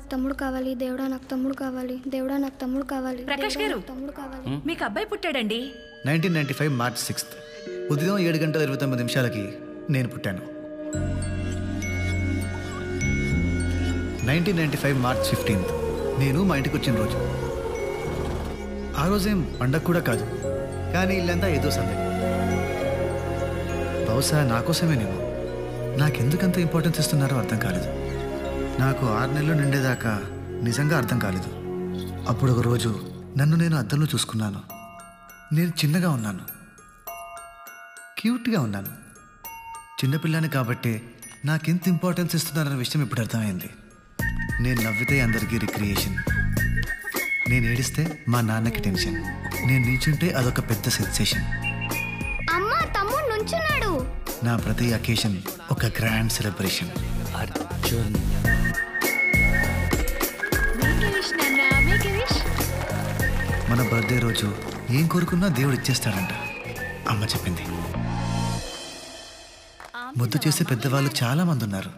నాకు తమ్ముడు కావాలి దేవుడా నాకు తమ్ముడు కావాలి దేవుడా నాకు తమ్ముడు కావాలి ప్రకాష్ గారు. తమ్ముడు కావాలి. మీకు అబ్బాయి పుట్టాడండి? Nineteen ninety five March sixth. ఉదయం ఏడు గంటల ఇరవై తొమ్మిది నిమిషాలకి నేను పుట్టాను. Nineteen ninety five March fifteenth. నేను మా ఇంటికి వచ్చిన రోజు. ఆ రోజేం పండగ కూడా కాదు కానీ ఇల్లంతా ఏదో సందడి బహుశా నా కోసమేనేమో. నాకెందుకంత ఇంపార్టెన్స్ ఇస్తున్నారో అర్థం కాలేదు. నాకు ఆరు నెలలు నిండేదాకా నిజంగా అర్థం కాలేదు. అప్పుడు ఒక రోజు నన్ను నేను అద్దంలో చూసుకున్నాను. నేను చిన్నగా ఉన్నాను. క్యూట్గా ఉన్నాను. చిన్నపిల్లని కాబట్టి నాకెంత ఇంపార్టెన్స్ ఇస్తున్నారన్న విషయం ఇప్పుడు అర్థమైంది. నేను నవ్వితే అందరికీ రిక్రియేషన్ నేను ఏడిస్తే మా నాన్నకి టెన్షన్ నేను నిల్చుంటే అదొక పెద్ద సెన్సేషన్ అమ్మ తమ్ముడు నుంచున్నాడు. నా ప్రతి అకేషన్ ఒక గ్రాండ్ సెలబ్రేషన్ అర్జున్. మన బర్త్డే రోజు ఏం కోరుకున్నా దేవుడు ఇచ్చేస్తాడంట. అమ్మ చెప్పింది. ముద్దు చేసే పెద్దవాళ్ళు చాలా మంది ఉన్నారు.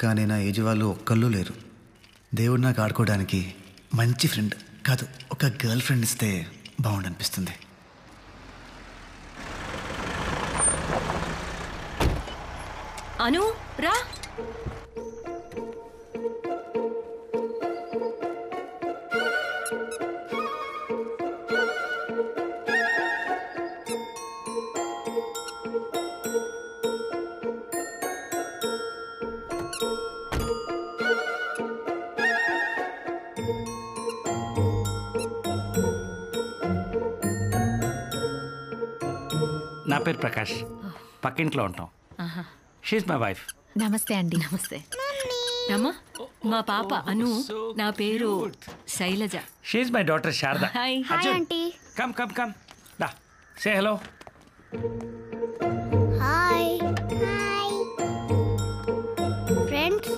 కానీ నా ఏజ్ వాళ్ళు ఒక్కళ్ళు లేరు. దేవుడు నాకు ఆడుకోవడానికి మంచి ఫ్రెండ్ కాదు ఒక గర్ల్ ఫ్రెండ్ ఇస్తే బాగుండనిపిస్తుంది. అను రా. పేరు ప్రకాష్. పక్కింట్లో ఉంటాం. షీఈ్ మై వైఫ్ నమస్తే అండి. నమస్తే. మా పాప అను నా పేరు Shailaja. She my daughter Sharada. Hi hi aunty come come come the say hello hi hi friends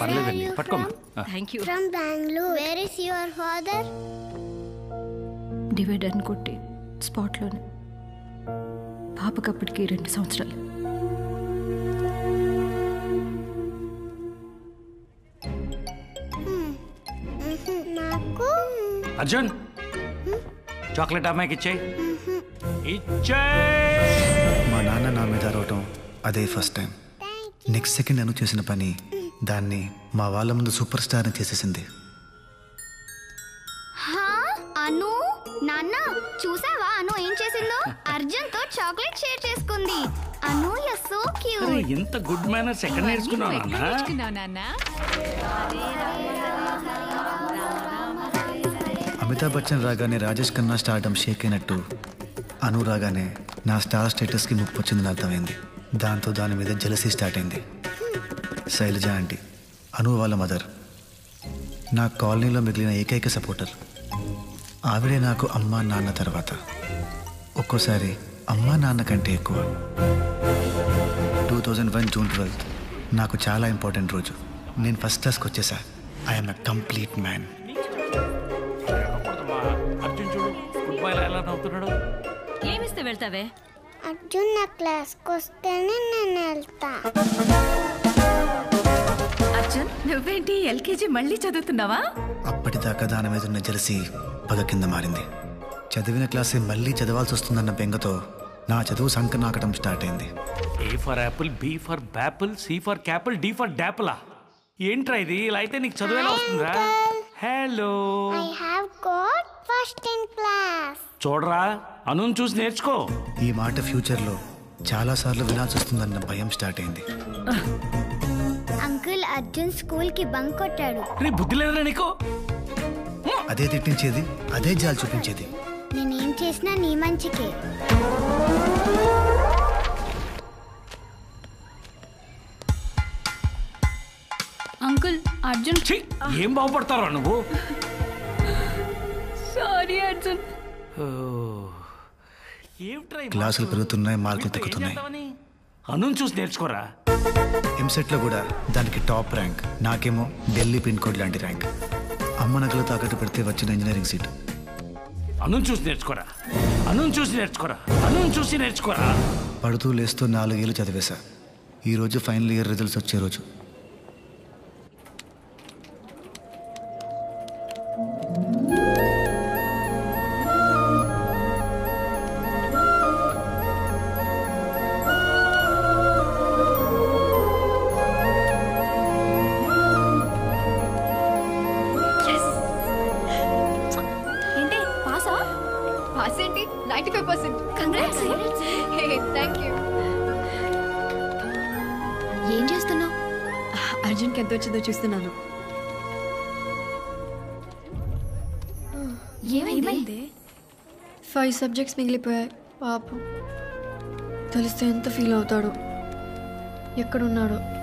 పర్లేదండి. పట్టుకోమా ఆ. Thank you from Bengaluru where is your father కొట్టి స్పాట్లోనే పాపకప్పటికి రెండు సంవత్సరాలు. నాకు? అర్జున్! చాక్లెట్ అమ్మాయికి ఇచ్చేయి. ఇచ్చే మా నాన్న నా మీద అరవటం అదే ఫస్ట్ టైం నెక్స్ట్ సెకండ్ నేను చేసిన పని దాన్ని మా వాళ్ళ ముందు సూపర్ స్టార్ని చేసేసింది. హా? అను? నాన్న చూసావా అను ఏం చేసిందో? అర్జున్తో చాక్లెట్ షేర్ చేసుకుంది. అను యు సో క్యూట్ ఇంత గుడ్ మేనర్స్ ఎక్కడ నేర్చుకున్నావు నాన్న? అమితాబ్ బచ్చన్ రాగానే రాజేష్ ఖన్నా స్టార్డమ్ షేక్ అయినట్టు అను రాగానే నా స్టార్ స్టేటస్కి ముప్పు వచ్చిందని అర్థమైంది. దాంతో దాని మీద జలసీ స్టార్ట్ అయింది. శైలజ ఆంటీ అను వాళ్ళ మదర్. నా కాలనీలో మిగిలిన ఏకైక సపోర్టర్. ఆవిడే నాకు అమ్మ నాన్న తర్వాత. ఒక్కోసారి అమ్మ నాన్న కంటే ఎక్కువ. Two thousand one June twelfth నాకు చాలా ఇంపార్టెంట్ రోజు. నేను ఫస్ట్ క్లాస్కి వచ్చేసా. I'm a complete man Arjun చూడు ఫుట్బాల్ ఎలా నవ్వుతున్నాడు ఏమిస్తే వెళ్తావే? అర్జున్ నా క్లాస్కి వస్తేనే నేను వెళ్తా అర్జున్ నువ్వేంటి ఎల్కేజీ మళ్ళీ చదువుతున్నావా? అప్పటిదాకా దాని మీద ఉన్న జలసి పగ కింద మారింది. చదివిన క్లాసే మళ్ళీ చదవాల్సి వస్తుందన్న బెంగతో నా చదువు సంక నాకడం స్టార్ట్ అయింది. A for apple B for bapple C for capple D for డాపిలా ఏంట్రా ఇది? ఇలా అయితే నీకు చదువు ఎలా వస్తుందా hello I have got first in class చూడరా అనుని చూసి నేర్చుకో. ఈ మాట ఫ్యూచర్లో చాలాసార్లు వినాల్సి వస్తుందన్న భయం స్టార్ట్ అయింది. అంకుల్ అర్జున్ స్కూల్కి బంక్ కొట్టాడు. నీ బుద్ధి లేదురా నీకు? అదే తిట్టించేది అదే జాలి చూపించేది. నేనేం చేసినా నీ మంచికే. అంకుల్ అర్జున్. ఛీ, ఏం బాగుపడతారా నువ్వు? సారీ అర్జున్. ఓ, ఏమిట్రా ఈ క్లాసులు? పెరుగుతున్నాయి మార్కులు ఏం తగ్గుతున్నాయి. చేద్దామని? అనుని చూసి నేర్చుకోరా? ఎంసెట్లో కూడా దానికి టాప్ ర్యాంక్. నాకేమో ఢిల్లీ పిన్ కోడ్ లాంటి ర్యాంక్. అమ్మ నగలు తాకట్టు పెడితే వచ్చిన ఇంజనీరింగ్ సీట్. అనుని చూసి నేర్చుకోరా? అనుని చూసి నేర్చుకోరా? అనుని చూసి నేర్చుకోరా? పడుతూ లేస్తూ నాలుగేళ్ళు చదివేశా. ఈరోజు ఫైనల్ ఇయర్ రిజల్ట్స్ వచ్చే రోజు. ఎంత వచ్చిందో చూస్తున్నాను. ఏమైంది? ఫైవ్ సబ్జెక్ట్స్ మిగిలిపోయాయి. పాపం. తెలిస్తే ఎంత ఫీల్ అవుతాడో. ఎక్కడున్నాడో.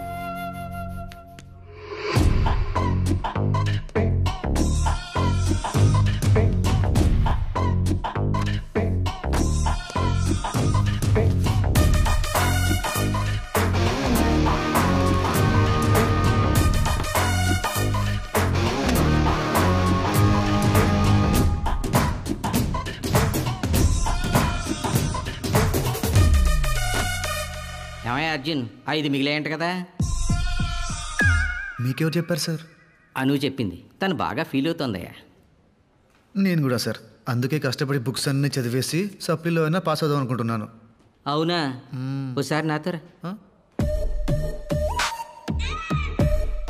అర్జున్ ఐదు మిగిలాయంట కదా. మీకెవరు చెప్పారు సార్? అను చెప్పింది. తను బాగా ఫీల్ అవుతుందయ్యా. నేను కూడా సార్. అందుకే కష్టపడి బుక్స్ అన్ని చదివేసి సప్లీలో అయినా పాస్ అవుదాం అనుకుంటున్నాను. అవునా? ఒకసారి నాతోరా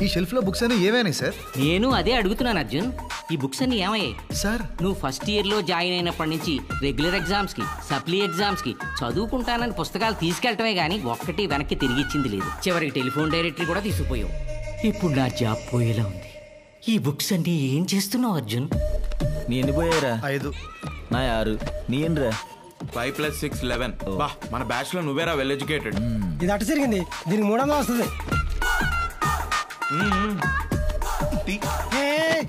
ఈ షెల్ఫ్లో బుక్స్ అన్ని ఏవైనాయి సార్? నేను అదే అడుగుతున్నాను అర్జున్. ఈ బుక్స్ అన్ని ఏమయ్యాయి? సార్. నువ్వు ఫస్ట్ ఇయర్లో జాయిన్ అయినప్పటి నుంచి రెగ్యులర్ ఎగ్జామ్స్కి సప్లీ ఎగ్జామ్స్కి చదువుకుంటానని పుస్తకాలు తీసుకెళ్ళటమే కానీ ఒక్కటి వెనక్కి తిరిగి ఇచ్చింది లేదు. చివరికి టెలిఫోన్ డైరెక్టరీ కూడా తీసుకుపోయావు ఇప్పుడు నా జాబ్ పోయేలా ఉంది. ఈ బుక్స్ అన్ని ఏం చేస్తున్నావు అర్జున్? నీ ఎన్ని పోయారా ఐదు. నా ఆరు. నీ ఎన్నిరా ఫైవ్ ప్లస్ సిక్స్ లెవెన్. బా మన బ్యాచ్లో నువ్వేరా వెల్ ఎడ్యుకేటెడ్ ఇది అటు జరిగింది. దీనికి మూడు వందలు వస్తుంది.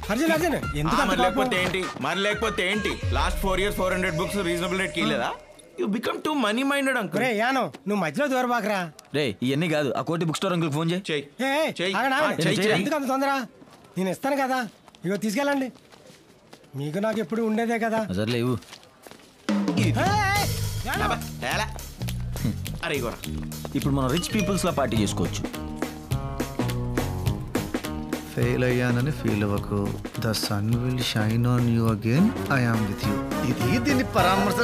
అర్జున్ అర్జున్ ఎందుకు అంత మరి లేకపోతే కోపం? ఏంటి మరి లేకపోతే ఏంటి last four years four hundred books reasonable rate కీలేదా you become too money minded uncle ఒరే యాను నువ్వు మధ్యలో దూరబాకరా రే ఇవన్నీ కాదు ఆ కోటి బుక్ స్టోర్ అంకుల్ ఫోన్ చేయి చెయ్యి ఏ, ఏ, చెయ్యి. ఆగండి, ఆ, ఆగండి. చెయ్యి, చెయ్యి. ఎందుకు అంత తొందర నేను ఇస్తాను కదా ఇగో తీసుకెళ్ళండి మీకు నాకు ఎప్పుడు ఉండేదే కదా సర్లే ఇవ్వు ఏ, ఏ, యాను. అబ్బా, ఎలా? అరే ఇగోరా ఇప్పుడు మనం రిచ్ పీపుల్స్ లా పార్టీ చేసుకోవచ్చు ఫెయిల్ అయ్యానని ఫీల్ అవ్వకు. The sun will shine on you again I am with you ఇది దీన్ని పరామర్శ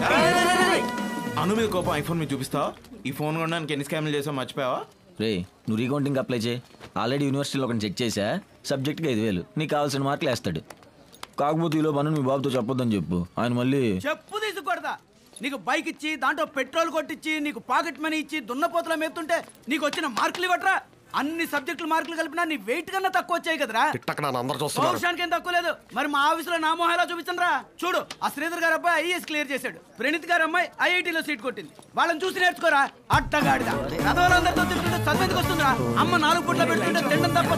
అను మీద కోపం ఐఫోన్ మీద చూపిస్తావా? ఈ ఫోన్ కొనడానికి ఎన్ని స్కామ్లు చేసావు మర్చిపోయావా? రే నువ్వు రీకౌంటింగ్ అప్లై చేయి. ఆల్రెడీ యూనివర్సిటీలో ఒకటి చెక్ చేసా సబ్జెక్ట్కి ఐదు వేలు. నీకు కావాల్సిన మార్కులు వేస్తాడు. కాకపోతే ఈలో పనులు మీ బాబుతో చెప్పొద్దని చెప్పు. ఆయన మళ్ళీ చెప్పు తీసుకొడతా నీకు బైక్ ఇచ్చి దాంట్లో పెట్రోల్ కొట్టించి నీకు పాకెట్ మనీ ఇచ్చి దున్నపోతుల మేపుతుంటే నీకు వచ్చిన మార్కులు ఇవ్వట్రా. అన్ని సబ్జెక్టులు మార్కులు కలిపినా నీ వెయిట్ కన్నా తక్కువ వచ్చాయి కదరా. పౌరుషానికి ఏం తక్కువ లేదు. మరి మా ఆఫీసులో నా మొహం ఎలా చూపించరా చూడు ఆ శ్రీధర్ గారు అబ్బాయి ఐఏఎస్ క్లియర్ చేశాడు. ప్రణీత్ గారు అమ్మాయి ఐఐటీలో సీట్ కొట్టింది. వాళ్ళని చూసి నేర్చుకోరా అట్టగాడిద. చదవాలందరితో తిరుగుతుంటే చదివేందుకు వస్తుందిరా. అమ్మ నాలుగు పుట్ల పెడుతుంటే తినడం తప్ప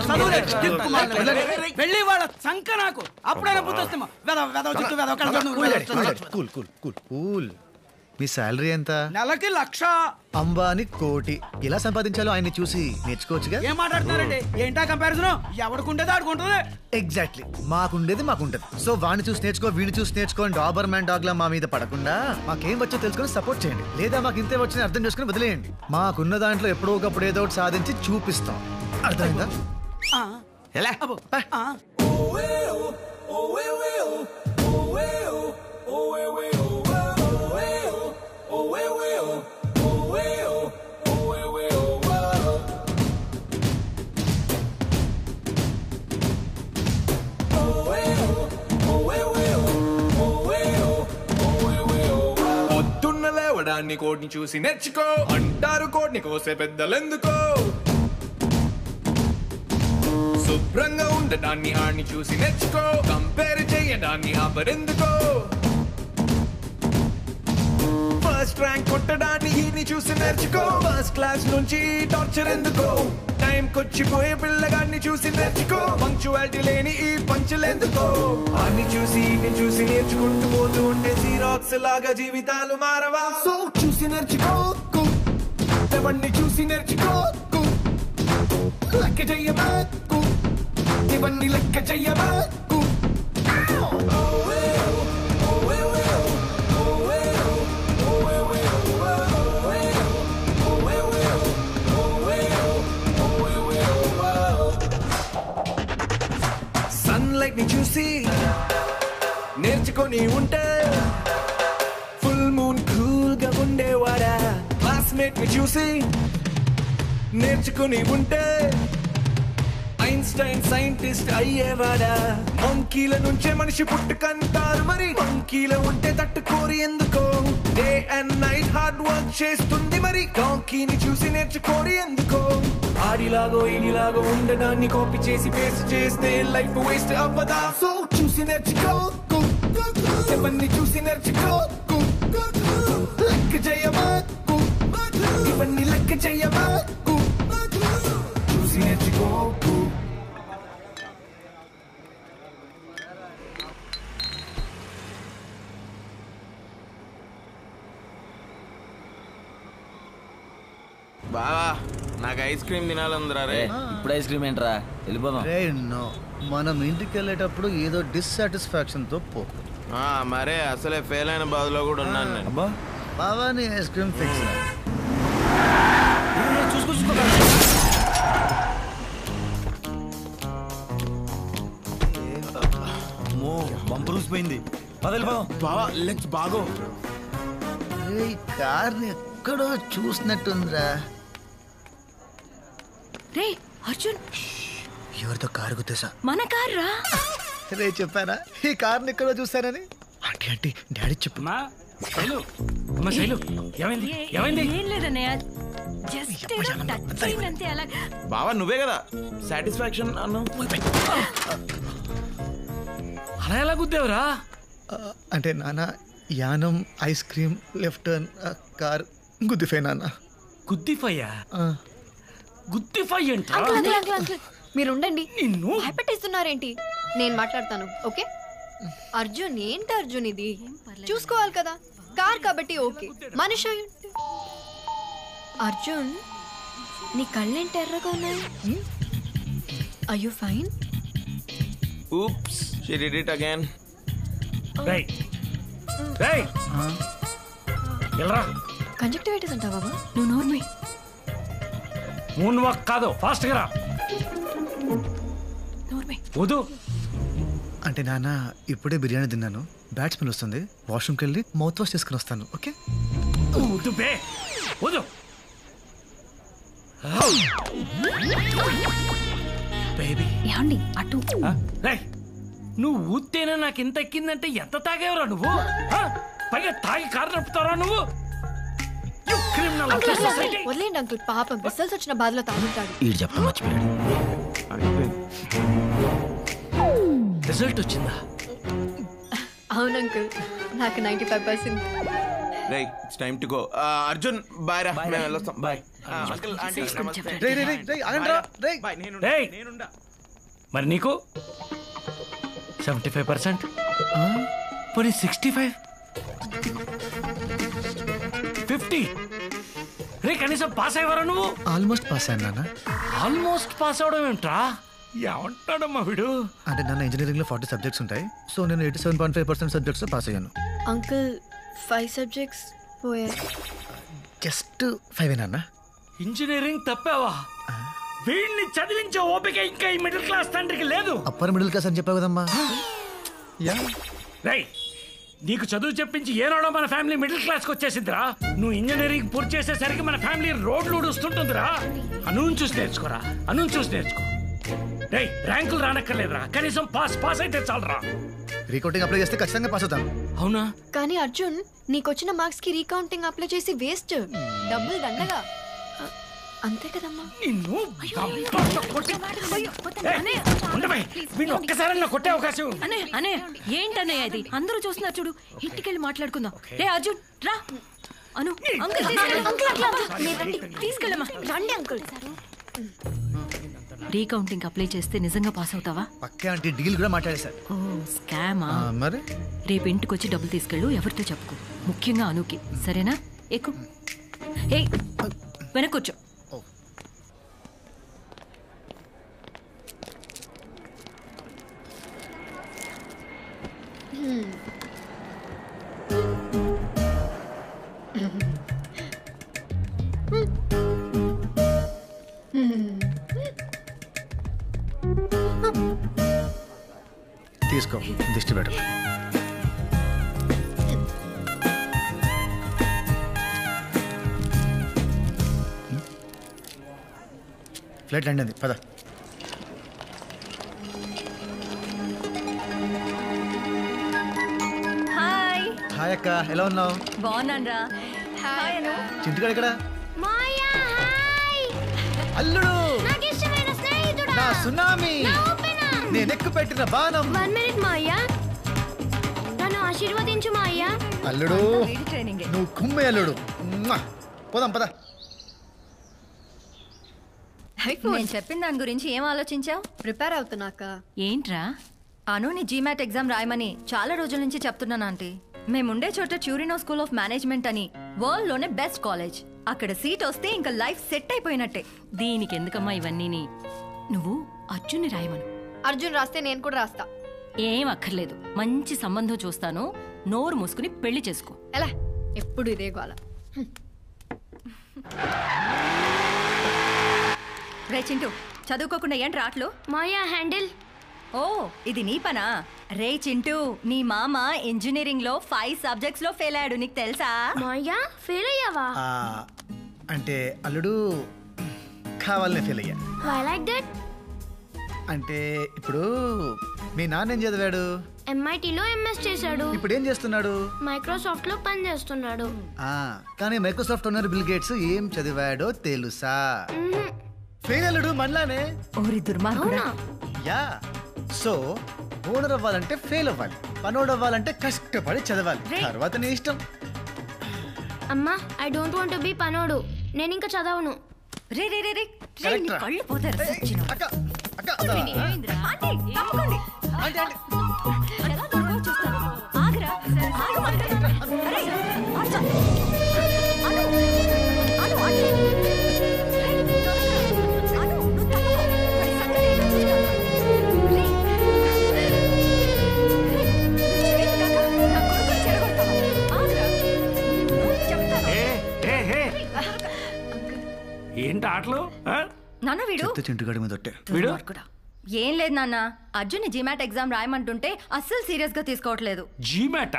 దిక్కుమాలిన. వెళ్ళి వాళ్ళ సంక నాకు. అప్పుడైనా బుద్ధి వస్తామో వెదవ వెదవ చుట్టూ వెదవ కళ్ళజోడు నువ్వు వెదవ కళ్ళజోడు. Cool cool cool cool. మీ శాలరీ ఎంత నెలకి లక్ష అంబానీ కోటి ఎలా సంపాదించాలో ఆయన్ని చూసి నేర్చుకోవచ్చుగా ఏం మాట్లాడుతున్నారండి ఏంటా కంపారిజన్ ఎవడుకుంటేది ఆడుకుంటుంది ఎగ్జాక్ట్లీ మాకుండేది మాకుంటది సో వాడిని చూసి నేర్చుకో వీడిని చూసి నేర్చుకో అని డాబర్ మ్యాన్ డాగ్ లా మా మీద పడకుండా మాకేం వచ్చో తెలుసుకొని సపోర్ట్ చేయండి లేదా మాకు ఇంతే వచ్చిన అర్థం చేసుకుని వదిలేయండి మాకున్న దాంట్లో ఎప్పుడో ఒకప్పుడు ఏదో ఒకటి సాధించి చూపిస్తాం అర్థమైందా ఎలా పొద్దున్న లేవడాన్ని కోడిని చూసి నేర్చుకో. అంటారు కోడిని కోసే పెద్దలెందుకో. శుభ్రంగా ఉండడాన్ని ఆడిని చూసి నేర్చుకో. కంపేర్ చేయడాన్ని ఆపరెందుకో. ఫస్ట్ ర్యాంక్ కొట్టడాన్ని చూసి నేర్చుకో. ఫస్ట్ క్లాస్ నుంచి టార్చర్ ఎందుకో? టైం కొచ్చిపోయే పిల్లగాన్ని చూసి నేర్చుకో. పంక్చువాలిటీ లేని ఈ పంచలేందుకో అన్ని చూసి ఇన్ని చూసి నేర్చుకుంటూ పోతూ ఉంటే జీరాక్స్ లాగా జీవితాలు మారవా? సో చూసి నేర్చుకోకు ఎవరిని చూసి నేర్చుకోకు లెక్క చెయ్యబాకు ఇవన్నీ లెక్క చెయ్యబాకు ని చూసి నేర్చుకొని ఉంటే ఫుల్ మూన్ కూల్గా ఉండేవాడా క్లాస్మేట్ని చూసి నేర్చుకొని ఉంటే ఐన్స్టైన్ సైంటిస్ట్ అయ్యేవాడా? మంకీల నుంచే మనిషి పుట్టుకంటారు మరి. మంకీల ఉంటే తట్టుకోరు ఎందుకో? Day and night hard work చేస్తుంది మరి. కాంకీని చూసి నేర్చుకోరు ఎందుకో? ఆడిలాగో ఈడిలాగో ఉండడాన్ని కాపీ చేసి పేస్ట్ చేస్తే లైఫ్ వేస్ట్ అవ్వదా? సో చూసి నేర్చుకో ఎవరిని చూసి నేర్చుకో లెక్క చేయమా ఇవన్నీ లెక్క చేయమా చూసి నేర్చుకో బావా నాకు ఐస్ క్రీమ్ తినాలందిరా రే. ఇప్పుడు ఐస్ క్రీమ్ ఏంట్రా? వెళ్ళిపోదాం. రే నో. మనం ఇంటికి వెళ్ళేటప్పుడు ఏదో డిస్సాటిస్ఫాక్షన్తో పో. ఆ, మరే అసలే ఫెయిల్ అయిన బాధలో కూడా ఉన్నాను నేను. బావా నీ ఐస్ క్రీమ్ ఫిక్స్ బంపర్ ఊసిపోయింది. బావా లెగ్స్ బాగో. ఈ కార్ని ఎక్కడో చూసినట్టుందిరా. రే అర్జున్. ఎవరితో కారు గుద్దేశా. మన కార్ రా రే చెప్పానా? ఈ కార్ని ఎక్కడో చూసానని ఆంటీ ఆంటీ డాడీ చెప్పు. మా శైలు. అమ్మ శైలు. ఏమైంది? ఏమైంది? ఏం లేదన్నయ్య. జస్ట్ ఏదో టచ్ అయిందంతే అలా. బావా నువ్వే కదా? సాటిస్ఫాక్షన్ అను అలా ఎలా గుద్దేవరా? అంటే నాన్న Yanam ice cream left turn car. గుద్దిఫే నాన్న. గుద్దిఫయ్యా ఏంట్రా అంకుల్ అంకుల్ అంకుల్ మీరు ఉండండి నిన్ను? భయపెట్టిస్తున్నారేంటి నేను మాట్లాడతాను ఓకే? అర్జున్ ఏంటి అర్జున్ ఇది? చూసుకోవాలి కదా. కార్ కాబట్టి ఓకే. మనిషి అర్జున్ నీ కళ్ళేంటి ఎర్రగా ఉన్నాయి? I you fine oops she did it again రేయ్. రేయ్. వెళ్ళరా కంజక్టివిటీస్ అంటావా బాబా? నువ్వు నోర్మే మూన్ వాక్ కాదు ఫాస్ట్గా రా. నోర్మే. వదు. అంటే నాన్న ఇప్పుడే బిర్యానీ తిన్నాను. బ్యాట్స్మెన్ వస్తుంది. వాష్రూమ్కి వెళ్ళి మౌత్ వాష్ చేసుకుని వస్తాను ఓకే? వద్దు బే. వదు. బేబీ. ఏమండి? అటు. రేయ్ నువ్వు ఊత్తేనే నాకు ఇంత ఎక్కిందంటే ఎంత తాగేవరా నువ్వు? పైగా తాగి కారు నడుపుతారా నువ్వు? వదిలేండి అంకుల్ పాపం. వచ్చిన బాధలో తాగుతాడు ఈడు చెప్పడం మర్చిపోయాడు. రిజల్ట్ వచ్చిందా? అవును అంకుల్ నాకు ninety five percent. Right it's time to go Arjun bye రా. మేము వెళ్ళొస్తాం. బాయ్ అంకుల్ ఆంటీ నమస్తే. రేయ్, రేయ్, రేయ్, రేయ్, ఆగండి రా, రేయ్. బాయ్ నేను రేయ్. నేనుండా. మరి నీకు సెవెంటీ ఫైవ్ పర్సెంట్? పోనీ సిక్స్టీ ఫైవ్? ఫిఫ్టీ. రే కనీసం పాస్ అయ్యేవారా నువ్వు? ఆల్మోస్ట్ పాస్ అయ్యాను నాన్న. ఆల్మోస్ట్ పాస్ అవడం ఏమిట్రా? ఏమంటాడమ్మా వీడు? అంటే నన్ను ఇంజనీరింగ్లో ఫార్టీ సబ్జెక్ట్స్ ఉంటాయి. సో నేను eighty seven point five percent సబ్జెక్ట్స్లో pass అయ్యాను. అంకుల్ ఫైవ్ సబ్జెక్ట్స్ పోయాయి. జస్ట్ ఫైవ్ నాన్న. ఇంజనీరింగ్ తప్పావా? వీడిని చదివించే ఓపిక ఇంకా ఈ మిడిల్ క్లాస్ తండ్రికి లేదు. అప్పర్ మిడిల్ క్లాస్ అని చెప్పావు కదమ్మా. యా రై నీకు చదువు చెప్పించి ఏనాడో మన ఫ్యామిలీ మిడిల్ క్లాస్కి వచ్చేసిందిరా. నువ్వు ఇంజనీరింగ్ పూర్తి చేసేసరికి మన ఫ్యామిలీ రోడ్లు ఊడుస్తుంటుందిరా. అనుని చూసి నేర్చుకోరా అనుని చూసి నేర్చుకో. రే ర్యాంకులు రానక్కర్లేదురా. కనీసం పాస్ పాస్ అయితే చాలరా. రీకౌంటింగ్ అప్లై చేస్తే ఖచ్చితంగా పాస్ అవుతాను. అవునా? కానీ అర్జున్ నీకొచ్చిన మార్క్స్కి రీకౌంటింగ్ అప్లై చేసి వేస్ట్. డబ్బులు దండగా. అంతే కదమ్మా. నిన్ను కొట్టి-. వీడిని అవకాశం అనే అనే ఏంటన్నయ్య ఇది అందరూ చూస్తున్నారు చూడు. ఇంటికెళ్ళి మాట్లాడుకుందాం. రే అర్జున్ రా. అను అంకుల్. తీసుకెళ్ళమ్మా. రండి అంకుల్. రీకౌంటింగ్ అప్లై చేస్తే నిజంగా పాస్ అవుతావా? పక్కే అంటే డీల్ కూడా మాట్లాడేశారు ఓ స్కామా? ఆ, మరి? రేపు ఇంటికి వచ్చి డబ్బులు తీసుకెళ్ళు ఎవరితో చెప్పుకో. ముఖ్యంగా అనుకి. సరేనా? ఎక్కు. ఏ వెనకొచ్చు తీసుకో దిష్టి పెట్ట. ఫ్లైట్ అండి పద. హాయ్ అక్క ఎలా ఉన్నావు? బాగున్నానరా. హాయ్ అను. ఇక్కడ మాయా హాయ్. అల్లుడు! నాకు ఇష్టమైన స్నేహితుడా? నా సునామీ! నా ఓపెనా? నేను ఎక్కు పెట్టిన బాణం! One minute Maya. నన్ను ఆశీర్వదించు మాయా. అల్లుడు! వీడి ట్రైనింగ్. నువ్వు కుమ్మే అల్లుడు. పోదాం పద. నేను చెప్పిన దాని గురించి ఏం ఆలోచించావు? ప్రిపేర్ అవుతున్నాక ఏంట్రా? అను నీ జీమాట్ ఎగ్జామ్ రాయమని చాలా రోజుల నుంచి చెప్తున్నాను ఆంటీ. మేముండే చోట ట్యూరినో స్కూల్ ఆఫ్ మేనేజ్మెంట్ అని వరల్డ్లోనే బెస్ట్ కాలేజ్ అక్కడ సీట్ వస్తే ఇంకా లైఫ్ సెట్ అయిపోయినట్టే. దీనికి ఎందుకమ్మా ఇవన్నీని? నువ్వు అర్జున్ని రాయమను. అర్జున్ రాస్తే నేను కూడా రాస్తా. ఏం అక్కర్లేదు. మంచి సంబంధం చూస్తాను. నోరు మూసుకుని పెళ్ళి చేసుకో. ఎలా? ఎప్పుడు ఇదే గోల. రే చింటూ చదువుకోకుండా ఏంటి రాట్లు మాయా హ్యాండిల్. ఓ ఇది నీ పనా? రే చింటూ నీ మామ ఇంజనీరింగ్లో ఫైవ్ సబ్జెక్ట్స్లో ఫెయిల్ అయ్యాడు నీకు తెలుసా? మాయా ఫెయిల్ అయ్యావా? ఆ, అంటే అల్లుడు కావాలనే ఫీల్ అయ్యా. వై లైక్ దట్ అంటే ఇప్పుడు మీ నాన్న ఏం చదివాడు? ఎంఐటిలో ఎంఎస్ చేశాడు. ఇప్పుడు ఏం చేస్తున్నాడు? మైక్రోసాఫ్ట్లో పని చేస్తున్నాడు. ఆ, కానీ మైక్రోసాఫ్ట్ ఓనర్ బిల్ గేట్స్ ఏం చదివాడో తెలుసా? ఫెయిల్ అల్లుడు మనలానే ఓరి దుర్మార్గుడా. యా. సో ఓనర్ అవ్వాలంటే ఫెయిల్ అవ్వాలి పనోడు అవ్వాలంటే కష్టపడి చదవాలి రే. తర్వాత నీ ఇష్టం అమ్మా ఐ డోంట్ వాంట్ బి పనోడు నేను ఇంకా చదవను రే రే రే రే రే, నీ కరెక్టరా? కళ్ళు పోతారు సచ్చినోడు. అక్క అక్క ఆంటీ, తప్పుకోండి. ఎలా దొరకవో చూస్తాను. ఆగురా. ఆగు, ఆగు. రే, అర్జున్. ఏంటి ఆటలు? నాన్న వీడు? చెత్త చింటుగాడి మీద ఒట్టే. వీడు ఏం లేదు నాన్న. అర్జున్ జీమాట్ ఎగ్జామ్ రాయమంటుంటే అస్సలు సీరియస్గా తీసుకోవట్లేదు జీమేట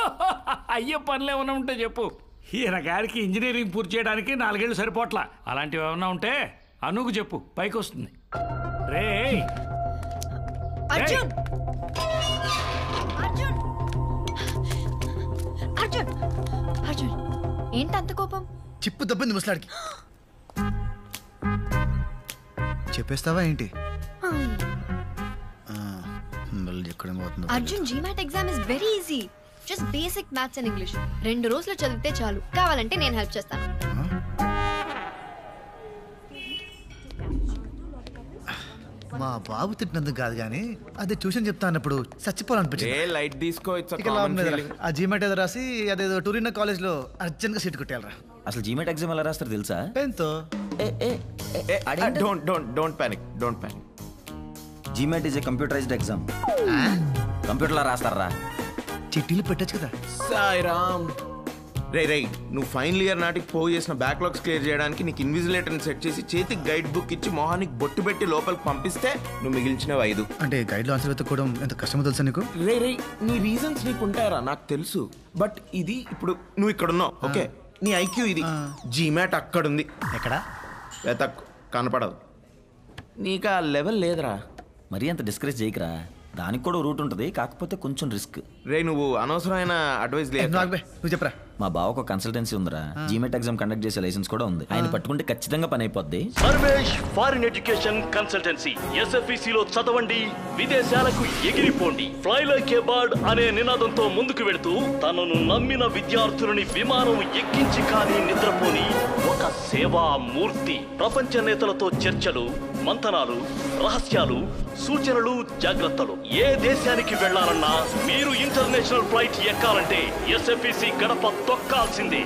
అయ్యే పనులు ఏమైనా ఉంటే చెప్పు. ఈయన గారికి ఇంజనీరింగ్ పూర్తి చేయడానికి నాలుగేళ్ళు సరిపోట్లా. అలాంటివి ఏమైనా ఉంటే అనుకు చెప్పు. పైకి వస్తుంది. రే అర్జున్! అర్జున్! అర్జున్! అర్జున్! ఏంటి అంత కోపం? చిప్పు దబ్బింది ముసలాడికి. చెప్పేస్తావా ఏంటి? ఎక్కడ పోతుందో Arjun GMAT exam is very easy just basic maths and English రెండు రోజులు చదివితే చాలు. కావాలంటే నేను హెల్ప్ చేస్తాను. మా బాబు తిట్టినందుకు కాదు కానీ అదే ట్యూషన్ చెప్తా అన్నప్పుడు చచ్చిపోవాలనిపించింది. ఏ లైట్ తీసుకో ఇట్స్ ఇక లాభం లేదురా. ఆ జీమెట్ ఏదో రాసి అదేదో టూరినా కాలేజ్లో అర్జెంట్గా సీట్ కొట్టేయాలరా. అసలు జీమెట్ ఎగ్జామ్ ఎలా రాస్తారు తెలుసా? పెన్తో? Don't don't don't panic don't panic GMAT is a computerised exam కంప్యూటర్లో రాస్తారా? చిట్టీలు పెట్టచ్చు కదా. సాయిరామ్. రే రే నువ్వు ఫైనల్ ఇయర్ నాటికి పోగు చేసిన బ్యాక్లాగ్స్ క్లియర్ చేయడానికి నీకు ఇన్విజిలేటర్ని సెట్ చేసి చేతికి గైడ్ బుక్ ఇచ్చి మొహానికి బొట్టు పెట్టి లోపలికి పంపిస్తే నువ్వు మిగిల్చినవి ఐదు. అంటే గైడ్లో ఆన్సర్ వెతుక్కోవడం ఎంత కష్టమో తెలుసా నీకు? రే రే నీ రీజన్స్ నీకు ఉంటాయరా నాకు తెలుసు. బట్ ఇది ఇప్పుడు నువ్వు ఇక్కడ ఉన్నావు ఓకే నీ ఐక్యూ ఇది. జీమాట్ అక్కడుంది. ఎక్కడ? వెతక్ కనపడదు. నీకు ఆ లెవెల్ లేదురా. మరీ అంత డిస్కరేజ్ చేయకరా. దానికి కూడా రూట్ ఉంటుంది కాకపోతే కొంచెం రిస్క్. రే నువ్వు అనవసరమైన అడ్వైస్ లేదు నువ్వు చెప్పరా. మా బావకు కన్సల్టెన్సీ ఉందిరా. జీమెట్ ఎగ్జామ్ కండక్ట్ చేసే లైసెన్స్ కూడా ఉంది. ఆయన పట్టుకుంటే ఖచ్చితంగా పని అయిపోద్ది. Sarvesh foreign education consultancy. ఎస్ఎఫ్ఈసిలో చదవండి విదేశాలకు ఎగిరిపోండి. ఫ్లై లైక్ బర్డ్ అనే నినాదంతో ముందుకు వెళుతూ తనను నమ్మిన విద్యార్థులని విమానం ఎక్కించి కానీ నిద్రపోని ఒక సేవా మూర్తి ప్రపంచ నేతలతో చర్చలు మంతనాలు రహస్యాలు సూచనలు జాగ్రత్తలు. ఏ దేశానికి వెళ్ళాలన్నా మీరు ఇంటర్నేషనల్ ఫ్లైట్ ఎక్కాలంటే ఎస్ఎఫ్ఈసి గడప తొక్కాల్సిందే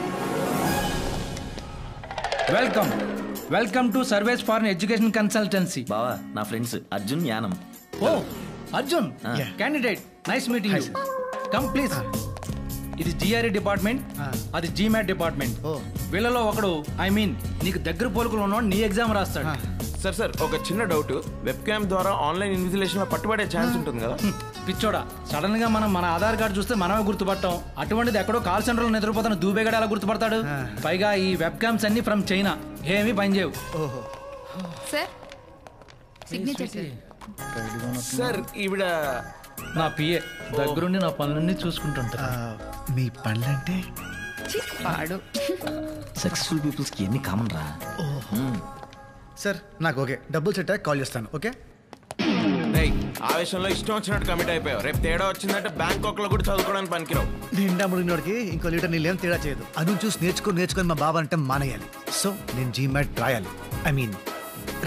welcome. Welcome to Sarvesh foreign education consultancy. బావా నా friends Arjun Yanam oh Arjun. Candidate nice meeting you come please ఇది జిఆర్ఈ డిపార్ట్మెంట్ అది జీమాట్ డిపార్ట్మెంట్ వీళ్ళలో ఒకడు ఐ మీన్ నీకు దగ్గర పోలుకులు ఉన్నవాడు నీ ఎగ్జామ్ రాస్తాడు. సార్ సార్ ఒక చిన్న డౌట్. వెబ్ క్యామ్ ద్వారా ఆన్లైన్ ఇన్విజిలేషన్లో పట్టుబడే ఛాన్స్ ఉంటుంది కదా? పిచ్చోడా సడన్గా మనం మన ఆధార్ కార్డు చూస్తే మనమే గుర్తుపట్టాం అటువంటిది ఎక్కడో కాల్ సెంటర్లో నిద్రపోతున్న దూబేగాడు ఎలా గుర్తుపడతాడు? పైగా ఈ వెబ్ క్యామ్స్ అన్ని ఫ్రమ్ చైనా ఏమీ పనిచేయవు ఓహో. Sir signature sir. ఈవిడ నా పిఏ దగ్గరుండి నా పనులన్నీ చూసుకుంటుంటా మీ పనులంటే? పాడు. సక్సెస్ఫుల్ పీపుల్స్కి ఎన్ని కామన్ రా? సార్ నాకు ఓకే. డబ్బులు సెట్ కాల్ చేస్తాను ఓకే? రేయ్ ఆవేశంలో ఇష్టం వచ్చినట్టు కమిట్ అయిపోయావు. రేపు తేడా వచ్చిందంటే బ్యాంకాక్లో కూడా చదువుకోవడానికి పనికిరావు. నిండా ముడినోడికి ఇంకో లీటర్ నీళ్ళేం తేడా చేయదు. అను చూసి నేర్చుకో నేర్చుకొని మా బాబా అంటే మానేయాలి. సో నేను జీమాట్ రాయాలి. ఐ మీన్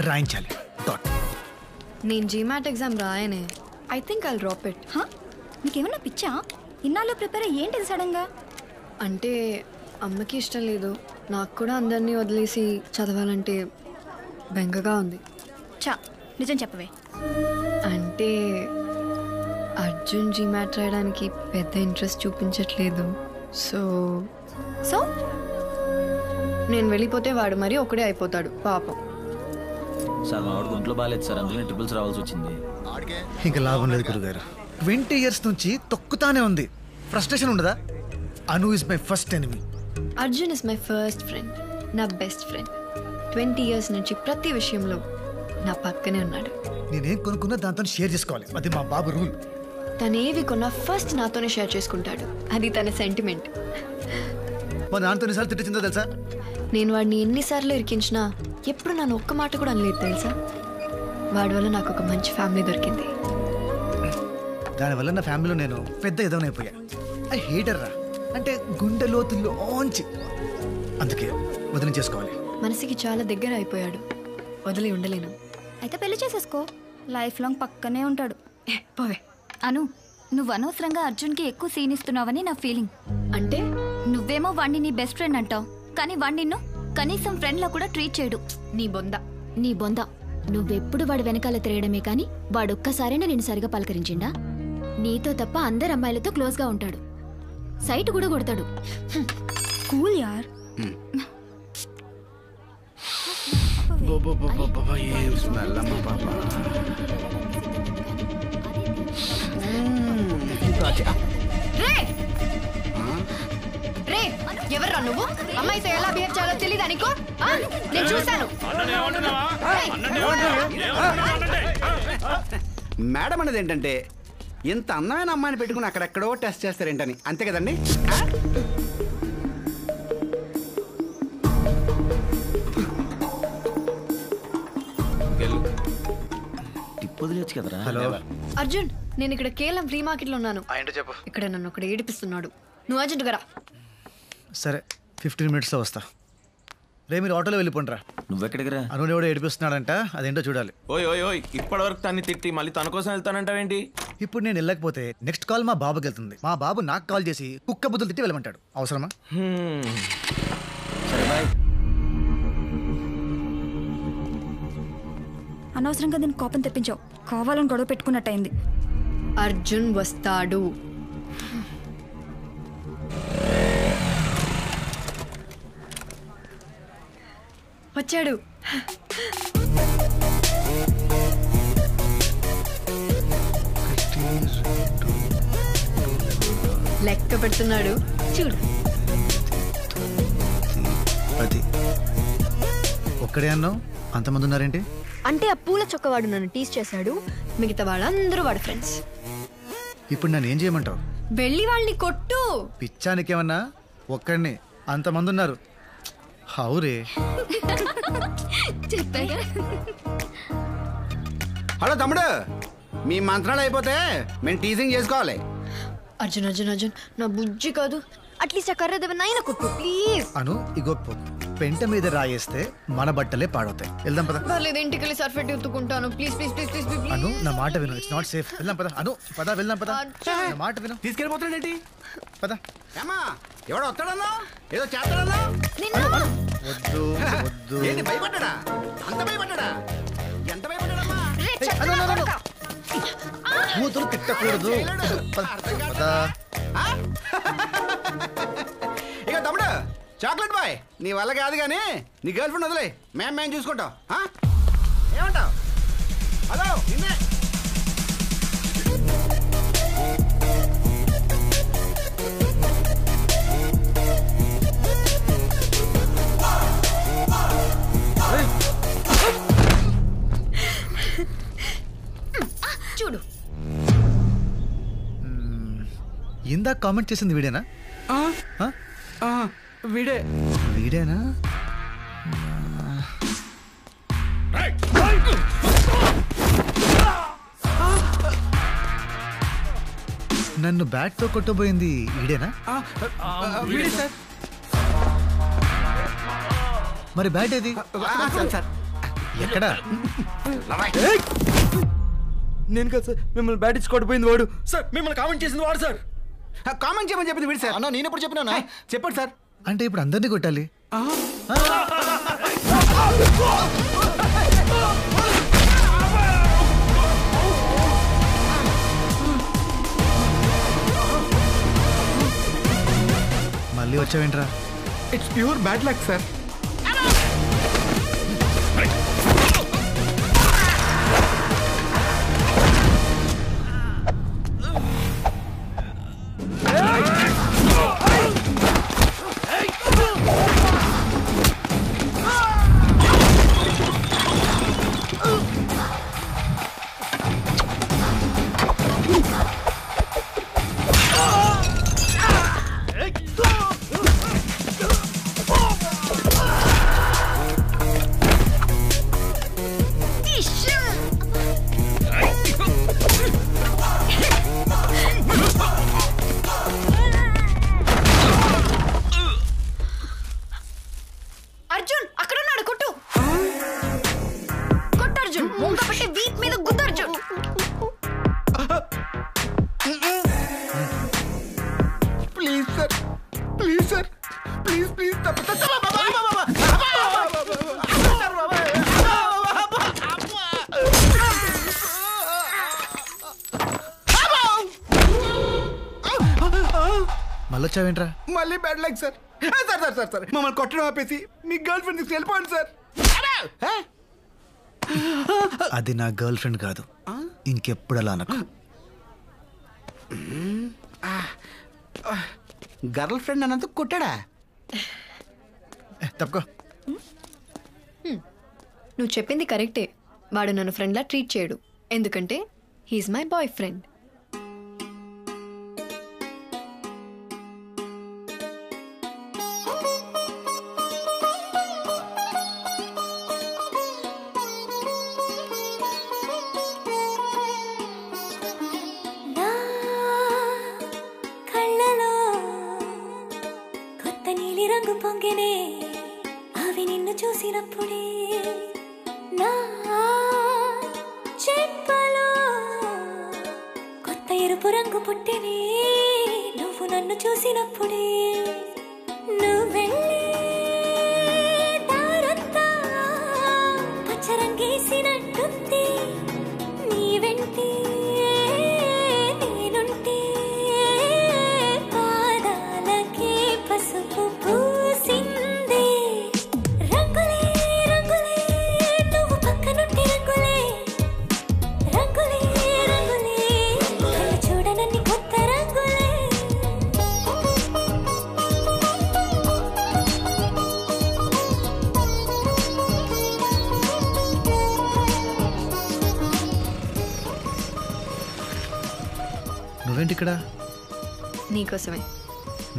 రాయించాలి. డాట్ నేను GMAT exam రాయనే. I think I drop it నీకేమన్నా పిచ్చా? ఇన్నాళ్ళు ప్రిపేర్ ఏంటిది సడన్గా? అంటే అమ్మకి ఇష్టం లేదు. నాకు కూడా అందరినీ వదిలేసి చదవాలంటే బెంగగా ఉంది. చా నిజం చెప్పవే. అంటే అర్జున్ జీమాట్ రాయడానికి పెద్ద ఇంట్రెస్ట్ చూపించట్లేదు. So so? నేను వెళ్ళిపోతే వాడు మరీ ఒకడే అయిపోతాడు పాపం. సార్ మా వాడికి ఒంట్లో బాగాలేదు సార్ అందుకని ట్రిపుల్స్ రావాల్సి వచ్చింది. ఇంకా లాభం లేదు గురుగారు. ట్వంటీ ఇయర్స్ నుంచి తొక్కుతానే ఉంది. ఫ్రస్ట్రేషన్ ఉండదా? Anu is my first enemy Arjun is my first friend నా బెస్ట్ ఫ్రెండ్ ట్వంటీ ఇయర్స్ నుంచి ప్రతి విషయంలో నా పక్కనే ఉన్నాడు. నేనేం కొనుక్కున్నా దాంతో షేర్ చేసుకోవాలి. అది మా బాబు రూల్. తనేవి కొన్నా ఫస్ట్ నాతోనే షేర్ చేసుకుంటాడు. అది తన సెంటిమెంట్ మా నాన్నతో ఎన్నిసార్లు తిట్టిందో తెలుసా? నేను వాడిని ఎన్నిసార్లు ఇరికించినా ఎప్పుడు నన్ను ఒక్క మాట కూడా అనలేదు తెలుసా? వాడి వల్ల నాకు ఒక మంచి ఫ్యామిలీ దొరికింది. దానివల్ల నా ఫ్యామిలీలో నేను పెద్ద ఎదవనైపోయా. ఐ హేటర్ రా. అంటే గుండె లోతుల్లోంచి. అందుకే వదిలి చేసుకోవాలి మనసుకి చాలా దగ్గర అయిపోయాడు. వదిలి ఉండలేను. అయితే పెళ్ళి చేసేసుకో. లైఫ్ లాంగ్ పక్కనే ఉంటాడు. పోవే. అను నువ్వు అనవసరంగా అర్జున్కి ఎక్కువ సీన్ ఇస్తున్నావని నా ఫీలింగ్. అంటే? నువ్వేమో వాణ్ణి నీ బెస్ట్ ఫ్రెండ్ అంటావు. కానీ వాణ్ణి నిన్ను కనీసం ఫ్రెండ్ లా కూడా ట్రీట్ చేయడు. నీ బొంద. నీ బొంద. నువ్వెప్పుడు వాడు వెనకాల తిరగడమే కాని వాడొక్కసారైనా నేను సరిగా పలకరించిండా? నీతో తప్ప అందరు అమ్మాయిలతో క్లోజ్గా ఉంటాడు. సైట్ కూడా కొడతాడు. కూల్ యార్. ఏం స్మెల్ అమ్మ పాప రే రే ఎవర్రా నువ్వు? అమ్మాయితో ఎలా బిహేవ్ చేయాలో తెలియదా నీకు? ఆ? నేను చూశాను. మేడం అనేది ఏంటంటే ఇంత అందమైన అమ్మాయిని పెట్టుకుని అక్కడెక్కడో టెస్ట్ చేస్తారేంటని. అంతే కదండి? వదిలేచ్చు కదరా? హలో. అర్జున్ నేను ఇక్కడ కేవలం ఫ్రీ మార్కెట్లో ఉన్నాను ఏంటో చెప్పు. ఇక్కడ నన్ను ఒకడు ఏడిపిస్తున్నాడు. నువ్వు అర్జెంట్ రా. సరే ఫిఫ్టీన్ మినిట్స్లో వస్తా. రే మీరు ఆటోలో వెళ్ళిపోండిరా. నువ్వెక్కడికి రా? అను ఎవడో ఏడిపిస్తున్నాడంట అదేంటో చూడాలి. ఓయ్ ఓయ్ ఓయ్ ఇప్పటి వరకు తన్ని తిట్టి మళ్ళీ తన కోసం వెళ్తానంటావేంటి? ఇప్పుడు నేను వెళ్ళకపోతే నెక్స్ట్ కాల్ మా బాబుకి వెళ్తుంది. మా బాబు నాకు కాల్ చేసి కుక్క బుద్ధులు తిట్టి వెళ్ళమంటాడు. అవసరమా? సరే బాయ్. అనవసరంగా దీన్ని కోపం తెప్పించావు. కావాలని గొడవ పెట్టుకున్నట్టయింది. అర్జున్ వస్తాడు. వచ్చాడు. లెక్క పెడుతున్నాడు. చూడు. అది. ఒక్కడే అన్నావు? అంతమంది ఉన్నారేంటి? అంటే ఆ పూల చొక్కవాడు నన్ను టీస్ చేశాడు. మిగతా వాళ్ళందరూ వాడు ఫ్రెండ్స్ ఇప్పుడు నన్ను ఏం చేయమంటావు? వెళ్ళి వాళ్ళని కొట్టు. పిచ్చానికేమన్నా? ఒక్కడిని. అంతమంది ఉన్నారు హౌరే. చెప్పాగా. హలో తమ్ముడు మీ మంత్రాలు అయిపోతే మేము టీజింగ్ చేసుకోవాలి. అర్జున్ అర్జున్ అర్జున్ నా బుజ్జి కాదు. అట్లీస్ట్ ఆ కర్ర దెబ్బనైనా కొట్టు ప్లీజ్ అను ఇగో. పెంట మీద రాయేస్తే మన బట్టలే పాడవుతాయి. వెళ్దాం పద. పర్లేదు ఇంటికి వెళ్ళి సర్ఫెట్ ఎత్తుకుంటాను please please please please please Anu నా మాట విను. ఇట్స్ నాట్ సేఫ్ వెళ్దాం పద. అను పద వెళ్దాం పద. నా మాట విను. తీసుకెళ్ళిపోతాడేంటి పద. ఏమా ఎవడో వస్తాడన్నా? ఏదో చేస్తాడన్నా? వద్దు వద్దు. ఏంటి భయపడ్డా అంత భయపడ్డా ఎంత భయపడ్డాడమ్మా? అను, అను. కూతురు తిట్టకూడదు. ఇక తమ్ముడు చాక్లెట్ బాయ్ నీ వల్ల కాదు కానీ నీ గర్ల్ ఫ్రెండ్ వదిలే. మేము మేము చూసుకుంటాం. ఆ? ఏమంటావు? హలో నిన్నే ఇందాక కామెంట్ చేసింది వీడేనా? ఆ? వీడే. వీడేనా? నన్ను బ్యాట్తో కొట్టబోయింది వీడేనా? వీడే సార్. మరి బ్యాట్ ఏది? ఎక్కడా? నేను కదా సార్ మిమ్మల్ని బ్యాట్ ఇచ్చి కొట్టిపోయింది వాడు. సార్ మిమ్మల్ని కామెంట్ చేసింది వాడు సార్. కామెంట్ చేయమని చెప్పింది వీడు సార్. అన్న నేను ఎప్పుడు చెప్పినా చెప్పండి సార్. అంటే ఇప్పుడు అందరినీ కొట్టాలి. మళ్ళీ వచ్చావేంట్రా? It's pure bad luck sir luck sir. Sir sir sir sir. మమ్మల్ని కొట్టడం ఆపేసి మీ గర్ల్ ఫ్రెండ్ తీసుకు వెళ్ళిపోండి సార్. అది నా గర్ల్ ఫ్రెండ్ కాదు. ఇంకెప్పుడు అలా అనకు. గర్ల్ ఫ్రెండ్ అన్నందుకు కొట్టాడా? తప్పుకో. నువ్వు చెప్పింది కరెక్టే. వాడు నన్ను ఫ్రెండ్లా ట్రీట్ చేయడు. ఎందుకంటే హీఈస్ మై బాయ్ ఫ్రెండ్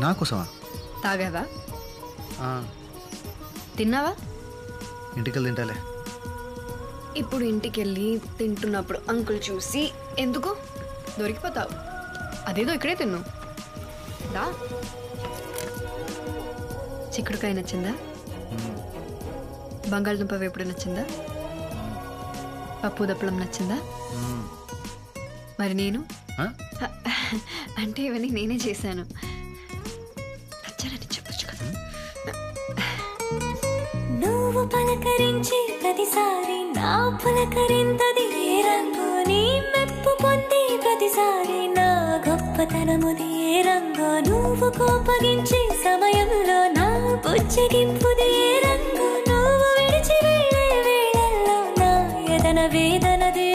నా కోసమా తాగావా తిన్నావా? ఇంటికి తింటాలే. ఇప్పుడు ఇంటికి వెళ్ళి తింటున్నప్పుడు అంకుల్ చూసి ఎందుకు? దొరికిపోతావు. అదేదో ఇక్కడే తిన్ను. దా. చిక్కుడుకాయ నచ్చిందా? బంగాళదుంప వేపుడు నచ్చిందా? పప్పు దప్పలం నచ్చిందా? మరి నేను? అంటే ఇవన్నీ నేనే చేశాను. పలకరించి ప్రతిసారి నా పులకరింతది ఏ రంగు? నీ మెప్పు పొంది ప్రతిసారి నా గొప్పతనముది ఏ రంగు? నువ్వు కోపగించే సమయంలో నా బుజ్జగింపుది ఏ రంగు? నువ్వు విడిచి వెళ్ళే వేళల్లో నా ఎదన వేదనది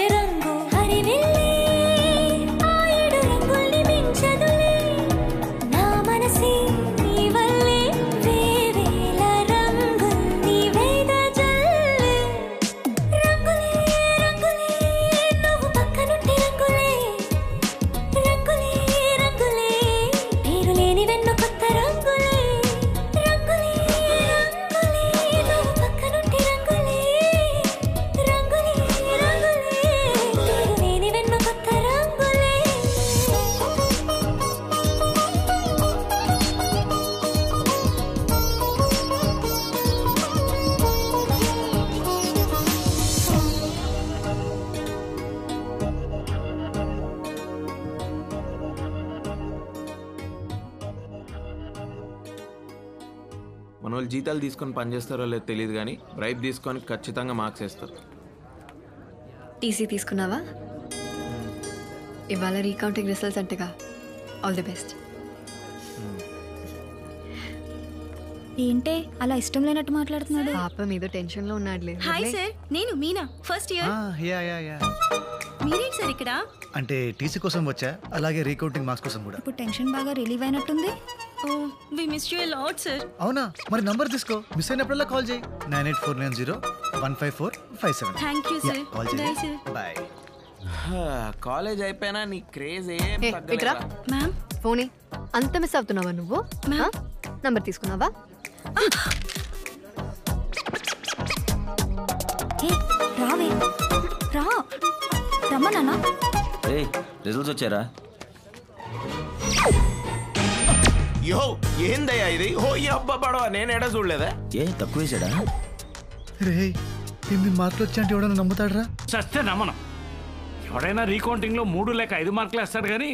జీతాలు తీసుకొని పనిచేస్తారో లేదో తెలియదు కానీ బ్రైబ్ తీసుకొని ఖచ్చితంగా మార్క్స్ వేస్తారు. టీసీ తీసుకున్నావా? ఇవాళ రీకౌంటింగ్ రిజల్ట్స్ అంటగా. ఆల్ ది బెస్ట్ ఏంటే? అలా ఇష్టం లేనట్టు మాట్లాడుతున్నాడు? పాప మీద టెన్షన్లో ఉన్నాడులే. హాయ్ సార్ నేను Meena. First year yeah yeah yeah మీరేంటి సార్ ఇక్కడ? అంటే టీసీ కోసం వచ్చా? అలాగే రీకౌంటింగ్ మార్క్స్ కోసం కూడా. ఇప్పుడు టెన్షన్ బాగా రిలీవ్ అయినట్టుంది. ఓ we miss you lot sir అవునా? మరి నంబర్ తీసుకో. మిస్ అయినప్పుడల్లా కాల్ చేయి. Nine eight four nine zero one five four five seven. Thank you sir call చేయి. బాయ్ కాలేజ్ అయిపోయినా నీ క్రేజ్ ఏం తగ్గలేదా? మ్యామ్ ఫోనే అంత మిస్ అవుతున్నావా నువ్వు? నంబర్ తీసుకున్నావా? ఏ రావే. రా. రమ్మన్నా రే రిజల్ట్స్ వచ్చారా యో ఏందయ్యా ఇది? ఓ ఈ అబ్బా పడవ నేను ఎడ చూడలేదా? ఏ తక్కువ వేసాడా? రే ఎన్ని మార్కులు వచ్చా అంటే ఎవడన్నా నమ్ముతాడరా? చస్తే నమ్మను. ఎవడైనా రీకౌంటింగ్లో మూడు లేక ఐదు మార్కులు వేస్తాడు కానీ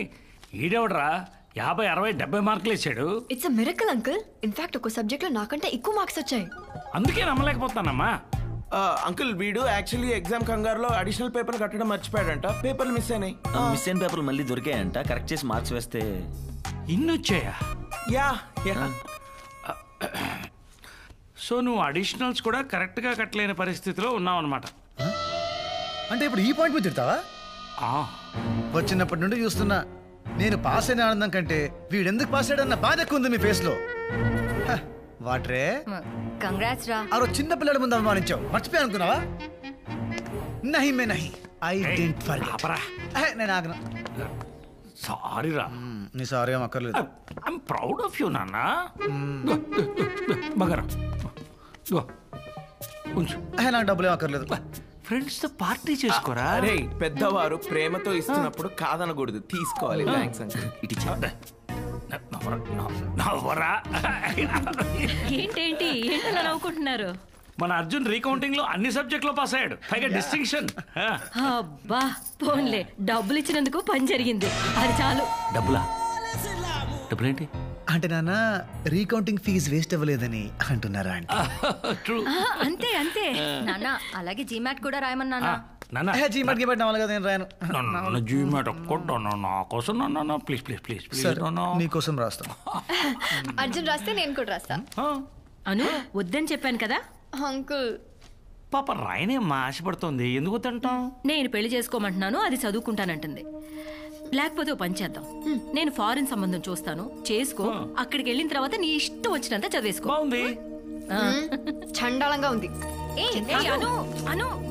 ఈడెవడరా? యాభై అరవై డెబ్బై మార్కులు వేసాడు. It's a miracle uncle in fact ఒక సబ్జెక్ట్లో నాకంటే ఎక్కువ మార్క్స్ వచ్చాయి. అందుకే నమ్మలేకపోతానమ్మా అంకుల్ వీడు యాక్చువల్లీ ఎగ్జామ్ కంగారులో అడిషనల్ పేపర్ కట్టడం మర్చిపోయాడంట. పేపర్లు మిస్ అయినాయి. మిస్ అయిన పేపర్లు మళ్ళీ దొరికాయంట. కరెక్ట్ చేసి మార్క్స్ వేస్తే ఇన్ని వచ్చాయా యా. యా సో నువ్వు అడిషనల్స్ కూడా కరెక్ట్గా కట్టలేని పరిస్థితిలో ఉన్నావు అనమాట అంటే ఇప్పుడు ఈ పాయింట్ మీద తిడతావా? వచ్చినప్పటి నుండి చూస్తున్నా. నేను పాస్ అయిన ఆనందం కంటే వీడెందుకు పాస్ అయ్యాడన్న బాధ ఎక్కువ ఉంది మీ ఫేస్లో. హ, వాట్రే? కంగ్రాట్స్ రా. ఆ రోజు చిన్న పిల్లల ముందు అవమానించావు. మర్చిపోయా అనుకున్నావా? నహి మే నహి. ఐ డెంట్ ఫర్ నేను ఆగను. సారీ రా నీ సారీ ఏం అక్కర్లేదు. ఐఎమ్ ప్రౌడ్ ఆఫ్ యూ నాన్న. బగరా గో ఉంచు. ఏ, నాకు డబ్బులు ఏం అక్కర్లేదు. ఫ్రెండ్స్తో పార్టీ చేసుకోరా? అరే పెద్దవారు ప్రేమతో ఇస్తున్నప్పుడు కాదనకూడదు. తీసుకోవాలి. థ్యాంక్స్ అంకుల్ ఇటు నవ్వరా ఏంటేంటి? ఏంటలా నవ్వుకుంటున్నారు? మన అర్జున్ రీకౌంటింగ్లో అన్ని సబ్జెక్ట్లో పాస్ అయ్యాడు. పైగా డిస్టింక్షన్. అబ్బా పోన్లే. డబ్బులు ఇచ్చినందుకు పని జరిగింది. అది చాలు. డబ్బులా? డబ్బులేంటి? అంటే నాన్న రీకౌంటింగ్ ఫీజు వేస్ట్ అవ్వలేదని అంటున్నారా అంతే అంతే. నాన్న అలాగే జీమాట్ కూడా రాయమన్నా నాన్న. నవ్వాలి కదా నేను రాయను? నన్ను జీమాట్ ఒక్కటి నా కోసం నన్ను ప్లీజ్ ప్లీజ్ ప్లీజ్ ప్లీజ్ సరే నీకోసం రాస్తాను అర్జున్ రాస్తే నేను కూడా రాస్తా. అను వద్దని చెప్పాను కదా? అంకుల్. పాప రాయనేమ్మా ఆశపడుతోంది? ఎందుకు తింటాం నేను పెళ్ళి చేసుకోమంటున్నాను అది చదువుకుంటానంటుంది. లేకపోతే పని చేద్దాం. నేను ఫారిన్ సంబంధం చూస్తాను చేసుకో అక్కడికి వెళ్ళిన తర్వాత నీ ఇష్టం వచ్చినంత చదివేసుకో. బాగుంది. చండాలంగా ఉంది. ఏయ్, ఏయ్, అను అను.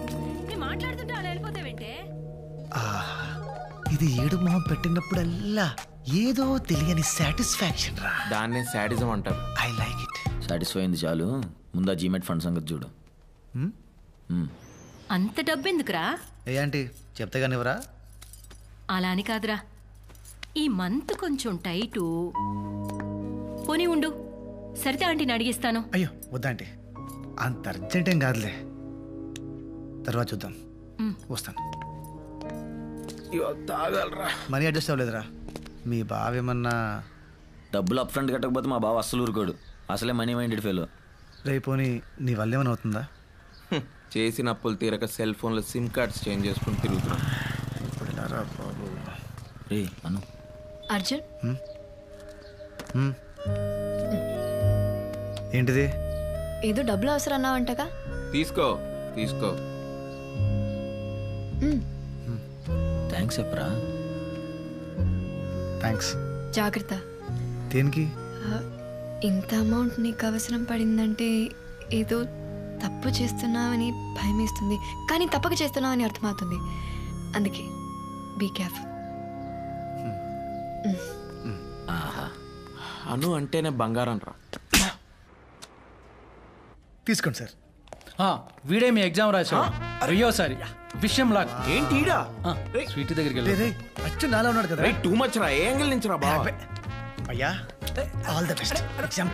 ఇది ఏడు మొహం పెట్టినప్పుడల్లా ఏదో తెలియని సాటిస్ఫాక్షన్ రా. దాన్నే శాడిజం అంటారు. ఐ లైక్ ఇట్ సాటిస్ఫై అయింది చాలు. ముందు ఆ జీమెట్ ఫండ్ సంగతి చూడు. మ్మ్. అంత డబ్బెందుకురా? ఏ ఆంటీ చెప్తే కానీ ఇవ్వరా? అలా అని కాదురా. ఈ మంత్ కొంచెం టైటు. పోనీ ఉండు. సరితే ఆంటీని అడిగిస్తాను. అయ్యో వద్దా ఆంటీ? అంత అర్జెంట్ ఏం కాదులే. తర్వాత చూద్దాం. మ్. వస్తాను. తాగలరా. Money adjust అవ్వలేదురా. మీ బావ ఏమన్నా డబ్బులు అప్ ఫ్రంట్ కట్టకపోతే మా బావ అస్సలు ఊరుకోడు. అసలే మనీ మైండెడ్ ఫెలో రేపోని నీ వల్ల ఏమైనా అవుతుందా. చేసిన అప్పులు తీరక సెల్ ఫోన్లో సిమ్ కార్డ్స్ చేంజ్ చేసుకుని తిరుగుతున్నాం. ఇప్పుడు ఎలా రా బాబు? రే అను. అర్జున్. ఏంటిది? ఏదో డబ్బులు అవసరం అన్నావంటగా? తీసుకో తీసుకో. థ్యాంక్స్ చెప్పరా? థ్యాంక్స్. జాగ్రత్త. దేనికి? ఆ, ఇంత అమౌంట్ నీకు అవసరం పడిందంటే ఏదో తప్పు చేస్తున్నావని భయమేస్తుంది. కానీ తప్పక చేస్తున్నావని అర్థమవుతుంది. అందుకే బీ కేర్ఫుల్ ఆహా. అను అంటేనే బంగారం రా. తీసుకోండి సార్. వీడే మీ ఎగ్జామ్ రాశాడు అయ్యోసారి విషయం లాక్ ఏంటి ఈడా? స్వీట్ దగ్గరికి వెళ్ళి అచ్చు నాలో ఉన్నాడు కదా టూ మచ్ రా ఏ యాంగిల్ నుంచి రా బావ అయ్యా ఆల్ ద బెస్ట్ ఎగ్జామ్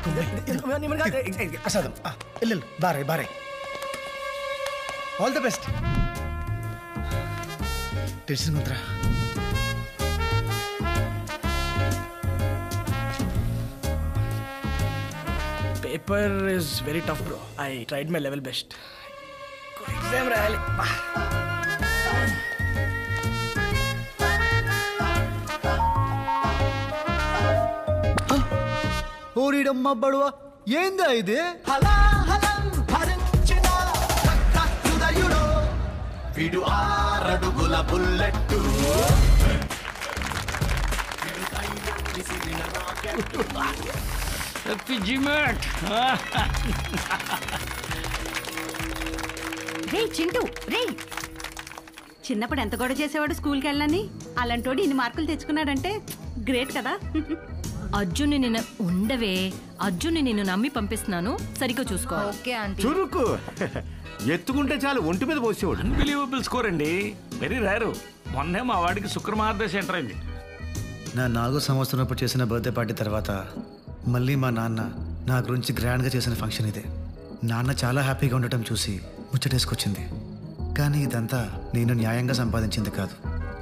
ప్రసాదం వెళ్ళు బారే బారే ఆల్ ద బెస్ట్ టెన్షన్ ఉందిరా paper is very tough bro I tried my level best exam రాయాలి బా. ఓరిడమ్మ బడువా. ఏందా ఇది? వీడు ఆరడుగుల బుల్లెట్టు. జిమాట్ రే చింటూ రే. చిన్నప్పుడు ఎంత గొడవ చేసేవాడు స్కూల్కి వెళ్ళని అలాంటోడు ఇన్ని మార్కులు తెచ్చుకున్నాడంటే గ్రేట్ కదా. అర్జున్ని నిన్ను ఉండవే. అర్జున్ని నిన్ను నమ్మి పంపిస్తున్నాను. సరిగ్గా చూసుకో. Okay aunty. చురుకు. ఎత్తుకుంటే చాలు ఒంటి మీద పోసేవాడు. అన్బిలీవబుల్ స్కోర్ అండి. వెరీ రేరు మొన్నే మా వాడికి శుక్రమార్దశ ఎంటర్ అయింది. నా నాలుగో సంవత్సరం అప్పుడు చేసిన బర్త్డే పార్టీ తర్వాత మళ్ళీ మా నాన్న నా గురించి గ్రాండ్గా చేసిన ఫంక్షన్ ఇదే. నాన్న చాలా హ్యాపీగా ఉండటం చూసి ముచ్చటేసుకొచ్చింది. కానీ ఇదంతా నేను న్యాయంగా సంపాదించింది కాదు.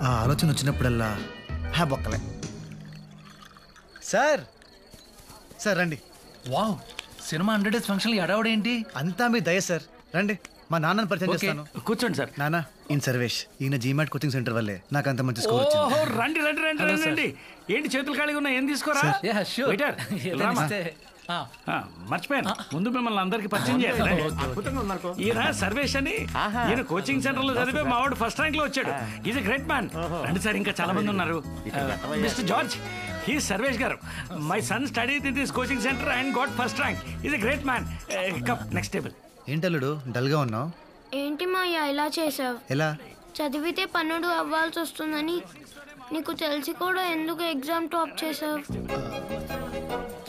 ఆ ఆలోచన వచ్చినప్పుడల్లా హ్యా బొక్కలే సార్! సార్ రండి. Wow! Cinema hundred days function అడవడేంటి అంతా మీ దయ సార్. రండి మా నాన్నని పరిచయం. చేస్తాను. కూర్చోండి సార్. నాన్న ఈయన సర్వేష్. ఈయన జీమాట్ కోచింగ్ సెంటర్ వల్లే. నాకు అంత మంచి స్కోర్ ఓహో రండి రండి రండి రండి. ఏంటి చేతులు ఖాళీగా ఉన్నా ఏం తీసుకోరా. ఆ. ఆ, మర్చిపోయాను. ముందు మిమ్మల్ని అందరికి పరిచయం చేయాలి. అద్భుతంగా ఉన్నారు ఈయన సర్వేష్ అని. ఈయన కోచింగ్ సెంటర్లో చదివే మా వాడు ఫస్ట్ ర్యాంక్లో వచ్చాడు. ఈజ్ గ్రేట్ మ్యాన్ రండి సార్ ఇంకా చాలా మంది ఉన్నారు. Mister George he Sarvesh garu. My son study in this coaching centre and got first rank is great man cup next table ఏంటల్లుడు డల్గా ఉన్నావు? ఏంటి మాయా ఇలా చేసావు ఎలా? చదివితే పన్నుడు అవ్వాల్సి వస్తుందని నీకు తెలిసి కూడా ఎందుకు ఎగ్జామ్ టాప్ చేసావు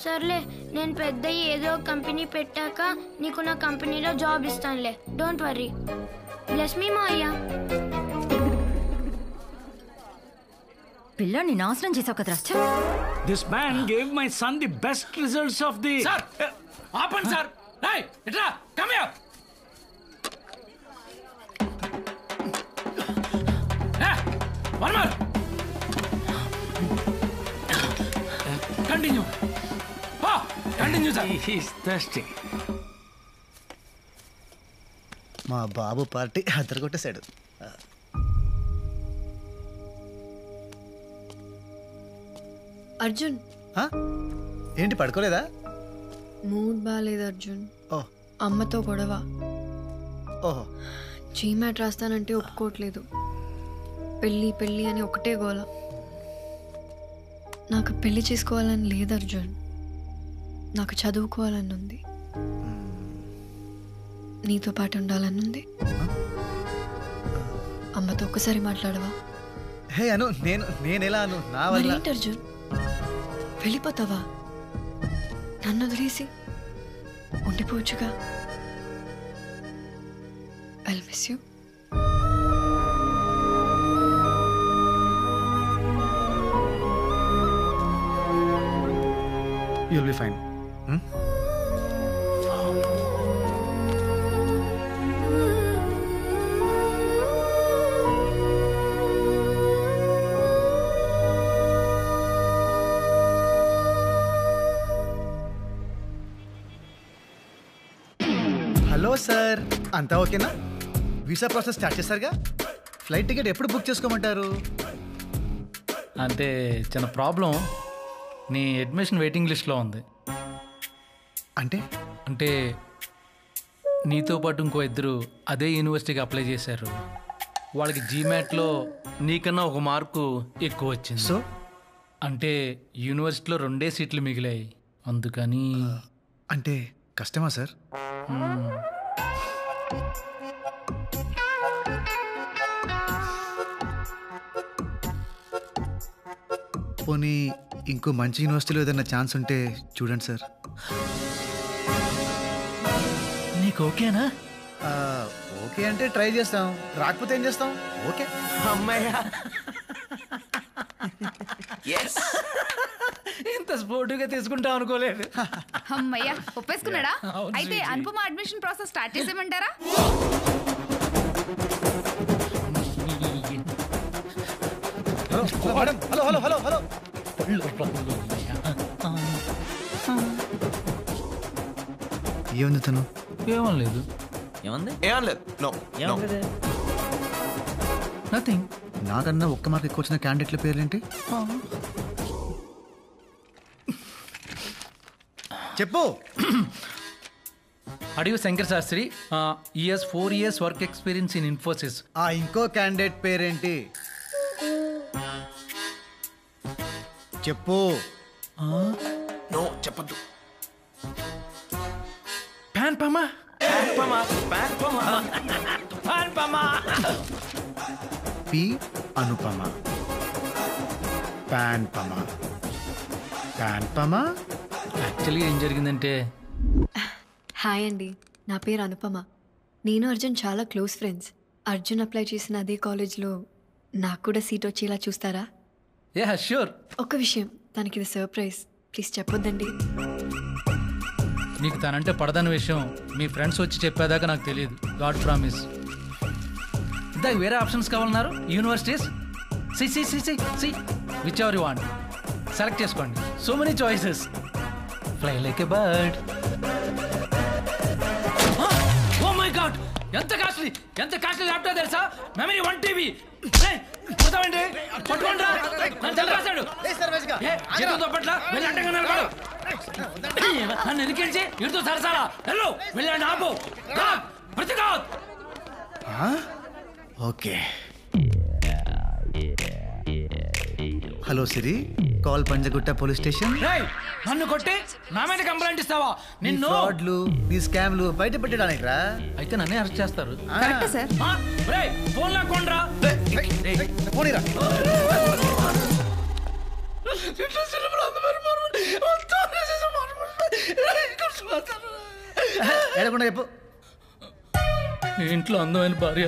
సర్లే నేను పెద్ద ఏదో కంపెనీ పెట్టాక నీకు నా కంపెనీలో job ఇస్తానులే. Don't worry bless me Maya పిల్లాన్ని నాశనం చేసావు కదరా! This man gave my son the best results of the sir ఆపండి సార్ రాయ్ ఇట్రా come here one more continue continue sir he's thirsty మా బాబు పార్టీ అద్దరు కొట్టేశాడు అర్జున్? ఏంటి పడుకోలేదా? మూడ్ బాగాలేదు అర్జున్. అమ్మతో గొడవ. ఓహో. జీమాట్ రాస్తానంటే ఒప్పుకోవట్లేదు. పెళ్ళి పెళ్ళి అని ఒకటే గోల. నాకు పెళ్ళి చేసుకోవాలని లేదు అర్జున్. నాకు చదువుకోవాలని ఉంది. నీతో పాటు ఉండాలని ఉంది. అమ్మతో ఒక్కసారి మాట్లాడవా? హే అను నేను నేను ఎలా అను? నా మరి వల్ల ఏంటి అర్జున్? వెళ్ళిపోతావా? నన్ను వదిలేసి ఉండిపోవచ్చుగా. I miss you you'll be fine hello sir. అంతా ఓకేనా? వీసా ప్రాసెస్ స్టార్ట్ చేశారుగా? ఫ్లైట్ టికెట్ ఎప్పుడు బుక్ చేసుకోమంటారు? అంటే చిన్న ప్రాబ్లం. నీ అడ్మిషన్ వెయిటింగ్ లిస్ట్లో ఉంది. అంటే? అంటే నీతో పాటు ఇంకో ఇద్దరు అదే యూనివర్సిటీకి అప్లై చేశారు. వాళ్ళకి జీమాట్లో నీకన్నా ఒక మార్కు ఎక్కువ వచ్చింది. సో? అంటే యూనివర్సిటీలో రెండే సీట్లు మిగిలాయి. అందుకని అంటే కష్టమా సార్. పోనీ ఇంకో మంచి యూనివర్సిటీలో ఏదైనా ఛాన్స్ ఉంటే చూడండి సార్. నీకు ఓకేనా? ఆ, ఓకే అంటే ట్రై చేస్తాం. రాకపోతే ఏం చేస్తాం? ఓకే. అమ్మాయ్యా. ఇంత స్పోర్టివ్గా తీసుకుంటాం అనుకోలేదు. అమ్మయ్యా ఒప్పేసుకున్నాడా? అవును, అయితే sweetie. Anupama admission process start చేసేయమంటారా? Hello madam hello hello hello hello ఏముంది తను? ఏమం లేదు. ఏమంది? ఏమనలేదు నో నో నథింగ్ నాకన్నా ఒక్క మార్క్ ఎక్కువ వచ్చిన క్యాండిడేట్ల పేర్లేంటి? చెప్పు. అడిగి Shankar Shastri years four years work experience in Infosys ఆ ఇంకో క్యాండిడేట్ పేరేంటి? చెప్పు. నో చెప్పద్దు. ప్యాన్ పమా? పి అనుపమ ప్యాన్ పమ. ప్యాన్ పమ? యాక్చువల్లీ ఏం జరిగిందంటే? హాయ్ అండి నా పేరు అనుపమ. నేను అర్జున్ చాలా క్లోజ్ ఫ్రెండ్స్. అర్జున్ అప్లై చేసిన అదే కాలేజ్లో నాకు కూడా సీట్ వచ్చేలా చూస్తారా? యా షూర్ ఒక్క విషయం తనకి ఇది సర్ప్రైజ్ ప్లీజ్ చెప్పొద్దండి. నీకు తనంటే పడదని విషయం మీ ఫ్రెండ్స్ వచ్చి చెప్పేదాకా నాకు తెలియదు గాడ్ ప్రామిస్ ఇందాక వేరే ఆప్షన్స్ కావాలన్నారు? Universities see see see see see whichever you want select చేసుకోండి. So many choices fly like a bird oh my god ఎంత కాస్ట్లీ ఎంత కాస్ట్లీ ల్యాప్టాప్ తెలుసా? మెమరీ వన్ టీవీ పోతామండి పట్టుకోండి నన్ను వెళ్ళి అడ్డంగా నిలబడు. సరసాలా. వెళ్ళు. వెళ్ళండి ఆపు. ప్రతిఘాత్ okay. Hello Siri. Call Panjagutta police station? రేయ్, నన్ను కొట్టి నా మీద కంప్లైంట్ ఇస్తావా? నిన్ను ఫ్రాడ్లు నీ స్కామ్లు బయట పెట్టడానికి రా. అయితే నన్నే అరెస్ట్ చేస్తారు. కరెక్టే సార్. ఫోన్ లాక్కోండ్రా. పోనీరా. ఏడకుండా చెప్పు. ఈ ఇంట్లో అందమైన భార్య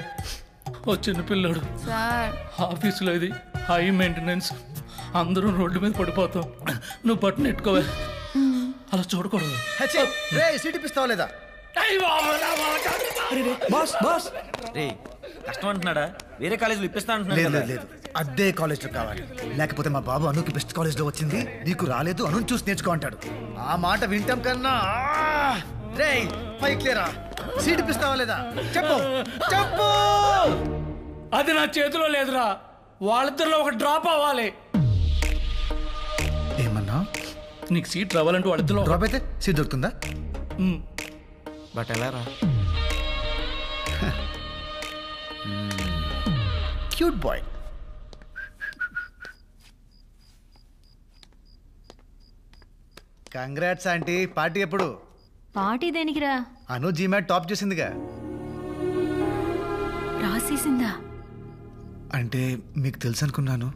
ఓ చిన్న పిల్లాడు సార్. ఆఫీసులో ఇది హై మెయింటెనెన్స్ అందరూ రోడ్డు మీద పడిపోతాం. నువ్వు పట్టు నెట్టుకోవే అలా చూడకూడదు. సీట్ ఇప్పిస్తావా లేదా? Boss boss. రే కష్టం అంటున్నాడా? వేరే కాలేజీలో ఇప్పిస్తా అంటున్నాడు లేదు కదా. లేదు లేదు. అదే కాలేజ్లో కావాలి. లేకపోతే మా బాబు అనుకి బెస్ట్ కాలేజ్లో వచ్చింది. నీకు రాలేదు అను చూసి నేర్చుకో అంటాడు. ఆ మాట వింటాం కన్నా రే పైకి లేరా? సీట్ ఇప్పిస్తావా లేదా? చెప్పు చెప్పు! అది నా చేతిలో లేదురా. వాళ్ళిద్దరిలో ఒక డ్రాప్ అవ్వాలి. నీకు సీట్ రావాలంటే వాళ్ళిద్దరిలో డ్రాప్ అయితే సీట్ దొరుకుతుందా? బట్ ఎలా రా? Cute boy. Congrats aunty party ఎప్పుడు? పార్టీ దేనికిరా? అను జీమాట్ టాప్ చేసిందిగా. రాసేసిందా? అంటే మీకు తెలుసు అనుకున్నాను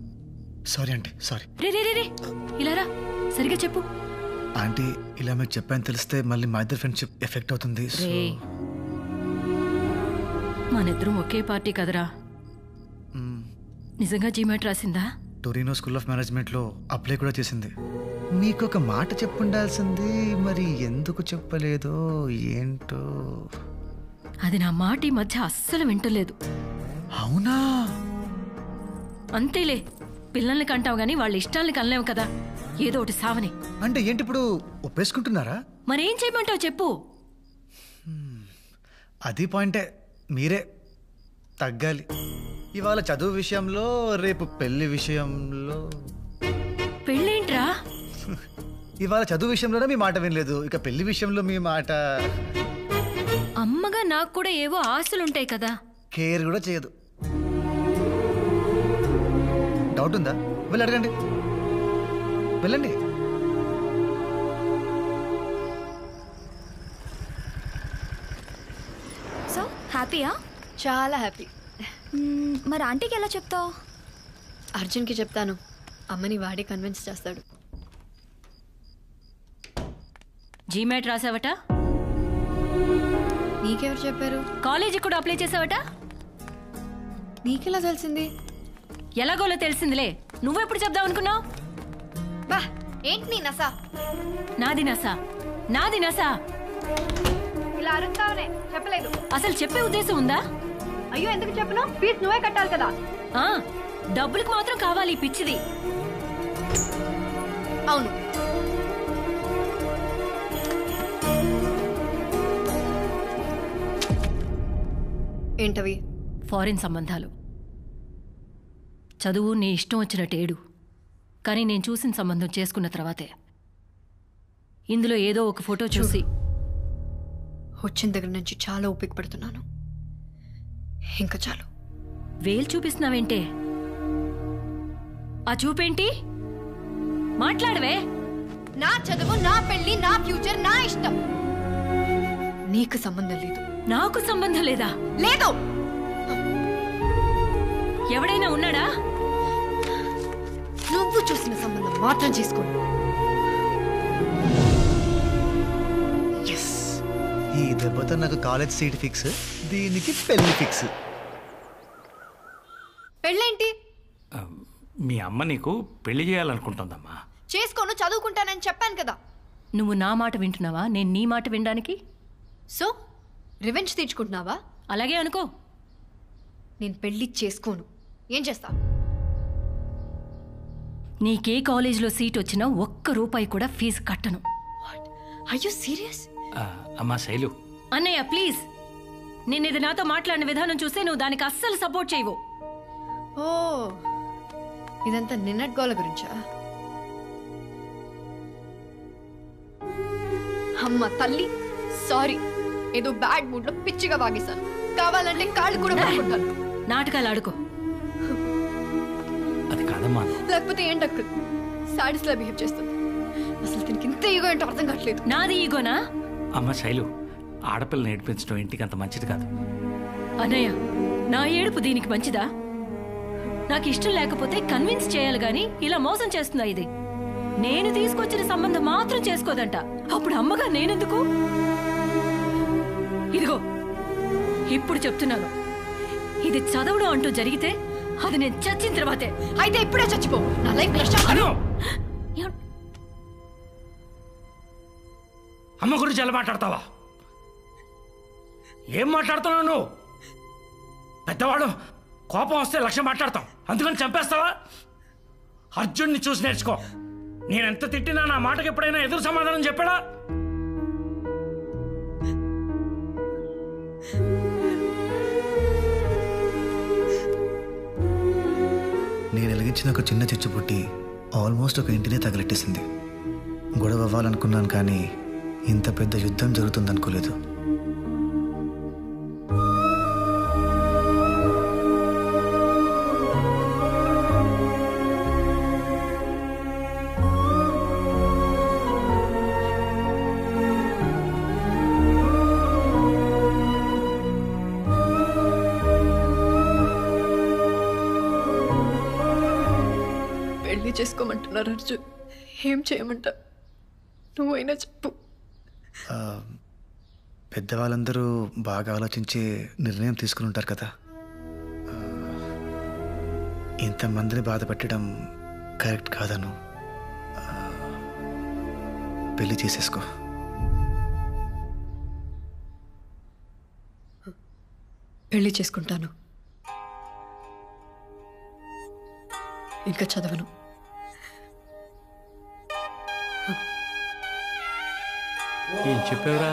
సారీ ఆంటీ సారీ. రే రే రే రే ఇలా రా. సరిగా చెప్పు. ఆంటీ ఇలా మీకు చెప్పాను తెలిస్తే మళ్ళీ మా ఇద్దరు ఫ్రెండ్షిప్ ఎఫెక్ట్ అవుతుంది సో రే. మనిద్దరం ఒకే పార్టీ కదరా. నిజంగా జీమాట్ రాసిందా? టొరినో స్కూల్ ఆఫ్ మేనేజ్మెంట్లో అప్లై కూడా చేసింది. మీకు ఒక మాట చెప్పుండాల్సింది మరి ఎందుకు చెప్పలేదో ఏంటో? అది నా మాట ఈ మధ్య అస్సలు వింటలేదు. అవునా? అంతేలే. పిల్లల్ని కంటావు గాని వాళ్ళ ఇష్టాల్ని కనలేవు కదా. ఏదో ఒకటి సావని. అంటే ఏంటి ఇప్పుడు ఒప్పేసుకుంటున్నారా? మరేం చేయమంటావు చెప్పు. అది పాయింటే మీరే తగ్గాలి. ఇవాళ చదువు విషయంలో రేపు పెళ్ళి విషయంలో. పెళ్ళేంట్రా? ఇవాళ చదువు విషయంలోనే మీ మాట వినలేదు. ఇక పెళ్ళి విషయంలో మీ మాట. అమ్మగా నాకు కూడా ఏవో ఆశలుంటాయి కదా. కేర్ కూడా చేయదు. డౌట్ ఉందా? వెళ్ళి అడగండి. వెళ్ళండి. సో హ్యాపీయా చాలా హ్యాపీ మరి ఆంటీకి ఎలా చెప్తావు? అర్జున్కి చెప్తాను. అమ్మని వాడే కన్విన్స్ చేస్తాడు. జీమాట్ రాసావట? నీకెవరు చెప్పారు? కాలేజీకి కూడా అప్లై చేసావట? నీకెలా తెలిసింది? ఎలాగోలో తెలిసిందిలే. నువ్వెప్పుడు చెప్దాం అనుకున్నావు? బా ఏంటి నీ నసా? నాది నసా. నాది నసా. ఇలా అరుస్తావునే చెప్పలేదు. అసలు చెప్పే ఉద్దేశం ఉందా? అయ్యో ఎందుకు చెప్పను? ఫీజు నువ్వే కట్టాలి కదా. ఆ డబ్బులకు మాత్రం కావాలి పిచ్చిది. అవును. ఏంటవి? ఫారిన్ సంబంధాలు. చదువు నీ ఇష్టం వచ్చినట్టు ఏడు. కానీ నేను చూసిన సంబంధం చేసుకున్న తర్వాతే. ఇందులో ఏదో ఒక ఫోటో చూసి. వచ్చిన దగ్గర నుంచి చాలా ఓపిక పడుతున్నాను ఇంకా చాలు. వేలు చూపిస్తున్నావేంటే? ఆ చూపేంటి? మాట్లాడవే. నా చదువు నా పెళ్ళి నా ఫ్యూచర్ నా ఇష్టం. నీకు సంబంధం లేదు. నాకు సంబంధం లేదా? లేదు. ఎవడైనా ఉన్నాడా? నువ్వు చూసిన సంబంధం మాత్రం చేసుకోండి ఈ దెబ్బతో నాకు కాలేజ్ సీట్ ఫిక్స్ దీనికి పెళ్ళి ఫిక్స్. పెళ్ళేంటి? మీ అమ్మ నీకు పెళ్ళి చేయాలనుకుంటుందమ్మా. చేసుకోను చదువుకుంటానని చెప్పాను కదా. నువ్వు నా మాట వింటున్నావా? నేను నీ మాట వినడానికి? సో రివెంజ్ తీర్చుకుంటున్నావా? అలాగే అనుకో. నేను పెళ్ళి చేసుకోను. ఏం చేస్తా? నీకే కాలేజీలో సీట్ వచ్చినా ఒక్క రూపాయి కూడా ఫీజు కట్టను. అయ్యో సీరియస్ ఆ, అమ్మా శైలు. అన్నయ్య ప్లీజ్. నేను ఇది నాతో మాట్లాడిన విధానం చూస్తే నువ్వు దానికి అస్సలు సపోర్ట్ చేయవు. ఓ ఇదంతా నిన్నటి గోల గురించా? అమ్మ తల్లి సారీ. ఏదో బ్యాడ్ మూడ్లో పిచ్చిగా వాగేశాను. కావాలంటే కాళ్ళు కూడా నాటకాలు ఆడుకో. అది కాదమ్మా. లేకపోతే ఏంటి అక్క సాడీస్ లా బిహేవ్ చేస్తుంది. అసలు దీనికి ఇంత ఈగో ఏంటో అర్థం కావట్లేదు. నాది ఈగోనా? అమ్మ శైలు ఆడపిల్లని ఏడిపించడం ఇంటికి అంత మంచిది కాదు. అన్నయ్య నా ఏడుపు దీనికి మంచిదా? నాకు ఇష్టం లేకపోతే కన్విన్స్ చేయాలి గాని ఇలా మోసం చేస్తుందా ఇది? నేను తీసుకొచ్చిన సంబంధం మాత్రం చేసుకోదంట. అప్పుడు అమ్మగా నేనెందుకు? ఇదిగో ఇప్పుడు చెప్తున్నాను. ఇది చదవడం అంటూ జరిగితే అది నేను చచ్చిన తర్వాతే. అయితే ఇప్పుడే చచ్చిపో. నా లైఫ్ అమ్మ గురించి ఎలా మాట్లాడతావా? ఏం మాట్లాడుతున్నావు నువ్వు? పెద్దవాడు కోపం వస్తే లక్ష్యం మాట్లాడతాం. అందుకని చంపేస్తావా? అర్జున్ని చూసి నేర్చుకో. నేను ఎంత తిట్టినా నా మాటకి ఎప్పుడైనా ఎదురు సమాధానం చెప్పాడా? నేను ఒక చిన్న చిచ్చు పుట్టి ఆల్మోస్ట్ ఒక ఇంటినే తగిలెట్టేసింది. గొడవ అవ్వాలనుకున్నాను కానీ ఇంత పెద్ద యుద్ధం జరుగుతుందనుకోలేదు. అర్జున్ ఏం చేయమంటా నువ్వైనా చెప్పు. పెద్దవాళ్ళందరూ బాగా ఆలోచించి నిర్ణయం తీసుకుని ఉంటారు కదా. ఇంతమందిని బాధ పెట్టడం కరెక్ట్ కాదను. పెళ్ళి చేసేసుకో. పెళ్ళి చేసుకుంటాను. ఇంకా చదవను. ఏం చెప్పావురా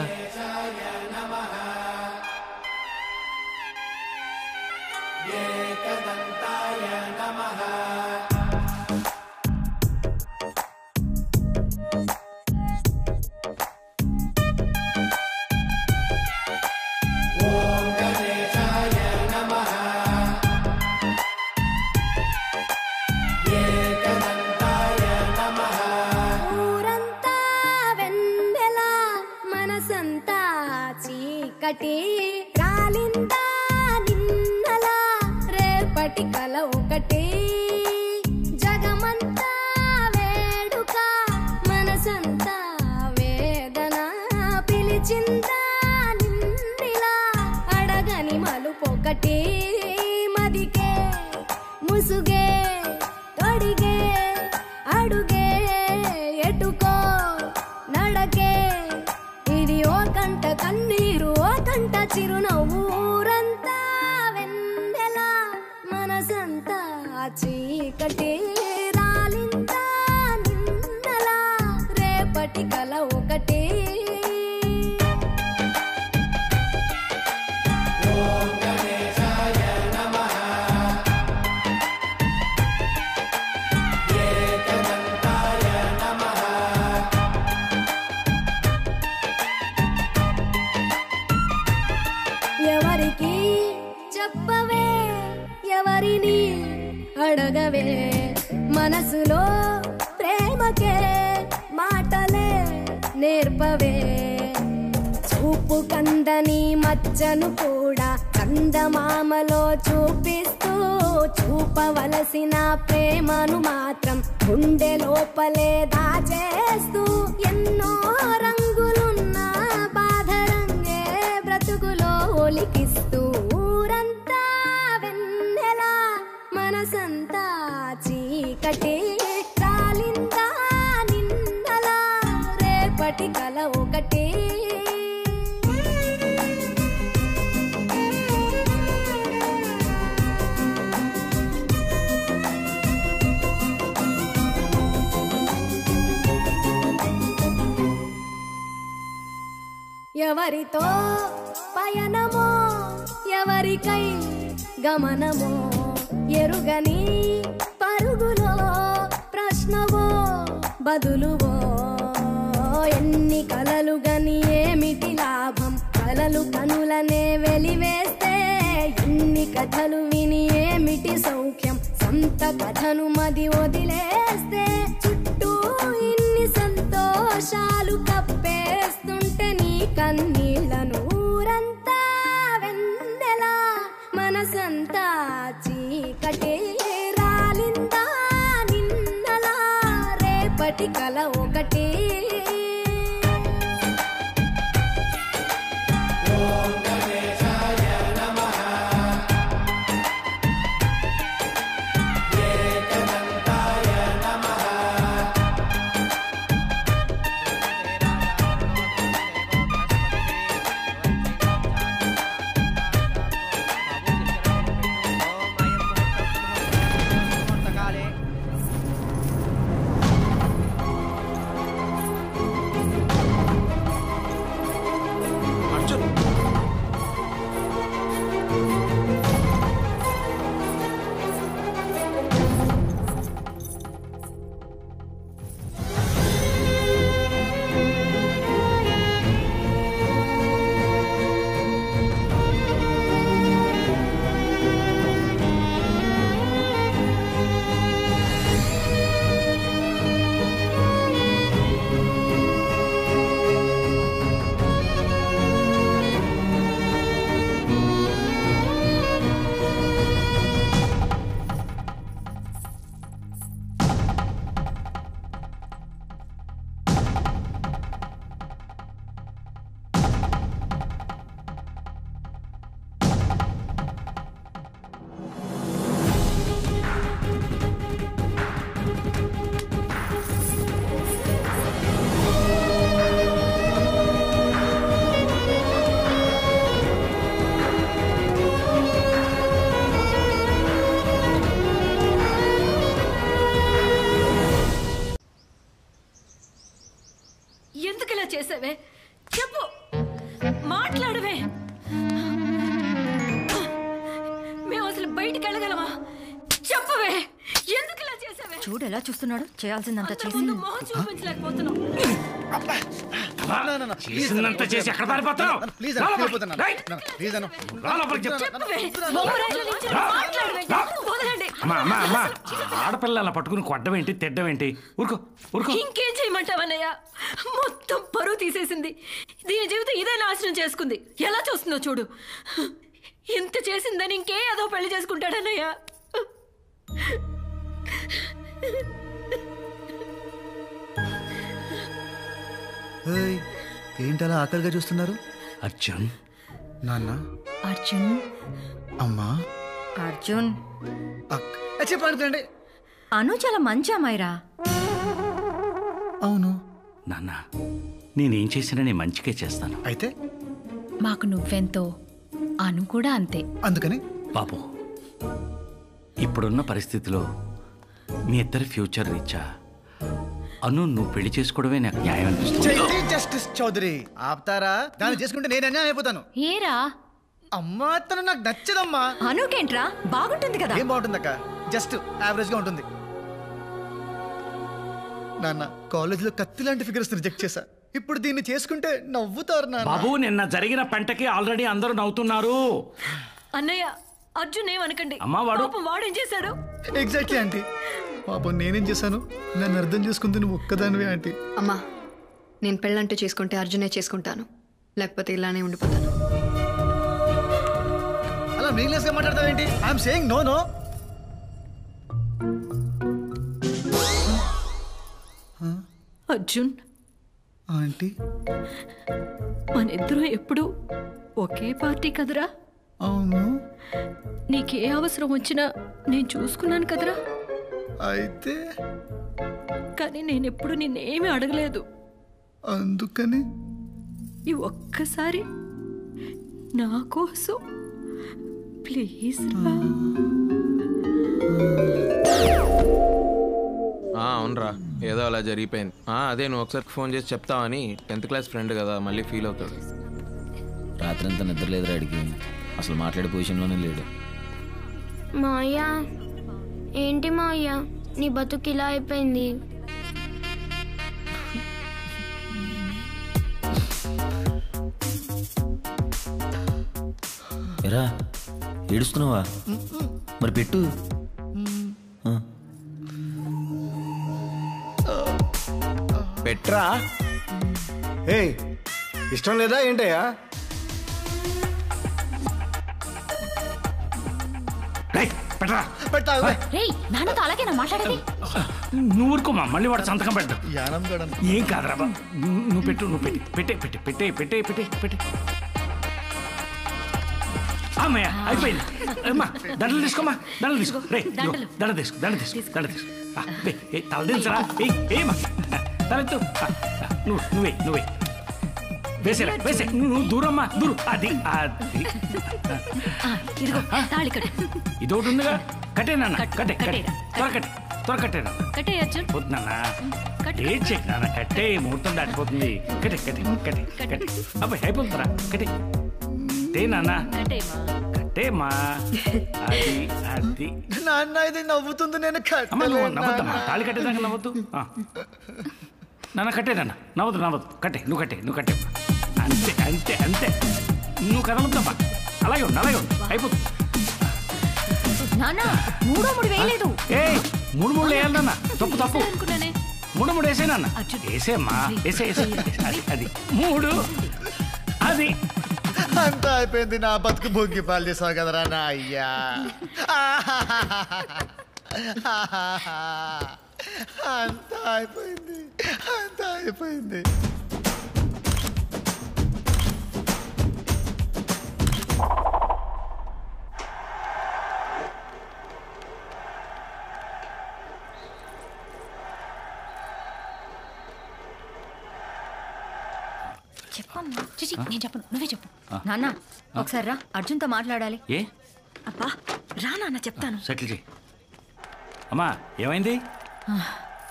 你 మచ్చను కూడా కందమామలో చూపిస్తూ చూపవలసిన ప్రేమను మాత్రం గుండె లోపలే దాచేస్తూ ఎన్నో రంగు ఎవరితో పయనమో ఎవరికై గమనమో ఎరుగని పరుగులో ప్రశ్నవో బదులువో. ఎన్ని కలలు గని ఏమిటి లాభం? కలలు కనులనే వెలివేస్తే ఎన్ని కథలు విని ఏమిటి సౌఖ్యం? సొంత కథను మది వదిలేస్తే చూస్తున్నాడు? చేయాల్సిందంతా చేసి ముందు మొహం చూపించలేకపోతున్నాం చేసిందంతా చేసి ఎక్కడ పారిపోతున్నావు? ప్లీజ్ రా లోపలికి. వెళ్ళిపోతాను రైట్. ప్లీజ్ అన్న. రా లోపలికి చెప్తా. చెప్పవే బొమ్మరాయిల నుంచి మాట్లాడవే. ఎందుకు వదలండి. అమ్మా అమ్మా అమ్మా. ఆడపిల్ల అలా పట్టుకుని కొట్టడం ఏంటి తిట్టడం ఏంటి? ఊరుకో ఊరుకో. ఇంకేం చేయమంటావన్నయ్య? మొత్తం పరువు తీసేసింది. దీని జీవితం ఇదే నాశనం చేసుకుంది. ఎలా చూస్తుందో చూడు? ఇంత చేసిందని ఇంకే ఏదో పెళ్ళి చేసుకుంటాడన్నయ్య. ఏంటలా ఆకలిగా చూస్తున్నారు? అర్జున్. నాన్న. అర్జున్. అమ్మా. అర్జున్. చెప్పండి అను చాలా మంచి అమ్మాయిరా. అవును. నాన్న నేనేం చేసినా నేను మంచిగా చేస్తాను. అయితే? మాకు నువ్వెంతో అను కూడా అంతే. అందుకని? బాబు ఇప్పుడున్న పరిస్థితిలో మీ ఇద్దరి ఫ్యూచర్ రీచా అను నువ్వు పెళ్ళి చేసుకోవడమే నాకు న్యాయం అనిపిస్తుంది. జస్టిస్ చౌదరి. ఆపుతారా? దాన్ని చేసుకుంటే నేను అన్యాయం అయిపోతాను. ఏరా? అమ్మా తను నాకు నచ్చదమ్మా. అనుకేంట్రా? బాగుంటుంది కదా. ఏం బాగుంటుందక్క? జస్ట్ యావరేజ్గా ఉంటుంది. నాన్న కాలేజీలో కత్తి లాంటి ఫిగర్స్ రిజెక్ట్ చేశా. ఇప్పుడు దీన్ని చేసుకుంటే నవ్వుతారు నాన్న. బాబు నిన్న జరిగిన పంటకి ఆల్రెడీ అందరూ నవ్వుతున్నారు. అన్నయ్య అర్జున్ ఏమనకండి. అమ్మా, వాడు- పాపం వాడేం చేశాడు ఎగ్జాక్ట్లీ ఆంటీ పాపం నేనేం చేశాను? నన్ను అర్థం చేసుకుంది నువ్వు ఒక్కదానివే ఆంటీ అమ్మా నేను పెళ్ళంటూ చేసుకుంటే అర్జునే చేసుకుంటాను. లేకపోతే ఇలానే ఉండిపోతాను. అలా మీనింగ్లెస్గా మాట్లాడతావేంటి I'm saying no no Arjun. Aunty మనిద్దరం ఎప్పుడు ఒకే పార్టీ కదరా? అవును. నీకే అవసరం వచ్చినా నేను చూసుకున్నాను కదరా. అయితే? కానీ నేనెప్పుడు నిన్నేమీ అడగలేదు. అందుకని? ఈ ఒక్కసారి నా కోసం ప్లీజ్ రా. ఆ, అవునరా. ఏదో అలా జరిగిపోయింది. ఆ, అదే నువ్వు ఒకసారి ఫోన్ చేసి చెప్తావని టెన్త్ క్లాస్ ఫ్రెండ్ కదా మళ్ళీ ఫీల్ అవుతాడు. రాత్రంతా నిద్ర లేదు రాడికి అసలు మాట్లాడే పొజిషన్లోనే లేడు. మాయా ఏంటి మాయా నీ బతుకు ఇలా అయిపోయింది. ఎరా ఏడుస్తున్నావా? మరి పెట్టు. ఆ. పెట్రా? ఏ ఇష్టం లేదా ఏంటయ్యా? పెట్టరా పెట్టావా రేయ్ నాన్నతో అలాగేనా మాట్లాడేది. నువ్వు ఊరుకోమా మళ్ళీ వాడు సంతకం పెట్టు యానం గడం ఏం కాదురా బా. నువ్వు పెట్టు నువ్వు పెట్టి. పెట్టే పెట్టే పెట్టే పెట్టే పెట్టే పెట్టే. అమ్మయ్య అయిపోయింది. అమ్మా దండలు తీసుకోమా దండలు తీసుకో. రే ఇదిగో, దండలు. దండ తీసుకో దండ తీసుకో దండ తీసుకో. ఆ, ఏ, ఏ, తల దించరా? ఏయ్ ఏమా తలెత్తు ఆ, ఆ, నువ్వు నువ్వే నువ్వే. వేసేరా వేసే. నువ్వు దూరమ్మా దూరం. అది అది. ఇదిగో తాళి కట్టు. ఇది ఒకటి ఉందిగా కట్టేనా కట్టు, కట్టే కట్టే. త్వర కట్టే త్వర కట్టేనా కట్టే అర్జున్. పోతున్నానా ఏం నాన్న కట్టే ముహూర్తం దాటిపోతుంది. కట్టే కట్టే కట్టే కట్టే. అబ్బాయి అయిపోతుందిరా. కట్టే. కట్టే నాన్న. కట్టేమా? అది అది. నాన్న ఇది నవ్వుతుంది నేను నాన్న. తాళి కట్టేదాకా నవ్వద్దు. ఆ. నాన్న కట్టే నాన్న. నవ్వద్దు నవ్వద్దు. కట్టే నువ్వు కట్టే నువ్వు కట్టే. అంతే అంతే అంతే. నువ్వు కదలొద్దమ్మా అలాగే ఉండు అలాగే ఉండు. అయిపోతుంది నాన్న మూడో మూడు వేయలేదు. ఏ మూడు మూడు వేయాలన్నా తప్పు తప్పు. అనుకున్నానే మూడు మూడు వేసేనన్న వేసేమ్మా వేసే వేసే అది అది. మూడు. అది. అంతా అయిపోయింది నా బతుకు భోగి పాలు చేసావు కదరా నా అయ్యా అంతా అయిపోయింది అంతా అయిపోయింది. చెప్పమ్మా చిచి నేను చెప్పను నువ్వే చెప్పు. నాన్న ఒకసారి రా అర్జున్తో మాట్లాడాలి. ఏ? అబ్బా రా నాన్న చెప్తాను. సెటిల్ చేయి. అమ్మా ఏమైంది?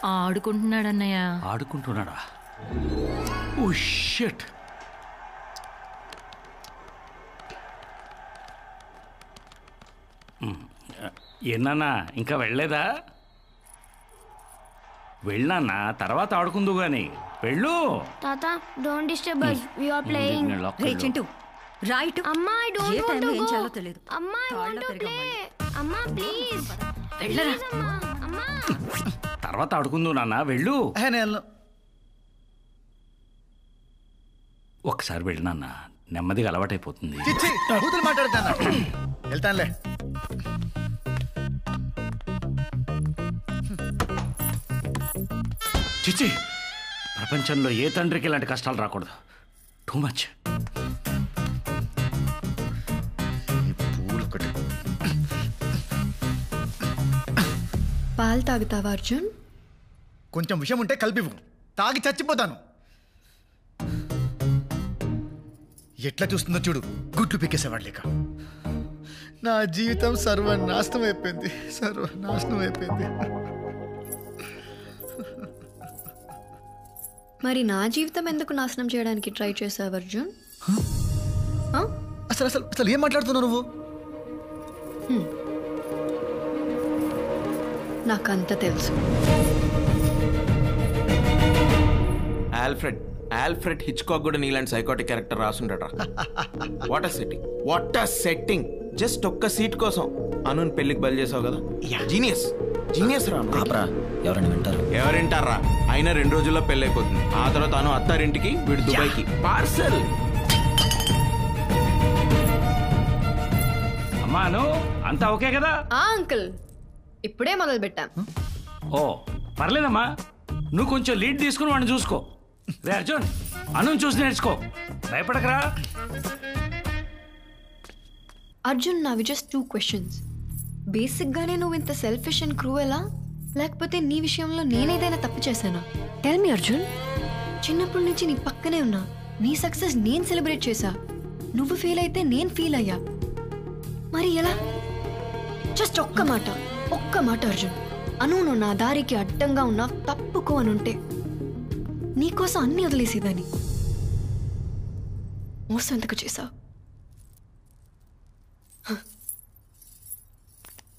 ఆడుకుంటున్నాడు అన్నయ్య ఆడుకుంటున్నాడా? ఓ షట్. ఏనాన్నా ఇంకా వెళ్ళలేదా? వెళ్ళానా? తర్వాత ఆడుకుందు గాని. వెళ్ళు. తాత don't disturb us. we are playing. రే. చింటూ. రైట్ అమ్మా ఐ ఏ డోంట్ వాంట్ టైంలో టు ఏం గో చేయాలో తెలియదు అమ్మా ఐ వాంట్ టు ప్లే అమ్మా ప్లీజ్ వెళ్ళరా. అమ్మా. అమ్మా. తర్వాత ఆడుకుందు నాన్న వెళ్ళు. నేను ఒకసారి వెళ్ళు నాన్న నెమ్మదిగా అలవాటైపోతుంది. చిచ్చి కూతురు మాట్లాడతాను? వెళ్తానులే. చిచ్చి ప్రపంచంలో ఏ తండ్రికి ఇలాంటి కష్టాలు రాకూడదు? టూ మచ్ పాలు తాగుతావా అర్జున్? కొంచెం విషయం ఉంటే కలిపివు తాగి చచ్చిపోతాను. ఎట్లా చూస్తుందో చూడు. గుడ్లు పీకేసేవాడు లేక. నా జీవితం సర్వనాశనం అయిపోయింది. సర్వనాశనం అయిపోయింది. మరి నా జీవితం ఎందుకు నాశనం చేయడానికి ట్రై చేసావు అర్జున్? అసలు అసలు అసలు ఏం మాట్లాడుతున్నావు నువ్వు? నాకంత తెలుసు. ఆల్ఫ్రెడ్ ఆల్ఫ్రెడ్ హిచ్కాక్ కూడా నీలాంటి psychotic character రాసుండట what setting what setting just ఒక్క సీట్ కోసం. అనుని పెళ్ళికి బలి చేసావు కదా? జీనియస్ జీనియస్ రా ఆపరా ఎవరైనా వింటారు? ఎవరింటారా? అయినా రెండు రోజుల్లో పెళ్ళి అయిపోతుంది ఆ తర్వాత అను అత్తారింటికి వీడు దుబాయ్కి. పార్సల్ అమ్మాను అంతా ఓకే కదా? ఆ అంకుల్. ఇప్పుడే మొదలు పెట్టాం ఓ పర్లేదమ్మా. నువ్వు కొంచెం లీడ్ తీసుకుని వాడిని చూసుకో. రే అర్జున్ అను చూసి నేర్చుకో. భయపడకరా. అర్జున్ నావి జస్ట్ టూ క్వశ్చన్స్ బేసిక్గానే నువ్వు ఇంత సెల్ఫిష్ అండ్ క్రూయలా లేకపోతే నీ విషయంలో నేనేదైనా తప్పు చేశానా? Tell me Arjun. చిన్నప్పటి నుంచి నీ పక్కనే ఉన్నా. నీ సక్సెస్ నేను సెలబ్రేట్ చేశా. నువ్వు ఫీల్ అయితే నేను ఫీల్ అయ్యా. మరి ఎలా? జస్ట్ ఒక్క మాట. ఒక్క మాట అర్జున్. అను నువ్వు నా దారికి అడ్డంగా ఉన్నా తప్పుకో అనుంటే. నీకోసం అన్ని వదిలేసేదాన్ని. మోసం ఎందుకు చేశావు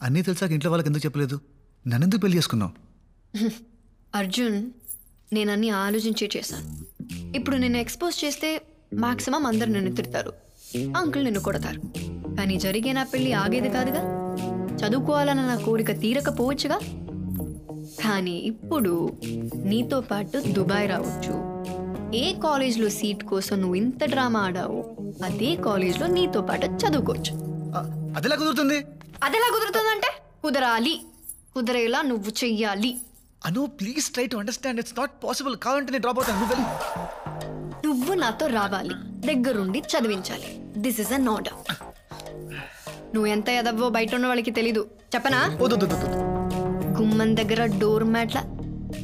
అన్నీ తెలిసాక ఇంట్లో వాళ్ళకి ఎందుకు చెప్పలేదు? నన్నెందుకు పెళ్ళి చేసుకున్నావు? అర్జున్ నేను అన్ని ఆలోచించే చేశాను ఇప్పుడు నిన్ను ఎక్స్పోజ్ చేస్తే మాక్సిమం అందరు నిన్ను తిడతారు. అంకుల్ నిన్ను కొడతారు. కానీ జరిగే నా పెళ్ళి ఆగేది కాదుగా? చదువుకోవాలన్న నా కోరిక తీరకపోవచ్చుగా? కానీ ఇప్పుడు నీతో పాటు దుబాయ్ రావచ్చు. ఏ కాలేజ్లో సీట్ కోసం నువ్వు ఇంత డ్రామా ఆడావు అదే కాలేజ్లో నీతో పాటు చదువుకోవచ్చు. అదెలా కుదురుతుంది? అదెలా కుదురుతుందంటే? కుదరాలి. కుదరేలా నువ్వు చెయ్యాలి. Anu please try to understand it's not possible. కావాలంటే నేను డ్రాప్ అవుతాను. నువ్వు నువ్వు నాతో రావాలి. దగ్గరుండి చదివించాలి. దిస్ ఇస్ అన్ ఆర్డర్ నువ్వు ఎంత ఎదవ్వో బయట ఉన్న వాళ్ళకి తెలీదు. చెప్పనా? గుమ్మం దగ్గర డోర్ మ్యాట్ల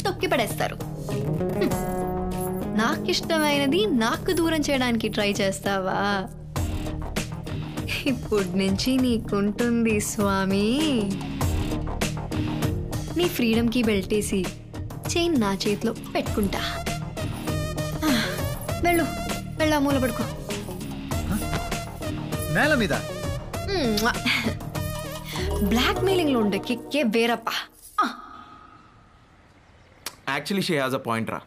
తొక్కి పడేస్తారు. హ్మ్. నాకిష్టమైనది నాకు దూరం చేయడానికి ట్రై చేస్తావా? ఇప్పటి నుంచి నీకుంటుంది స్వామి. నీ ఫ్రీడమ్కి బెల్టేసి చైన్ నా చేతిలో పెట్టుకుంటా. వెళ్ళు వెళ్ళా మూల పడుకో. నేల మీద? బ్లాక్ మెయిలింగ్లో ఉండే కిక్కే వేరప్పా. Actually she has a point రా.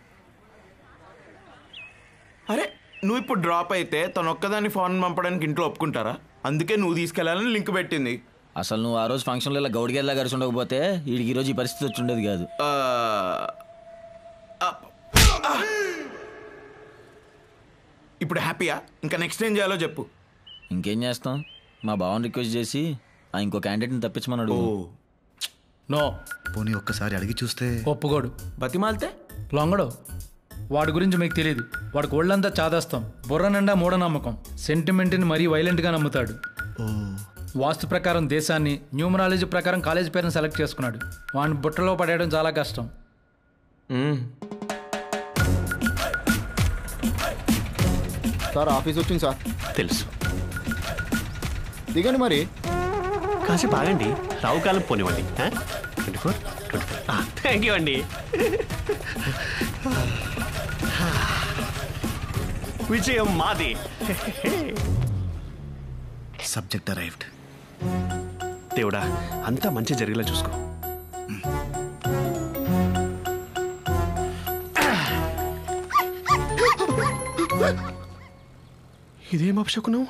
అరే నువ్వు ఇప్పుడు డ్రాప్ అయితే తను ఒక్కదాన్ని ఫోన్ పంపడానికి ఇంట్లో ఒప్పుకుంటారా? అందుకే నువ్వు తీసుకెళ్ళాలని లింక్ పెట్టింది. అసలు నువ్వు ఆ రోజు ఫంక్షన్లో ఇలా గౌడిగేలా కలిసి ఉండకపోతే వీడికి ఈ రోజు ఈ పరిస్థితి వచ్చి ఉండేది కాదు. ఇప్పుడు హ్యాపీయా? ఇంకా నెక్స్ట్ ఏం చేయాలో చెప్పు. ఇంకేం చేస్తాం? మా బావని రిక్వెస్ట్ చేసి ఆ ఇంకో క్యాండిడేట్ని తప్పించమన్నాడు నో. పోనీ ఒక్కసారి అడిగి చూస్తే. ఒప్పుకోడు. బతిమాలితే? లొంగడు. వాడి గురించి మీకు తెలియదు వాడికి ఒళ్ళంతా చాదేస్తాం. బుర్ర నిండా మూఢనమ్మకం. సెంటిమెంట్ని మరీ వైలెంట్గా నమ్ముతాడు. వాస్తు ప్రకారం దేశాన్ని న్యూమరాలజీ ప్రకారం కాలేజ్ పేరుని సెలెక్ట్ చేసుకున్నాడు. వాడిని బుట్టలో పడేయడం చాలా కష్టం. సార్ ఆఫీస్ వచ్చింది సార్. తెలుసు. దిగండి మరి. కాసేపు ఆగండి. రావు కాలం పోనివ్వండి. Twenty four? Twenty four thank you అండి. విజయం మాది. సబ్జెక్ట్ అరైవ్డ్ దేవుడా అంతా మంచి జరిగేలా చూసుకో. ఇదేం అపశకునం?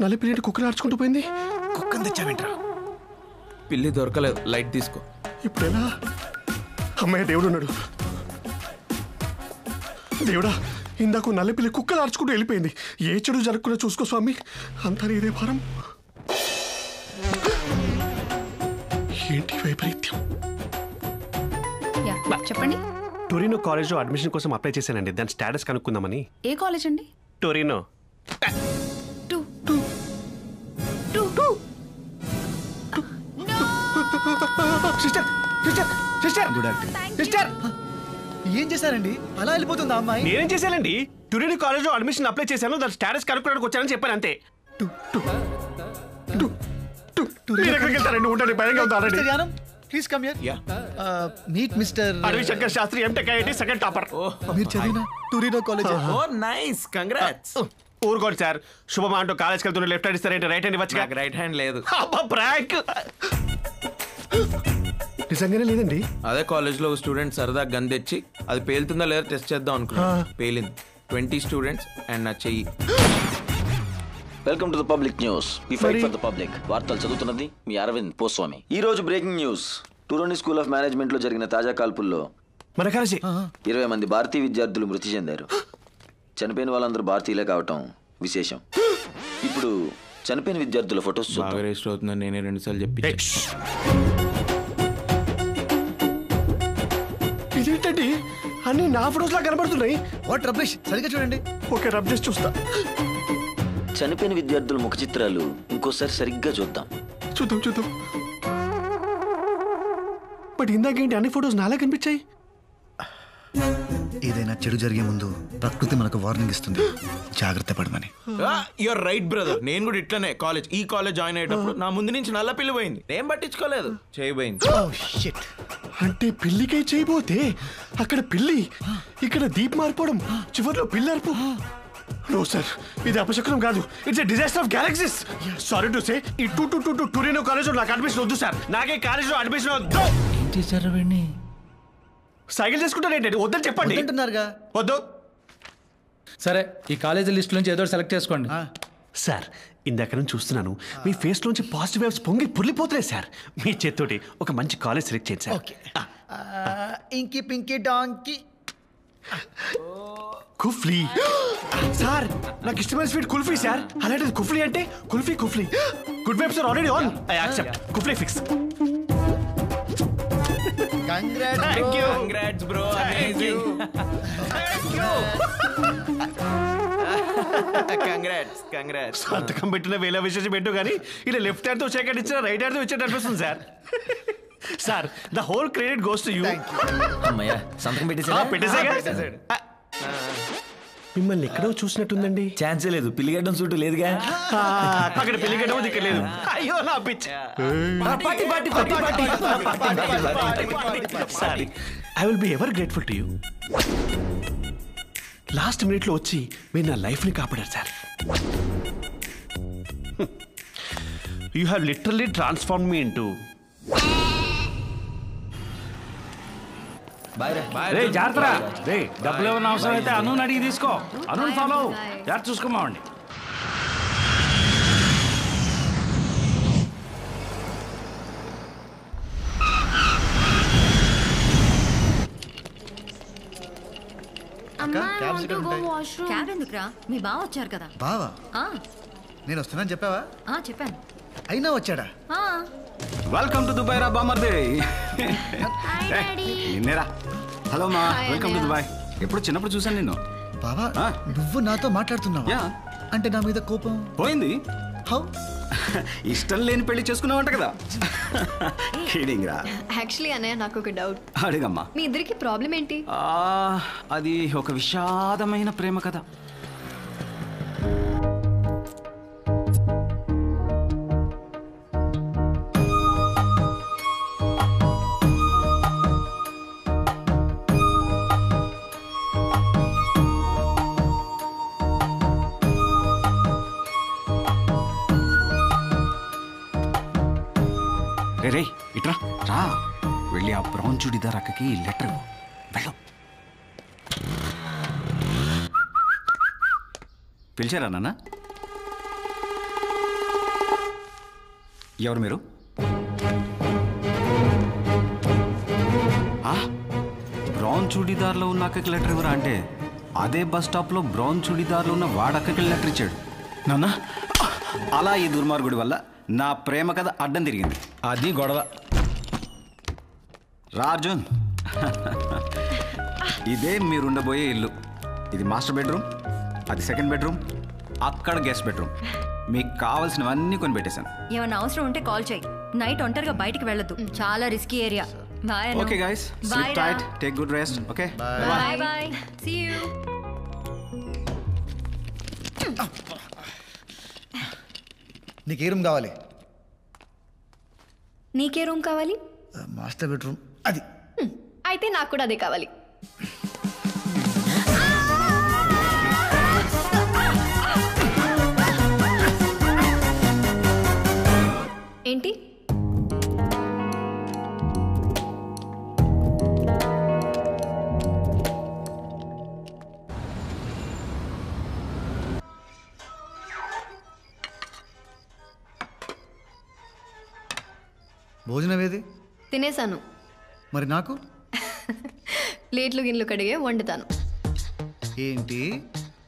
నలిపినేటి కుక్కలు ఆడుచుకుంటూ పోయింది. కుక్కని తెచ్చావేంట్రా? పిల్లి దొరకలేదు. లైట్ తీసుకో. ఇప్పుడు ఎలా అమ్మాయి దేవుడు ఉన్నాడు. దేవుడా ఇందాక నల్లపిల్లి కుక్కలు ఆడుచుకుంటూ వెళ్ళిపోయింది. ఏ చెడు జరగకుండా చూసుకో స్వామి. అంతా ఇదే భారం. ఏంటి వైపరీత్యం? యా చెప్పండి. టొరినో కాలేజ్లో అడ్మిషన్ కోసం అప్లై చేశానండి. దాని స్టేటస్ కనుక్కుందామని. ఏ కాలేజ్ అండి? Torino. Sister sister sister good acting sister ఏం చేశారండి అలా వెళ్ళిపోతుందా అమ్మాయి నేనేం చేశానండి టొరినో కాలేజ్లో అడ్మిషన్ అప్లై చేశాను దాని స్టేటస్ కనుక్కోవడానికి వచ్చానని చెప్పాను అంతే మీరు ఎక్కడికి వెళ్తారండి ఉండండి భయంగా ఉంది already. Mister Yanam please come here meet mister Shankar Shastri MTech IIT second topper మీరు చదివిన Torino college oh nice congrats ఊరుకోండి సార్. శుభమా అంటూ కాలేజ్కి వెళ్తున్న లెఫ్ట్ హ్యాండ్ ఇస్తారేంటి రైట్ హ్యాండ్ ఇవ్వచ్చు నాకు రైట్ హ్యాండ్ లేదు. ప్రాంక్ నిజంగానే లేదండి? అదే కాలేజ్లో ఒక స్టూడెంట్ సరదా గన్ తెచ్చి అది పేలుతుందా లేదా టెస్ట్ చేద్దాం అనుకున్నా. పేలింది. ట్వంటీ స్టూడెంట్స్ అండ్ నా చెయ్యి. Welcome to the public news we fight for the public వార్తలు చదువుతున్నది మీ అరవింద్ పోస్వామి. ఈ రోజు breaking news Torino school of మేనేజ్మెంట్లో జరిగిన తాజా కాల్పుల్లో మన కలిసి ఇరవై మంది భారతీయ విద్యార్థులు మృతి చెందారు. చనిపోయిన వాళ్ళందరూ భారతీయులే కావటం విశేషం. ఇప్పుడు చనిపోయిన విద్యార్థుల ఫొటోస్ బాగా రిజిస్టర్ అవుతుందని నేనే రెండుసార్లు చెప్పి ఇదేంటండి? అన్ని నా ఫొటోస్ లా కనబడుతున్నాయి. వాట్ రబ్లిష్ సరిగ్గా చూడండి. ఓకే రబ్ చేసి చూస్తా. చనిపోయిన విద్యార్థుల ముఖ చిత్రాలు ఇంకోసారి సరిగ్గా చూద్దాం. చూద్దాం చూద్దాం. బట్ ఇందాకేంటి అన్ని ఫొటోస్ నాలా కనిపించాయి? ఏదైనా చెడు జరిగే ముందు ప్రకృతి మనకు వార్నింగ్ ఇస్తుంది. జాగ్రత్త పడమని. యువర్ రైట్ బ్రదర్ నేను కూడా ఇట్లనే కాలేజ్ ఈ కాలేజ్ జాయిన్ అయ్యేటప్పుడు నా ముందు నుంచి నల్ల పిల్లి పోయింది. నేను పట్టించుకోలేదు. చేయబోయింది అంటే పిల్లికై చేయబోతే అక్కడ పిల్లి ఇక్కడ దీప్ మారిపోవడం చివరిలో పిల్లి అరుపు. నో సార్ ఇది అపశకునం కాదు. It's a disaster of galaxies sorry to say ఈ టూ టూ టూ టూ టూరినో కాలేజ్ నాకు అడ్మిషన్ వద్దు సార్ నాకే కాలేజ్లో అడ్మిషన్ వద్దు. ఏం చేశారు వీడిని? సైకిల్ చేసుకుంటారేంటండి వద్దని చెప్పండి. వద్దు. సరే ఈ కాలేజీ లిస్ట్ నుంచి ఏదో ఒకటి సెలెక్ట్ చేసుకోండి. సార్ ఇందాక నుంచి చూస్తున్నాను. మీ ఫేస్ లోంచి పాజిటివ్ వేవ్స్ పొంగి పుర్లిపోతున్నాయి సార్. మీ చేత్తోటి ఒక మంచి కాలేజ్ సెలెక్ట్ చేయండి సార్. ఇంకి పింకి డాంకి. కుఫ్లీ. సార్ నాకు ఇష్టమైన స్వీట్ కుల్ఫీ సార్. అలాంటిది కుఫ్లీ అంటే kulfi కుఫ్లీ. Good vibes are already on I accept. కుఫ్లీ fix. Congrats congrats bro amazing congrats congrats సంతకం పెట్టిన వేల విశేషం పెట్టు కానీ ఇలా లెఫ్ట్ హ్యాండ్తో సెకండ్ ఇచ్చిన రైట్ హ్యాండ్తో ఇచ్చేట అనిపిస్తుంది sir. Sir the whole credit goes to you అమ్మయ్యా సంతకం పెట్టేసాగా? మిమ్మల్ని ఎక్కడో చూసినట్టుందండి ఛాన్సే లేదు పిల్లిగడ్డం సూటు లేదుగా ఆ, అక్కడ పెళ్ళి గడ్డ ఉంది, ఇక్కడ లేదు అయ్యో నా pitch party, party, party, sorry I will be ever grateful to you last మినిట్లో వచ్చి మీరు నా లైఫ్ని కాపాడారు sir you have literally transform me into రే జాగ్రత్త రే డబ్బులు ఏమైనా అవసరం అయితే అను అడిగి తీసుకో. అను ఫాలో జాగ్రత్త చూసుకోమావండి క్యాబ్ ఎందుకురా? మీ బావ వచ్చారు కదా. బావా? ఆ, నేను వస్తున్నాను చెప్పావా? ఆ, చెప్పాను. అయినా వచ్చాడా? ఆ, వెల్కమ్ టు దుబాయ్ రా బామర్ది నిన్నేరా? హలో మా. Welcome to. దుబాయ్ ఎప్పుడు చిన్నప్పుడు చూసాను నిన్ను. బావా నువ్వు నాతో మాట్లాడుతున్నావా? అంటే నా మీద కోపం? పోయింది. హౌ? ఇష్టం లేని పెళ్ళి చేసుకున్నావంట కదా. కిడింగ్ రా. యాక్చువల్లీ అన్నయ్య నాకు ఒక డౌట్ అడిగమ్మా. మీ ఇద్దరికి ప్రాబ్లం ఏంటి? ఆ, అది ఒక విషాదమైన ప్రేమ కథ. చుడిదార్ అక్కకి లెటర్. వెళ్ళు. పిలిచారా నాన్న? ఎవరు మీరు? బ్రౌన్ చూడీదార్లో ఉన్న అక్కకి లెటర్ ఇవ్వరా అంటే అదే బస్ స్టాప్లో బ్రౌన్ చూడీదార్లో ఉన్న వాడక్కకి లెటర్ ఇచ్చాడు. నాన్న. అలా ఈ దుర్మార్గుడి వల్ల నా ప్రేమ కథ అడ్డం తిరిగింది. అది గొడవ. రా అర్జున్. ఇదే మీరుండబోయే ఇల్లు. ఇది మాస్టర్ బెడ్రూమ్ అది సెకండ్ బెడ్రూమ్ అక్కడ గెస్ట్ బెడ్రూమ్. మీకు కావాల్సినవన్నీ కొని పెట్టేశాను. ఏమైనా అవసరం ఉంటే కాల్ చేయి. నైట్ ఒంటరిగా బయటికి వెళ్ళొద్దు. చాలా risky area bye okay guys sleep tight take good rest okay bye bye see you నీకు ఏ రూమ్ కావాలి. నీకే రూమ్ కావాలి? Master bedroom. అది. అయితే నాకు కూడా అదే కావాలి. ఏంటి? భోజనం ఏది? తినేశాను మరి నాకు? ప్లేట్లు గిన్నెలు కడిగే వండుతాను. ఏంటి?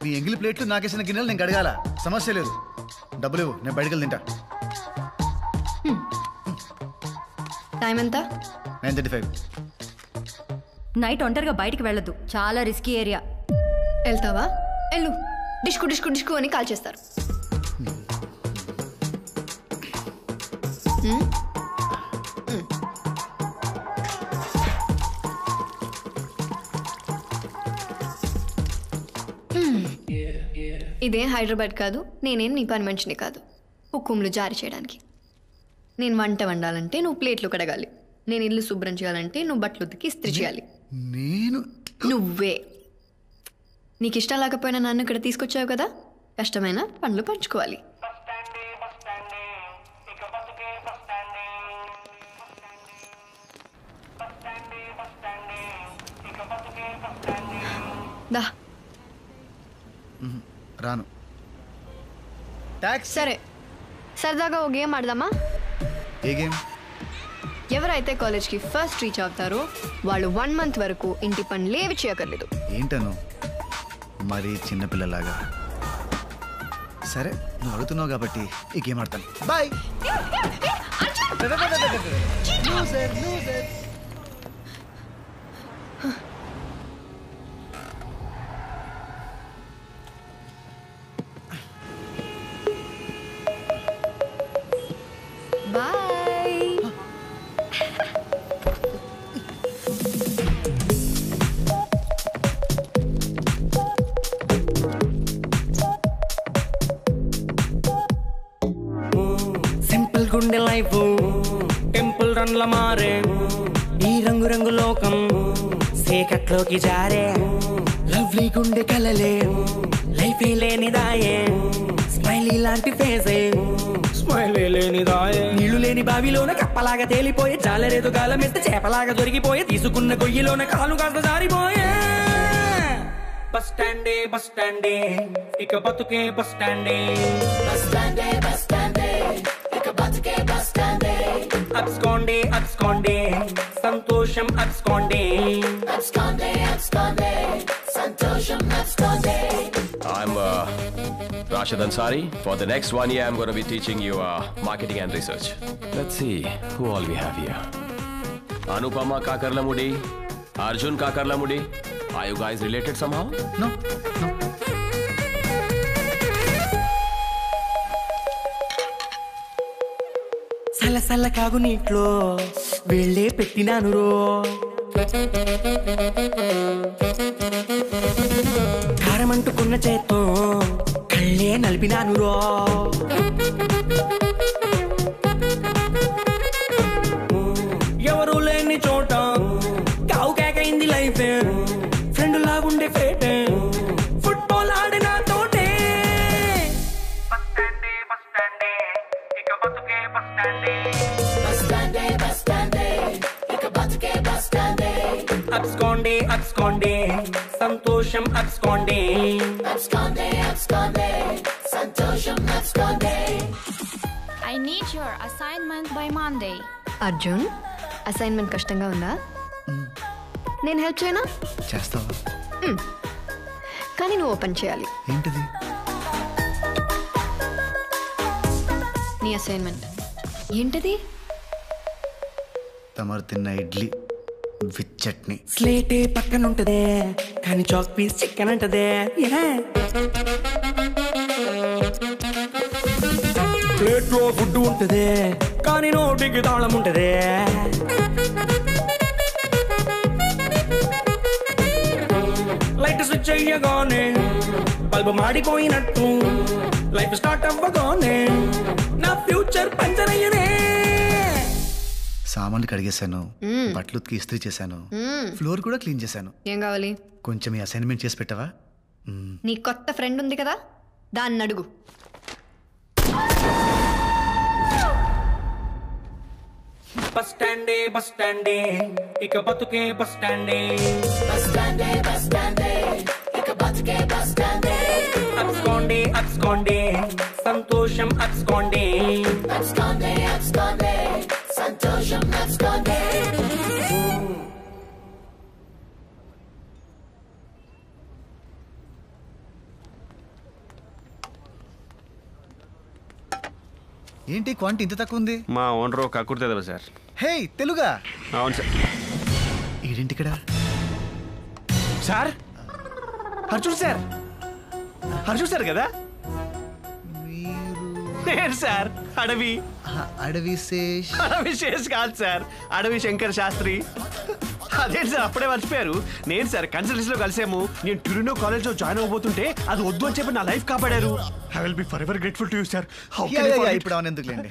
నీ ఎంగిలి ప్లేట్లు నాకేసిన గిన్నెలు నేను కడగాల? సమస్య లేదు. డబ్బులు ఇవ్వు నేను బయటకు తింటా. టైం ఎంత నైన్ థర్టీ ఫైవ్. నైట్ ఒంటరిగా బయటికి వెళ్ళదు. చాలా రిస్కీ ఏరియా. వెళ్తావా? వెళ్ళు. డిష్కు డిష్కు డిష్కు అని కాల్ చేస్తారు. ఇదేం హైదరాబాద్ కాదు నేనేం నీ పని మనిషిని కాదు. హుకుంలు జారీ చేయడానికి. నేను వంట వండాలంటే నువ్వు ప్లేట్లు కడగాలి. నేను ఇల్లు శుభ్రం చేయాలంటే నువ్వు బట్టలు ఉతికి ఇస్త్రీ చేయాలి. నేను? నువ్వే. నీకు ఇష్టం లేకపోయినా నన్ను ఇక్కడ తీసుకొచ్చావు కదా? కష్టమైన పనులు పంచుకోవాలి. దా. రాను. సరే. సరదాగా ఓ గేమ్ ఆడదామా? ఏ గేమ్? ఎవరైతే కాలేజ్కి ఫస్ట్ రీచ్ అవుతారో వాళ్ళు వన్ మంత్ వరకు ఇంటి పనులు ఏవి చేయక్కర్లేదు. ఏంటను? మరి చిన్నపిల్లలాగా సరే నువ్వు అడుగుతున్నావు కాబట్టి ఈ గేమ్ ఆడతాను. బాయ్ బాయ్ రన్ల మారే. ఈ రంగు రంగు లోకం సేకట్లోకి జారే. లవ్లీ గుండె కలలే. లైఫ్ లేనిదాయే స్మైల్ ఇలాంటి ఫేసే స్మైల్ లేనిదాయే నీళ్ళు లేని బావిలోన కప్పలాగా తేలిపోయే. జాలరేదు గాలం ఎత్త చేపలాగా దొరికిపోయే. తీసుకున్న గొయ్యిలోన కాలు కాస్త జారిపోయే. బస్ స్టాండే బస్ స్టాండే. ఇక బతుకే బస్ స్టాండే. బస్ స్టాండే బస్ అబ్స్కోండే అబ్స్కోండే సంతోషం I'm uh, Rashid Ansari. For the next one year, I'm going to be teaching you uh, marketing and research. Let's see who all we have here. Anupama Kakarlamudi, Arjun Kakarlamudi. Are you guys related somehow? No. సల్ల సల్ల కాగు నీట్లో వెళ్ళే పెట్టినాను రో. కారమంటుకున్న చేత్తో కళ్ళే నలిపినాను రో. అబ్స్కోండే సంతోషం అబ్స్కోండే I need your assignment by Monday Arjun assignment కష్టంగా ఉందా? నేను హెల్ప్ చేయనా? చేస్తావా. కానీ నువ్వు ఓపెన్ చేయాలి. ఏంటిది? నీ అసైన్మెంట్ ఏంటది? తమరు తిన్న ఇడ్లీ. విత్ చట్నీ స్లేటే పక్కన ఉంటదే కానీ చాక్ పీస్ చికెన్ అంటదే ప్లేట్లో ఫుడ్ ఉంటదే కానీ నోటికి తాళం ఉంటదే లైట్ స్విచ్ అయ్యగానే బల్బు మాడిపోయినట్టు. లైఫ్ స్టార్ట్ అవ్వగానే నా ఫ్యూచర్ పంచర్ అయ్యనే సామాన్లు కడిగేశాను మ్మ్. బట్టలు ఉతికి ఇస్త్రీ చేశాను మ్మ్. ఫ్లోర్ కూడా క్లీన్ చేశాను. ఏం కావాలి? కొంచెం ఈ అసైన్మెంట్ చేసి పెట్టవా? నీ కొత్త ఫ్రెండ్ ఉంది కదా దాన్ని అడుగు. బస్ స్టాండే బస్ స్టాండే ఇక బతుకే బస్ స్టాండే. బస్ స్టాండే బస్ స్టాండే ఇక బతుకే బస్ స్టాండే. అబ్స్కోండే అబ్స్కోండే సంతోషం అబ్స్కోండే. అబ్స్కోండే అబ్స్కోండే సంతోషం సంతోషం నచ్చుకోండి ఏంటి క్వాంటి ఇంత తక్కువ ఉంది? మా ఓనర్ ఒక కుర్తుంది సార్. హే తెలుగా? అవును సార్. ఏంటి ఇక్కడ sir? Arjun sir. Arjun sir కదా? నేను సార్ అడవి. అడవి శేష్. అడవి శేష్ కాదు సార్. అడవి శంకర్ శాస్త్రి. అదేంటి సార్ అప్పుడే మర్చిపోయారు. నేను సార్ కన్సల్టెన్సీ లో కలిసాము. నేను ట్యూరినో కాలేజ్లో జాయిన్ అవ్వబోతుంటే అది వద్దు అని చెప్పి నా లైఫ్ కాపాడారు. I will be forever grateful to you sir ఇప్పుడు అవన్నీ ఎందుకులేండి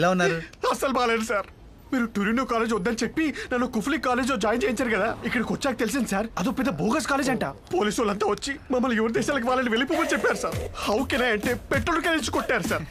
ఎలా ఉన్నారు? అసలు బాగాలేదు సార్. మీరు టూరినో కాలేజ్ వద్దని చెప్పి నన్ను కుఫ్లీ కాలేజ్లో జాయిన్ చేయించారు కదా. ఇక్కడికి వచ్చాక తెలిసింది సార్ అదో పెద్ద బోగస్ కాలేజ్ అంట. పోలీసు వాళ్ళంతా వచ్చి మమ్మల్ని ఎవరి దేశాలకు వాళ్ళని వెళ్ళిపోమని చెప్పారు సార్. హౌ కెన్ అంటే పెట్రోల్ కలిసి కొట్టారు సార్.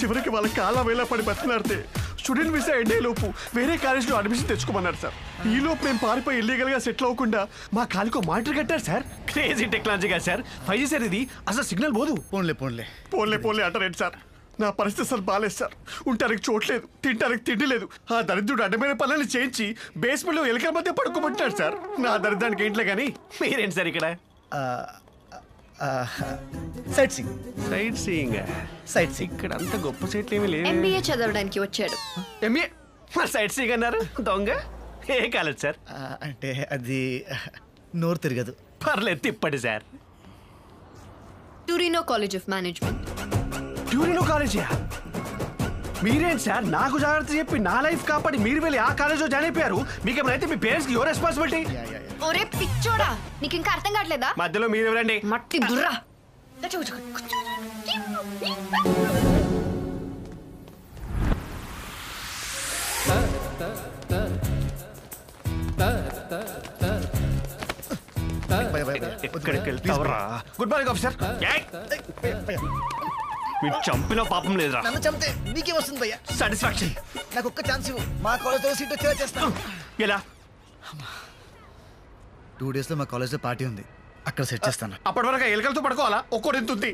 చివరికి వాళ్ళ కాళ్ళ వేళ పడి బతికినాడితే స్టూడెంట్ వీసా ఎండే లోపు వేరే కాలేజ్లో అడ్మిషన్ తెచ్చుకోమన్నారు సార్. ఈ లోపు మేము పారిపోయి ఇల్లీగల్గా సెటిల్ అవ్వకుండా మా కాలికో మానిటర్ కట్టారు సార్. క్రేజీ టెక్నాలజీ కదా సార్. ఫైవ్ జీ సార్ ఇది. అసలు సిగ్నల్ పోదు. పోన్లే పోన్లే. పోన్లే పోన్లే అంటారేంటి సార్. నా పరిస్థితి అసలు బాగాలేదు సార్. ఉంటానికి చోట్లేదు తింటానికి తిండి లేదు. ఆ దరిద్రుడు అడ్డమైన పనులను చేయించి బేస్మెంట్లో ఎలుకల మధ్య పడుకోబట్టాడు సార్. నా దరిద్రానికి ఏంట్లే కానీ మీరేంటి సార్ ఇక్కడ? Sightseeing sightseeing? Sight seeing. ఇక్కడ అంత గొప్ప సైట్లు ఏమి లేవు. ఎంబీఏ చదవడానికి వచ్చాడు. ఎంఏ సైట్ సీయింగ్ అన్నారు? దొంగ? ఏ కాలేజ్ సార్. అంటే అది నోరు తిరగదు. పర్లేదు తిప్పండి sir. Turino college of management Turino కాలేజా మీరేంటి సార్? నాకు జాగ్రత్త చెప్పి నా లైఫ్ కాపాడి మీరు వెళ్ళి ఆ కాలేజ్లో జాయిన్ అయిపోయారు. మీకు ఏమైనా మీ పేరెంట్స్కి యువర్ రెస్పాన్సిబిలిటీ ఒరే పిచ్చోడా నీకు ఇంకా అర్థం కావట్లేదా? మధ్యలో మీరు ఎవరండి మట్టి బుర్రా. ఎక్కడికి వెళ్తావరా గుడ్ మార్నింగ్ ఆఫీసర్ మీరు చంపిన పాపం లేదురా. నన్ను చంపితే నీకే వస్తుంది భయ్యా? సాటిస్ఫాక్షన్ నాకు ఒక్క ఛాన్స్ ఇవ్వు. మా కాలేజ్లో సీట్ వచ్చేలా చేస్తాను ఎలా? టూ డేస్లో మా కాలేజ్లో పార్టీ ఉంది. అక్కడ సెట్ చేస్తాను. అప్పటి వరకు ఎలుకలతో పడుకోవాలా? ఒక్కోటి ఎంత ఉంది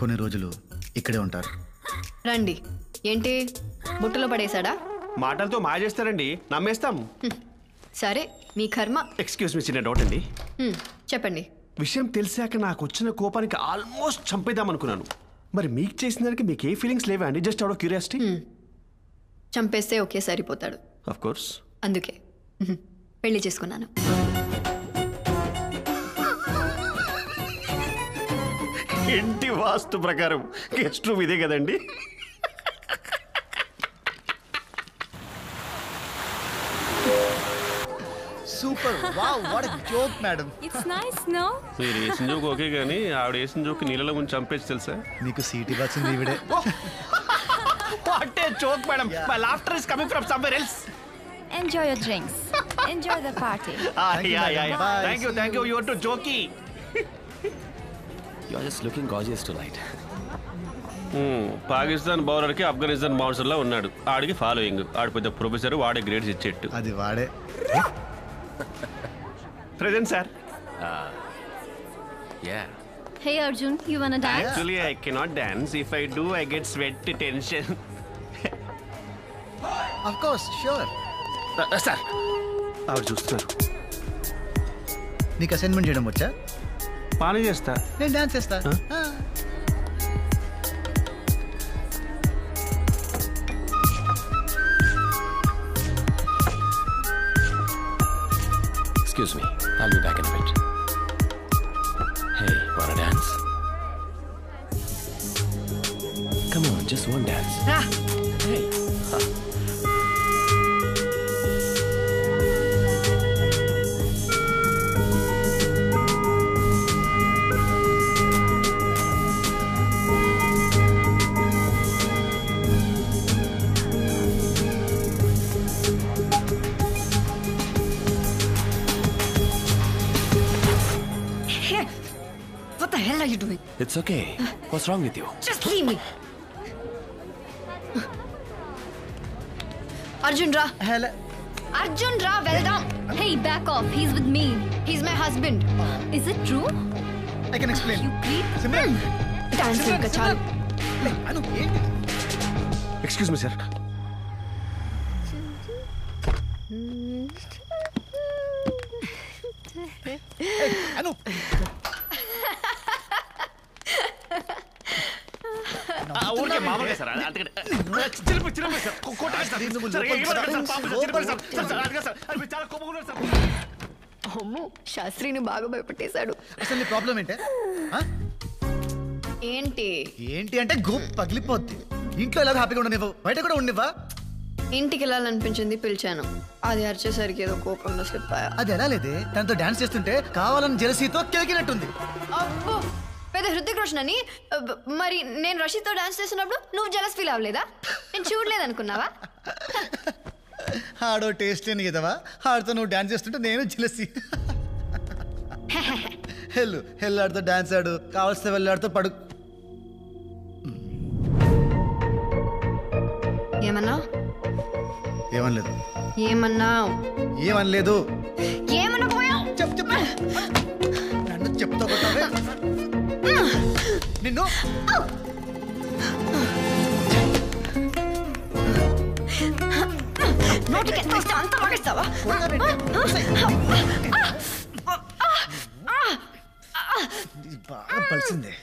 కొన్ని రోజులు ఇక్కడే ఉంటారు. రండి. ఏంటి? బుట్టలో పడేశాడా? మాటలతో మాయ చేస్తారండి. నమ్మేస్తాం. సరే మీ కర్మ. ఎక్స్క్యూజ్ మీ చిన్న డౌట్ అండి. హ్మ్, చెప్పండి. విషయం తెలిసాక నాకు వచ్చిన కోపానికి ఆల్మోస్ట్ చంపేద్దాం అనుకున్నాను. మరి మీకు చేసిన దానికి మీకు ఏ ఫీలింగ్స్ లేవా అండి? జస్ట్ అవుట్ ఆఫ్ క్యూరియాసిటీ చంపేస్తే ఒకే సరిపోతాడు. ఆఫ్ కోర్స్ అందుకే. హ్మ్, పెళ్ళి చేసుకున్నాను. ఇంటి వాస్తు ప్రకారం గెస్ట్ రూమ్ ఇదే కదండి. Super. Wow what joke madam. It's nice no మీరు వేసిన జోక్ ఓకే కానీ ఆవిడ వేసిన జోక్ నీళ్ళలో ముంచి చంపేసి తెలుసా? నీకు సీట్ ఇవ్వాల్సింది ఈవిడే what a joke madam. My laughter is coming from somewhere else enjoy your drinks enjoy the party ya ya ya thank you thank you your too jokey You are just looking gorgeous tonight. Pakistan బౌలర్కి Afghanistan bouncer లా ఉన్నాడు. ఆడికి following ఆడు పెద్ద professor వాడే grades ఇచ్చేట్టు. అది వాడే. Present sir Yeah. Hey Arjun you want dance actually I cannot dance if I do I get sweat tension of course sure sir ఆవిడ చూస్తున్నారు. నీకు అసైన్మెంట్ చేయడం వచ్చా? పానీ చేస్తా. నేను డాన్స్ చేస్తా. Excuse me. I'll be back in a bit. Hey, wanna dance? Come on, just one dance. రా Hey. Hey, What's wrong with you? Just leave me. Arjunra. Hello. Arjunra, well. Hey, back off. He's with me. He's my husband. Is it true? I can explain. You please. Simran. Dancing, Kachal. Excuse me, sir. శాస్త్రిని బాగా భయపెట్టేశాడు. అసలు నీ problem ఏంటే? ఆ? ఏంటి? ఏంటి అంటే గూప్ పగిలిపోద్ది. ఇంట్లో ఎలా హ్యాపీగా ఉండనివ్వు. బయట కూడా ఉండనివ్వా? ఇంటికి వెళ్ళాలనిపించింది పిలిచాను. అది అరిచేసరికి ఏదో కోపంలో స్లిప్ అయ్యా. అది ఎలా లేదే? తనతో డాన్స్ చేస్తుంటే కావాలని జెలసీతో కెలికినట్టుంది అబ్బో! పెద్ద హృతిక్ రోషన్ అని? అబ్బ, మరి నేను రషీద్తో డాన్స్ చేసినప్పుడు నువ్వు జలస్ ఫీల్ అవ్వలేదా? నేను చూడలేదు అనుకున్నావా ఆడో టేస్ట్ లేని కదవా ఆడితో నువ్వు డాన్స్ చేస్తుంటే నేను జెలసీ హెల్లు హెల్ ఆడితో డాన్స్ ఆడు కావలసిన వెళ్ళాడితో పడు. ఏమన్నా ఏమనలేదు. ఏమనలేదు. ఏమన్నా చెప్పు చెప్పు. నన్ను చెప్తా కొట్టావే. నిన్ను. నోటికి ఎంత అంత ఇది బాగా పలిసిందే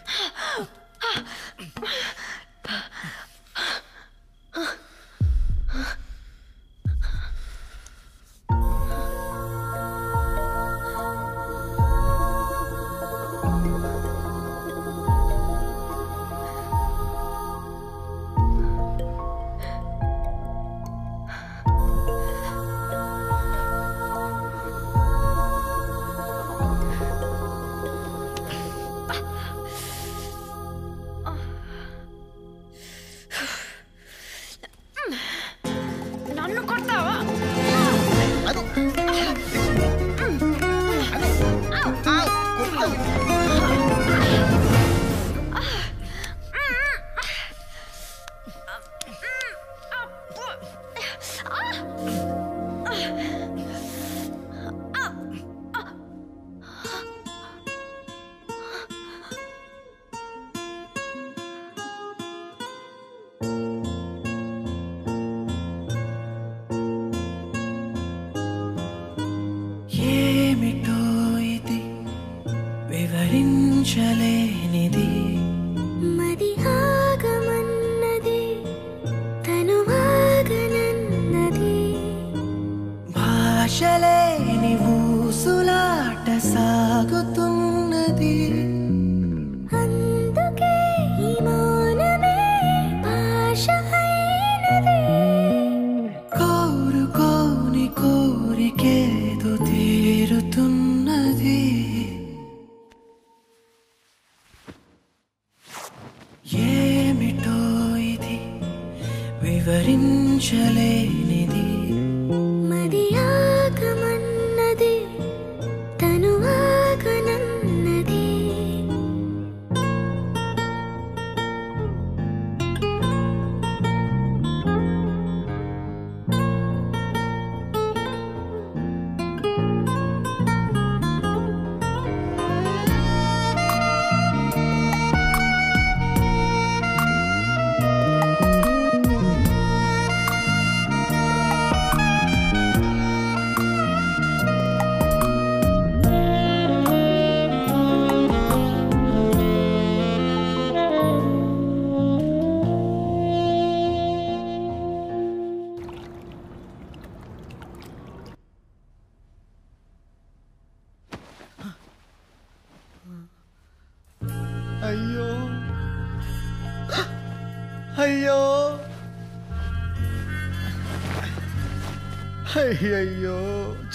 అయ్యయ్యో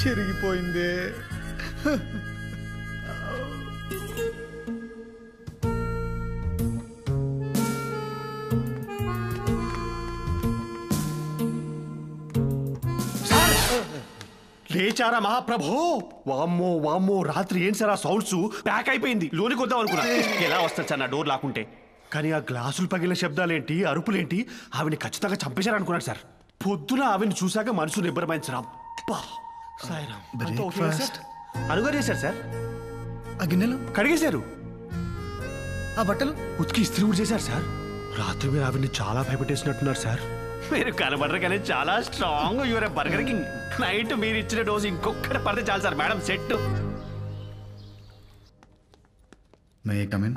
చెరిగిపోయిందే. లేచారా మహాప్రభో? వామ్మో వామ్మో రాత్రి ఏం సార్ ఆ సౌండ్స్? ప్యాక్ అయిపోయింది. లోనికి వద్దాం అనుకున్నా. ఎలా వస్తారు సార్ నా డోర్ లాక్కుంటే? కానీ ఆ గ్లాసులు పగిలిన శబ్దాలేంటి అరుపులేంటి? ఆవిని ఖచ్చితంగా చంపేశారనుకున్నాడు సార్. పొద్దున ఆవిని చూశాక మనసు నిబ్బరమైంచరాం సాయిరామ్ అంతా ఓకేనా సార్? ఆ గిన్నెలు? కడిగేశారు. ఆ బట్టలు? ఉతికి ఇస్త్రీ కూడా చేశారు సార్. రాత్రి మీరు ఆవిడ్ని చాలా భయపెట్టేసినట్టున్నారు సార్. మీరు కనబడరు కానీ చాలా strong your Burger King night మీరు ఇచ్చిన డోస్ ఇంకొకటి పడితే చాలు sir. Madam set may come in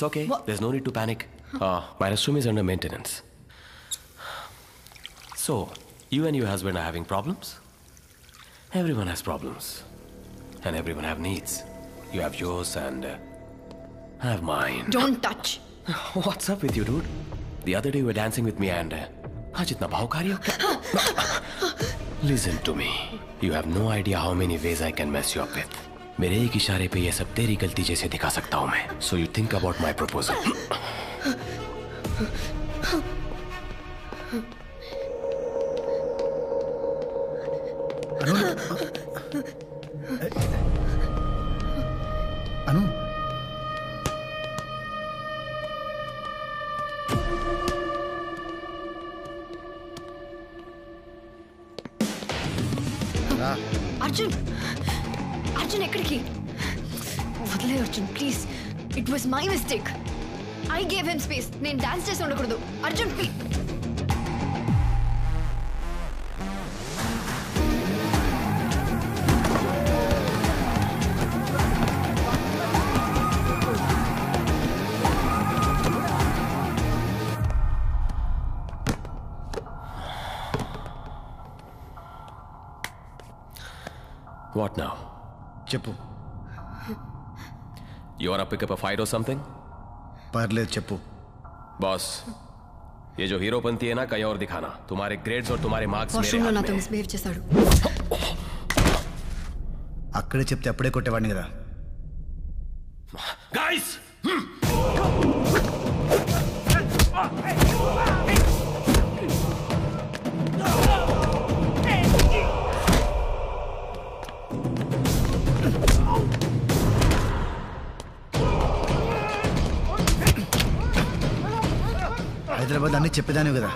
It's okay. What? There's no need to panic. Uh, my restroom is under maintenance. So, you and your husband are having problems? Everyone has problems. And everyone have needs. You have yours and uh, I have mine. Don't touch. What's up with you, dude? The other day you were dancing with me and... Uh, Ajitna bhavkari Listen to me. You have no idea how many ways I can mess you up with. मेरे एक इशारे पे ये सब तेरी गलती जैसे दिखा सकता हूँ मैं। So you think about my proposal Anu Arjun. Arjun ఎక్కడికి? వదిలే Arjun please it was my mistake I gave him space నేను డాన్స్ చేసి ఉండకూడదు. Arjun please What now? చెప్పు You wanna pick up a fight or something? పర్లేదు చెప్పు boss ये जो हीरोपंती है ना कहीं और दिखाना तुम्हारे ग्रेड्स और तुम्हारे मार्क्स मेरे వాష్రూమ్ లో हाथ నాతో में మిస్బిహేవ్ చేశాడు అక్కడే చెప్తే అప్పుడే కొట్టేవాడిని కదా Guys! హైదరాబాద్ అన్ని చెప్పేదాను కదా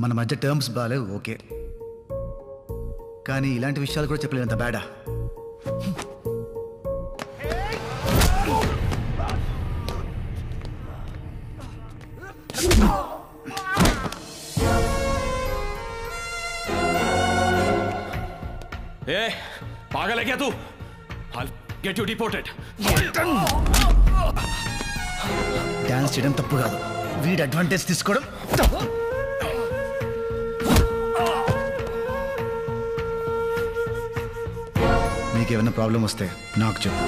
మన మధ్య టర్మ్స్ బాగాలేవు ఓకే కానీ ఇలాంటి విషయాలు కూడా చెప్పలేనంత బ్యాడా ए पागल है क्या तू గెట్ యు డిపోర్టెడ్ డాన్స్ చేయడం తప్పు కాదు. వీడి అడ్వాంటేజ్ తీసుకోవడం తప్పు. మీకేమైనా ప్రాబ్లం వస్తే నాకు చెప్పు.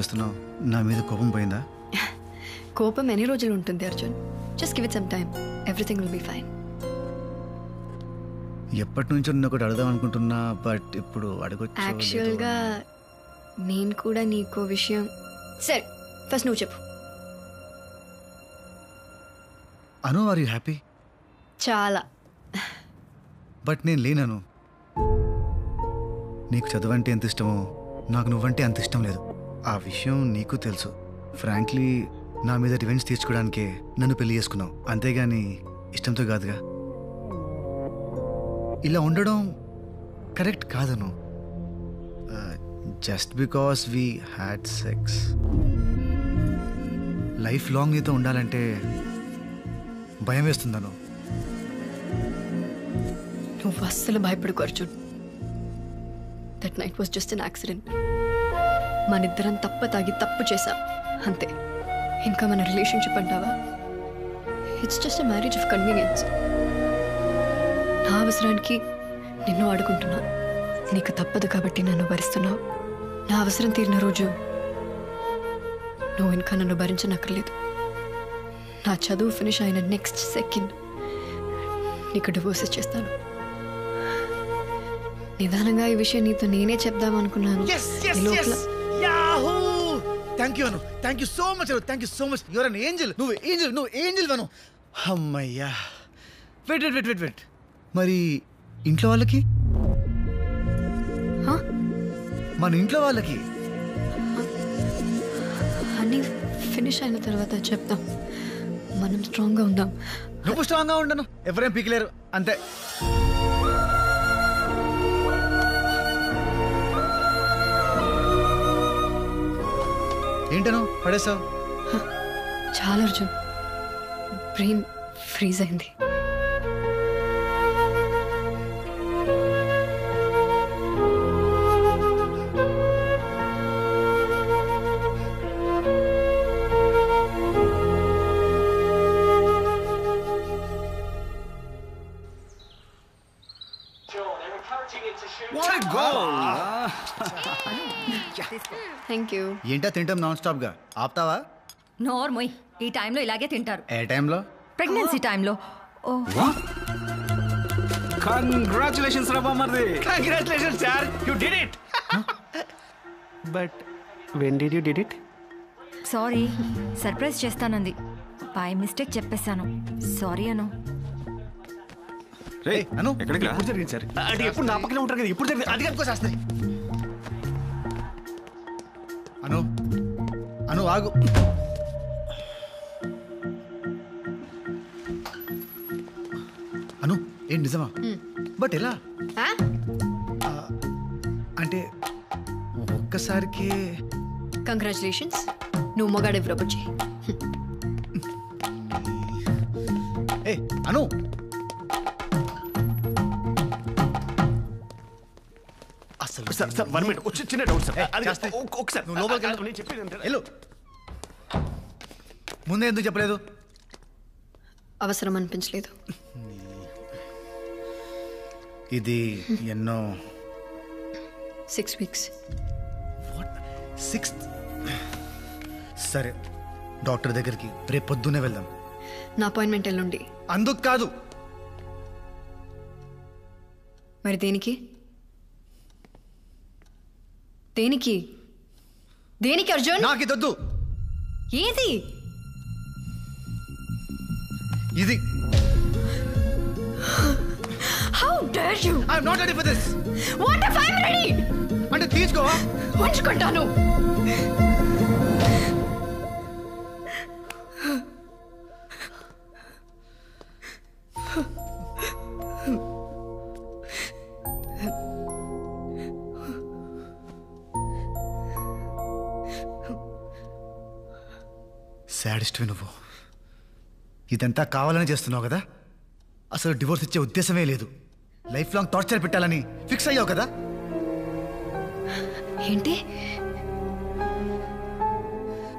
చేస్తున్నావు? నా మీద కోపం పోయిందా? కోపం ఎన్ని రోజులు ఉంటుంది Arjun? Just give it some time everything will be fine ఎప్పటి నుంచో నేను ఒకటి అడదాం అనుకుంటున్నా బట్ ఇప్పుడు అడగొచ్చు యాక్చువల్గా నేను కూడా నీకో విషయం సరే ఫస్ట్ నువ్వు చెప్పు. అను ఆర్ యూ హ్యాపీ చాలా. బట్ నేను లేనను. నీకు చదువంటే ఎంత ఇష్టమో నాకు నువ్వంటే అంత ఇష్టం లేదు. ఆ విషయం నీకు తెలుసు. ఫ్రాంక్లీ నా మీద రివెంజ్ తీర్చుకోవడానికే నన్ను పెళ్ళి చేసుకున్నావు. అంతేగాని ఇష్టంతో కాదుగా. ఇలా ఉండడం correct కాదను. Just because we had sex life long నీతో ఉండాలంటే భయం వేస్తుందను. నువ్వు అస్సలు భయపడుకో Arjun that night was just an accident మనిద్దరం తప్ప తాగి తప్పు చేశాం. అంతే. ఇంకా మన రిలేషన్షిప్ అంటావా? It's just a marriage of convenience నా అవసరానికి నిన్ను ఆడుకుంటున్నా నీకు తప్పదు కాబట్టి నన్ను భరిస్తున్నావు. నా అవసరం తీరిన రోజు నువ్వు ఇంకా నన్ను భరించనక్కర్లేదు. నా చదువు ఫినిష్ అయిన నెక్స్ట్ సెకండ్ నీకు డివోర్స్ ఇచ్చేస్తాను నిదానంగా ఈ విషయం నీతో నేనే చెప్దాం thank you Anu thank you so much Anu thank you so much your an angel నువ్వు ఏంజల్ నువ్వు ఏంజల్ అను అమ్మయ్యా. Wait wait wait wait wait మరి ఇంట్లో వాళ్ళకి? మన ఇంట్లో వాళ్ళకి? అన్నీ ఫినిష్ అయిన తర్వాత చెప్దాం. మనం స్ట్రాంగ్గా ఉందాం. నువ్వు స్ట్రాంగ్గా ఉండను. ఎవరేం పీకలేరు. అంతే. ఏంటను పడేసావు చాలా అర్జున్. బ్రెయిన్ ఫ్రీజ్ అయింది. థ్యాంక్ యూ ఏంటా తింటాం నాన్ స్టాప్గా ఆపుతావా నోర్మోయ్ ఈ టైంలో ఇలాగే తింటారు. ఏ టైంలో? ప్రెగ్నెన్సీ టైంలో. ఓ. కంగ్రాచులేషన్స్ రా బామ్మర్ది congratulation sir you did it but when did you did it sorry surprise చేస్తానంది. By mistake చెప్పేశాను. సారీ అను. రే అను ఎక్కడికి రా? ఎప్పుడు జరిగింది సార్ అంటే ఎప్పుడు నా పక్కనే ఉంటారు కదా ఇప్పుడు జరిగింది? అది కనుకోసేస్తాయి అను అను ఆగు. అను ఏం నిజమా? బట్ ఎలా? ఆ, అంటే ఒక్కసారికి కంగ్రాచులేషన్స్ నువ్వు మొగాడే ఏ Anu. Sir sir one minute. వచ్చి చిన్న డౌట్ సార్. అది ఒక్కసారి నువ్వు లోపలికి వెళ్ళు. నేను చెప్పేది వెళ్ళు. ముందే ఎందుకు చెప్పలేదు? అవసరం అనిపించలేదు. ఇది ఎన్నో సిక్స్ వీక్స్ సిక్స్త్ సరే డాక్టర్ దగ్గరికి రేపు పొద్దున్నే వెళ్దాం. నా అపాయింట్మెంట్ ఎల్లుండి. అందుకు కాదు. మరి దేనికి? దేనికి? దేనికి అర్జున్? నాకు ఇదొద్దు ఏది? ఇది. How dare you I not ready for this what if I ready అంటే తీసుకోవా ఉంచుకుంటాను. సాడిస్ట్వి నువ్వు. ఇదంతా కావాలని చేస్తున్నావు కదా? అసలు డివోర్స్ ఇచ్చే ఉద్దేశమే లేదు. లైఫ్ లాంగ్ టార్చర్ పెట్టాలని ఫిక్స్ అయ్యావు కదా? ఏంటి?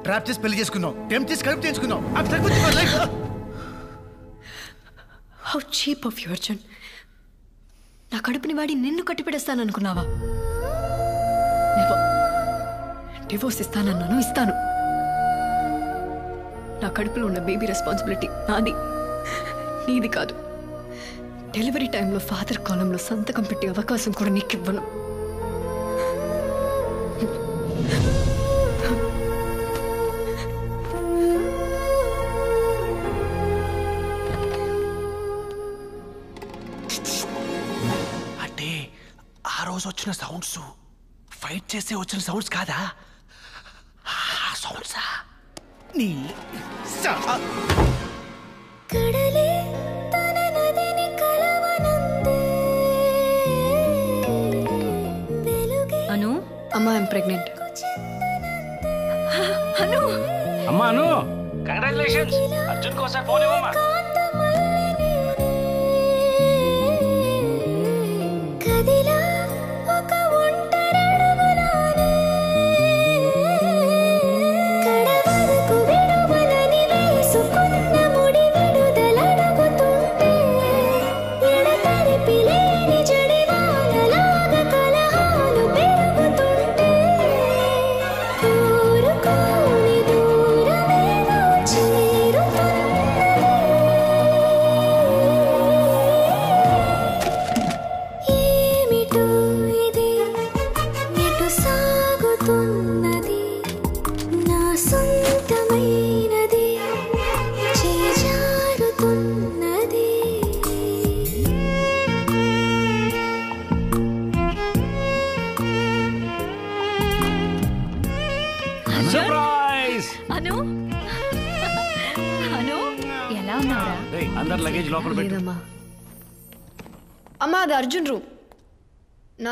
ట్రాప్ చేసి పెళ్ళి చేసుకున్నావు. టెంప్ చేసి కడుపు చేయించుకున్నావు. How cheap of you Arjun నా కడుపుని వాడి నిన్ను కట్టిపెడేస్తాను అనుకున్నావా డివోర్స్ ఇస్తానన్నాను ఇస్తాను. నా కడుపులో ఉన్న బేబీ రెస్పాన్సిబిలిటీ నాది. నీది కాదు. డెలివరీ టైంలో ఫాదర్ కాలంలో సంతకం పెట్టే అవకాశం కూడా నీకు ఇవ్వను అంటే ఆ రోజు వచ్చిన సౌండ్స్ ఫైట్ చేస్తే వచ్చిన సౌండ్స్ కాదా? ఆ సౌండ్సా నీ సహా కడలే తన నదిని కలవనందే. వెలుగే అను? అమ్మా ఐఎమ్ ప్రెగ్నెంట్ అను? అమ్మా అను? కంగ్రాచులేషన్స్ అర్జున్ కోసం ఫోన్ ఇవ్వమ్మా.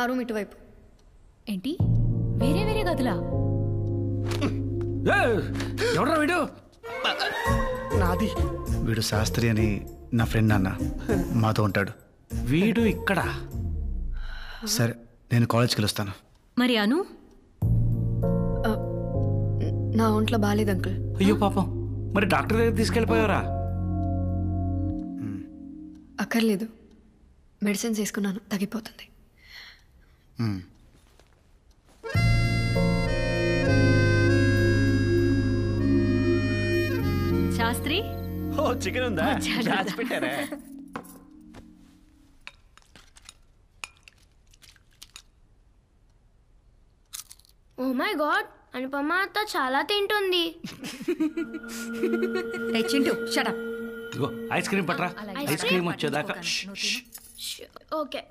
రూమ్ ఇటువైపు. ఏంటి? వేరే వేరే గదులా? ఎవడ్రా వీడు? నాది. వీడు శాస్త్రి అని నా ఫ్రెండ్ అన్న. మాతో ఉంటాడు. వీడు ఇక్కడ? సరే నేను కాలేజ్కి వెళ్ళొస్తాను మరి అను? నా ఒంట్లో బాగాలేదు అంకుల్. అయ్యో పాపం. మరి డాక్టర్ దగ్గర తీసుకెళ్ళిపోయారా అక్కర్లేదు. మెడిసిన్స్ వేసుకున్నాను తగ్గిపోతుంది. శాస్త్రి? ఓ చికెన్ ఉందా? పెట్టారా ఓ మై గాడ్ అనుపమ అత్త చాలా తింటుంది. చింటూ షడప్ ఇదిగో ఐస్ క్రీమ్ పట్రా. ఐస్ ఐస్ క్రీమ్ వచ్చేదాకా. ఓకే.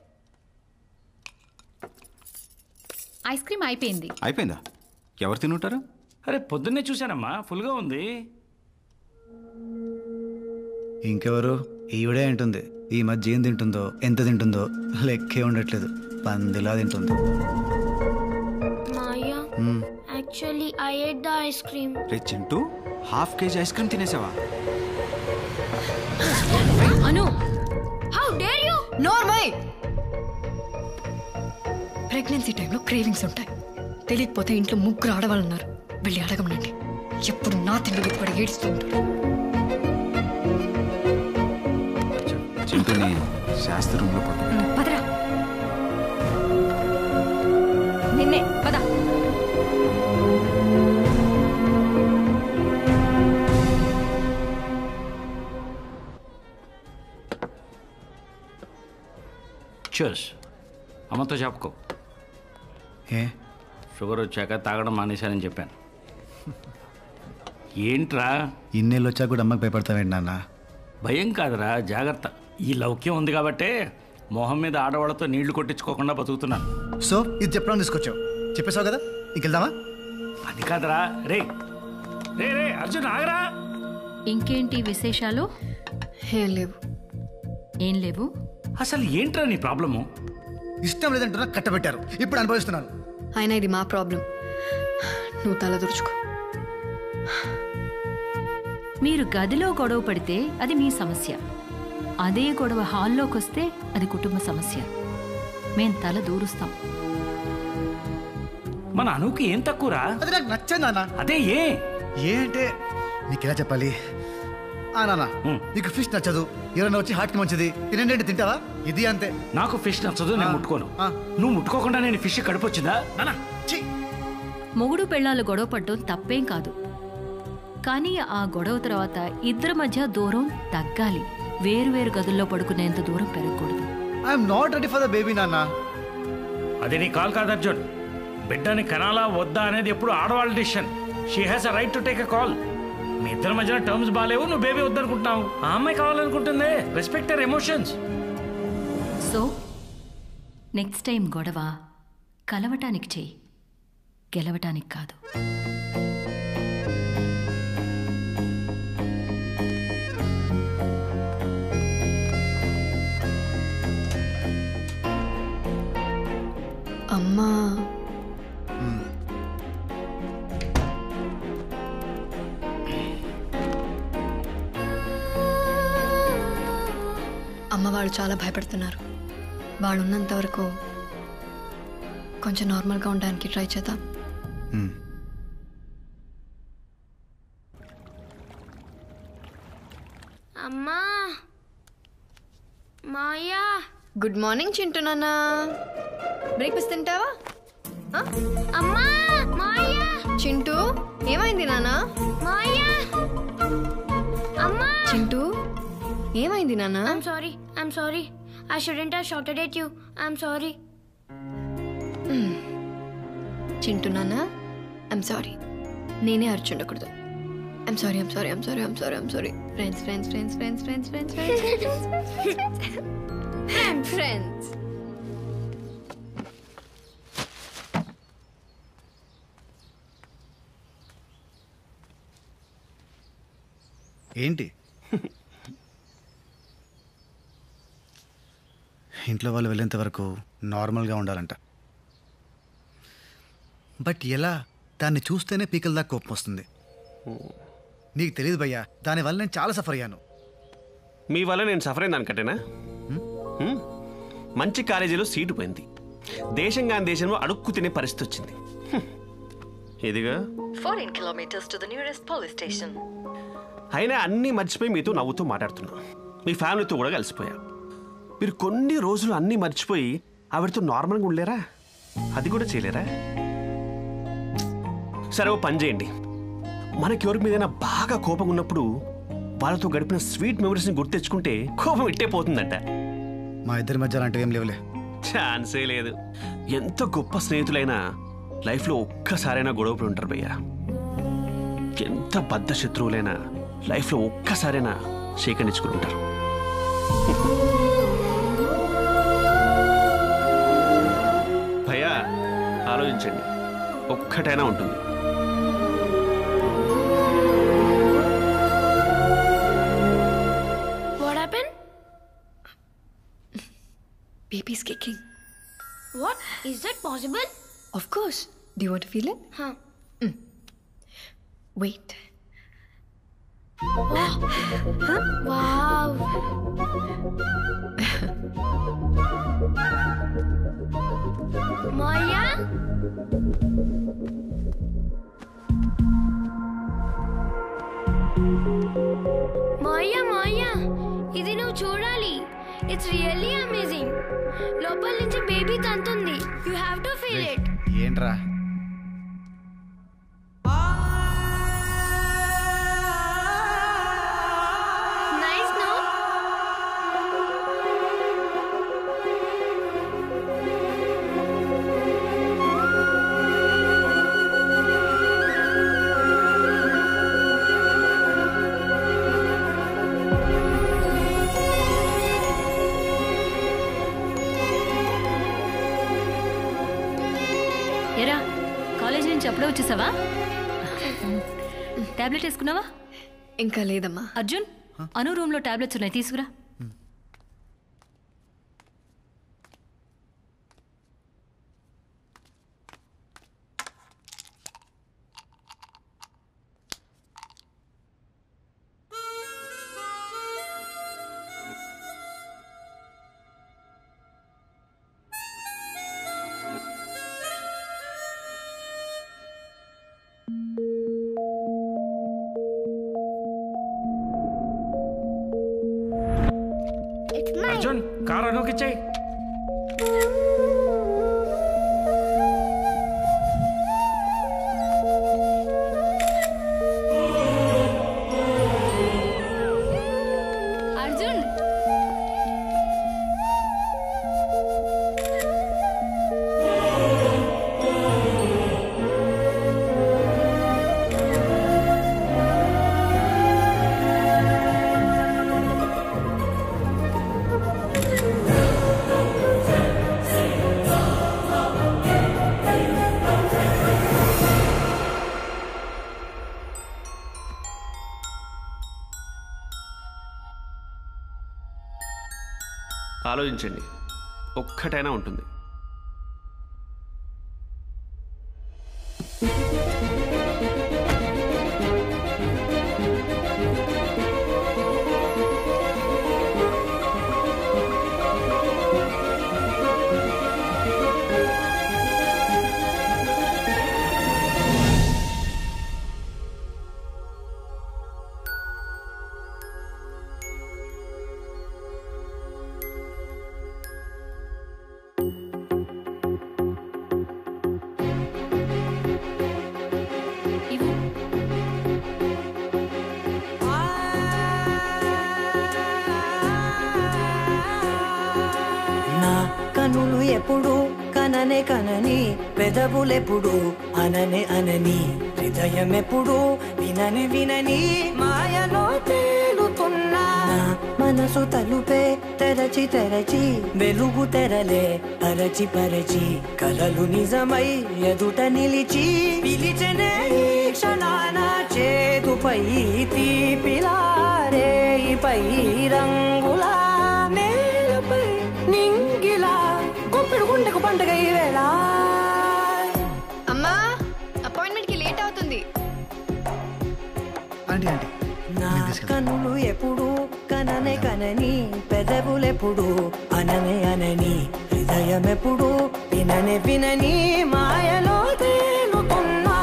ఐస్ క్రీమ్ అయిపోయింది. అయిపోయిందా? ఎవరు తినుంటారు? అరే పొద్దున్నే చూశానమ్మా. ఫుల్గా ఉంది. ఇంకెవరు? ఈవిడే ఉంటుంది ఈ మధ్య ఏం తింటుందో ఎంత తింటుందో లెక్కే ఉండట్లేదు. పందిలా తింటుంది. Actually I ate the ice cream. Ray Chintu half kg ice cream తినేసావా? Anu how dare you? నోర్మై ప్రెగ్నెన్సీ టైంలో క్రేవింగ్స్ ఉంటాయి. తెలియకపోతే ఇంట్లో ముగ్గురు ఆడవాళ్ళు ఉన్నారు వెళ్ళి అడగమనండి. ఎప్పుడు నా తిండి పడి ఏడుస్తూ ఉంటారు. చింటూని శాస్త్రి రూమ్లో పడుకో పదరా. నిన్నే పద. చూస్ అమ్మతో చెప్పుకో ఏ? షుగర్ వచ్చాక తాగడం మానేశానని చెప్పాను. ఏంట్రా? ఇన్నేళ్ళు వచ్చాక కూడా అమ్మకి భయపడతావేంటి నాన్న? భయం కాదురా జాగ్రత్త. ఈ లౌక్యం ఉంది కాబట్టే మొహం మీద ఆడవాళ్ళతో నీళ్ళు కొట్టించుకోకుండా బతుకుతున్నాను. సో ఇది చెప్పడం తీసుకొచ్చావు. చెప్పేశావు కదా? ఇంకెళ్దామా అది కాదురా. రే రే రే అర్జున్ ఆగరా. ఇంకేంటి విశేషాలు? ఏం లేవు. ఏం లేవు? అసలు ఏంట్రా నీ ప్రాబ్లము? ఇష్టం లేదంటున్నా కట్టబెట్టారు. ఇప్పుడు అనుభవిస్తున్నాను. అయినా ఇది మా ప్రాబ్లం. నువ్వు తల దురుచుకో. మీరు గదిలో గొడవ పడితే అది మీ సమస్య. అదే గొడవ హాల్లోకి వస్తే అది కుటుంబ సమస్య. మేం తల దూరుస్తాం. మన అనుకి ఏం తక్కువరా? అది నాకు నచ్చదు నాన్న. అదే ఏ? ఏ అంటే నీకు ఎలా చెప్పాలి? ఆ నాన్న నీకు ఫిష్ నచ్చదు. ఎవరైనా వచ్చి హార్ట్కి మంచిది. తినండి అంటే తింటావా? ఇది అంతే. నాకు ఫిష్ నచ్చదు నేను ముట్టుకోను. నువ్వు ముట్టుకోకుండా నేను ఫిష్ కడుపు వచ్చిందా? నానా. మొగుడు పెళ్ళాలు గొడవ పడటం తప్పేం కాదు. కానీ ఆ గొడవ తర్వాత ఇద్దరి మధ్య దూరం తగ్గాలి. వేరువేరు గదుల్లో పడుకునేంత దూరం పెరగకూడదు. I'm not ready for the baby నాన్న. అది నీ కాల్ కాదు అర్జున్. బిడ్డని కనాలా వద్దా అనేది ఎప్పుడు ఆడవాళ్ళ decision. She has a right to take a call మీ ఇద్దరి మధ్యన టర్మ్స్ బాగాలేవు నువ్వు బేబీ వద్దనుకుంటున్నావు. ఆ అమ్మాయి కావాలనుకుంటుంది. Respect your emotions so next time గొడవ కలవటానికి చెయ్యి. గెలవటానికి కాదు. అమ్మా. వాళ్ళు చాలా భయపడుతున్నారు. వాళ్ళు ఉన్నంత వరకు కొంచెం నార్మల్గా ఉండడానికి ట్రై చేద్దాం. అమ్మా! మాయా గుడ్ మార్నింగ్ చింటూ నాన్న. బ్రేక్ఫాస్ట్ తింటావా? అమ్మా! మాయా చింటూ ఏమైంది నాన్న? మాయా అమ్మా! చింటూ ఏమైంది నాన్న? I'm sorry I'm sorry I shouldn't have shouted at you I'm sorry Chintu నాన్న ఐమ్ సారీ నేనే అర్చుండకూడదు I'm sorry I'm sorry I'm sorry I'm sorry I'm sorry friends friends friends friends friends friends friends friends ఏంటి? ఇంట్లో వాళ్ళు వెళ్ళేంత వరకు నార్మల్గా ఉండాలంట. But ఎలా? దాన్ని చూస్తేనే పీకల దాకా కోపం వస్తుంది. నీకు తెలియదు భయ్యా దానివల్ల నేను చాలా సఫర్ అయ్యాను. మీ వల్ల నేను సఫర్ అయిన దానికంటేనా? మంచి కాలేజీలో సీటు పోయింది. దేశం కాని దేశంలో అడుక్కు తినే పరిస్థితి వచ్చింది. ఇదిగా 14 kilometers to the nearest police station. అయినా అన్నీ మర్చిపోయి మీతో నవ్వుతూ మాట్లాడుతున్నా. మీ ఫ్యామిలీతో కూడా కలిసిపోయా. మీరు కొన్ని రోజులు అన్నీ మర్చిపోయి ఆవిడతో నార్మల్గా ఉండలేరా? అది కూడా చేయలేరా? సరే ఓ పని చేయండి. మనకి ఎవరి మీదైనా బాగా కోపం ఉన్నప్పుడు వాళ్ళతో గడిపిన స్వీట్ మెమరీస్ని గుర్తు తెచ్చుకుంటే కోపం ఇట్టే పోతుందంట. మా ఇద్దరి మధ్య అలాంటివి ఏం లేవులే. ఛాన్సే లేదు. ఎంత గొప్ప స్నేహితులైనా లైఫ్లో ఒక్కసారైనా గొడవపడి ఉంటారు భయ్యా. ఎంత బద్ధ శత్రువులైనా లైఫ్లో ఒక్కసారైనా సేకరించుకుని ఉంటారు. ఆలోచించండి ఒక్కటైనా ఉంటుంది Baby's kicking. What? Is that possible? Of course. Do you want to feel it? Huh. Mm. Wait. Wow. Huh? Wow. మాయా? మాయా మాయా ఇది నువ్వు చూడాలి. ఇట్స్ రియల్లీ అమేజింగ్ లోపల నుంచి baby తంతుంది. You have to feel it ఏంట్రా? టాబ్లెట్ వేసుకున్నావా? ఇంకా లేదమ్మా. అర్జున్ అను రూమ్లో టాబ్లెట్స్ ఉన్నాయి తీసుకురా. ఆలోచించండి. ఒక్కటైనా ఉంటుంది. పెదవులెప్పుడు అననే అనని హృదయం ఎప్పుడు వినని వినని మాయలో తేలుతున్నా మనసు తలుపే తెరచి తెరచి వెలుగు తెరలే పరచి పరచి కలలు నిజమై ఎదుట నిలిచి పిలిచనే క్షణాన చేతుపై తీపిలారే పై కనులు ఎప్పుడు కననే కనని పెదవులెప్పుడు అననే అనని హృదయం ఎప్పుడు విననే వినని మాయలో తేలుతున్నా.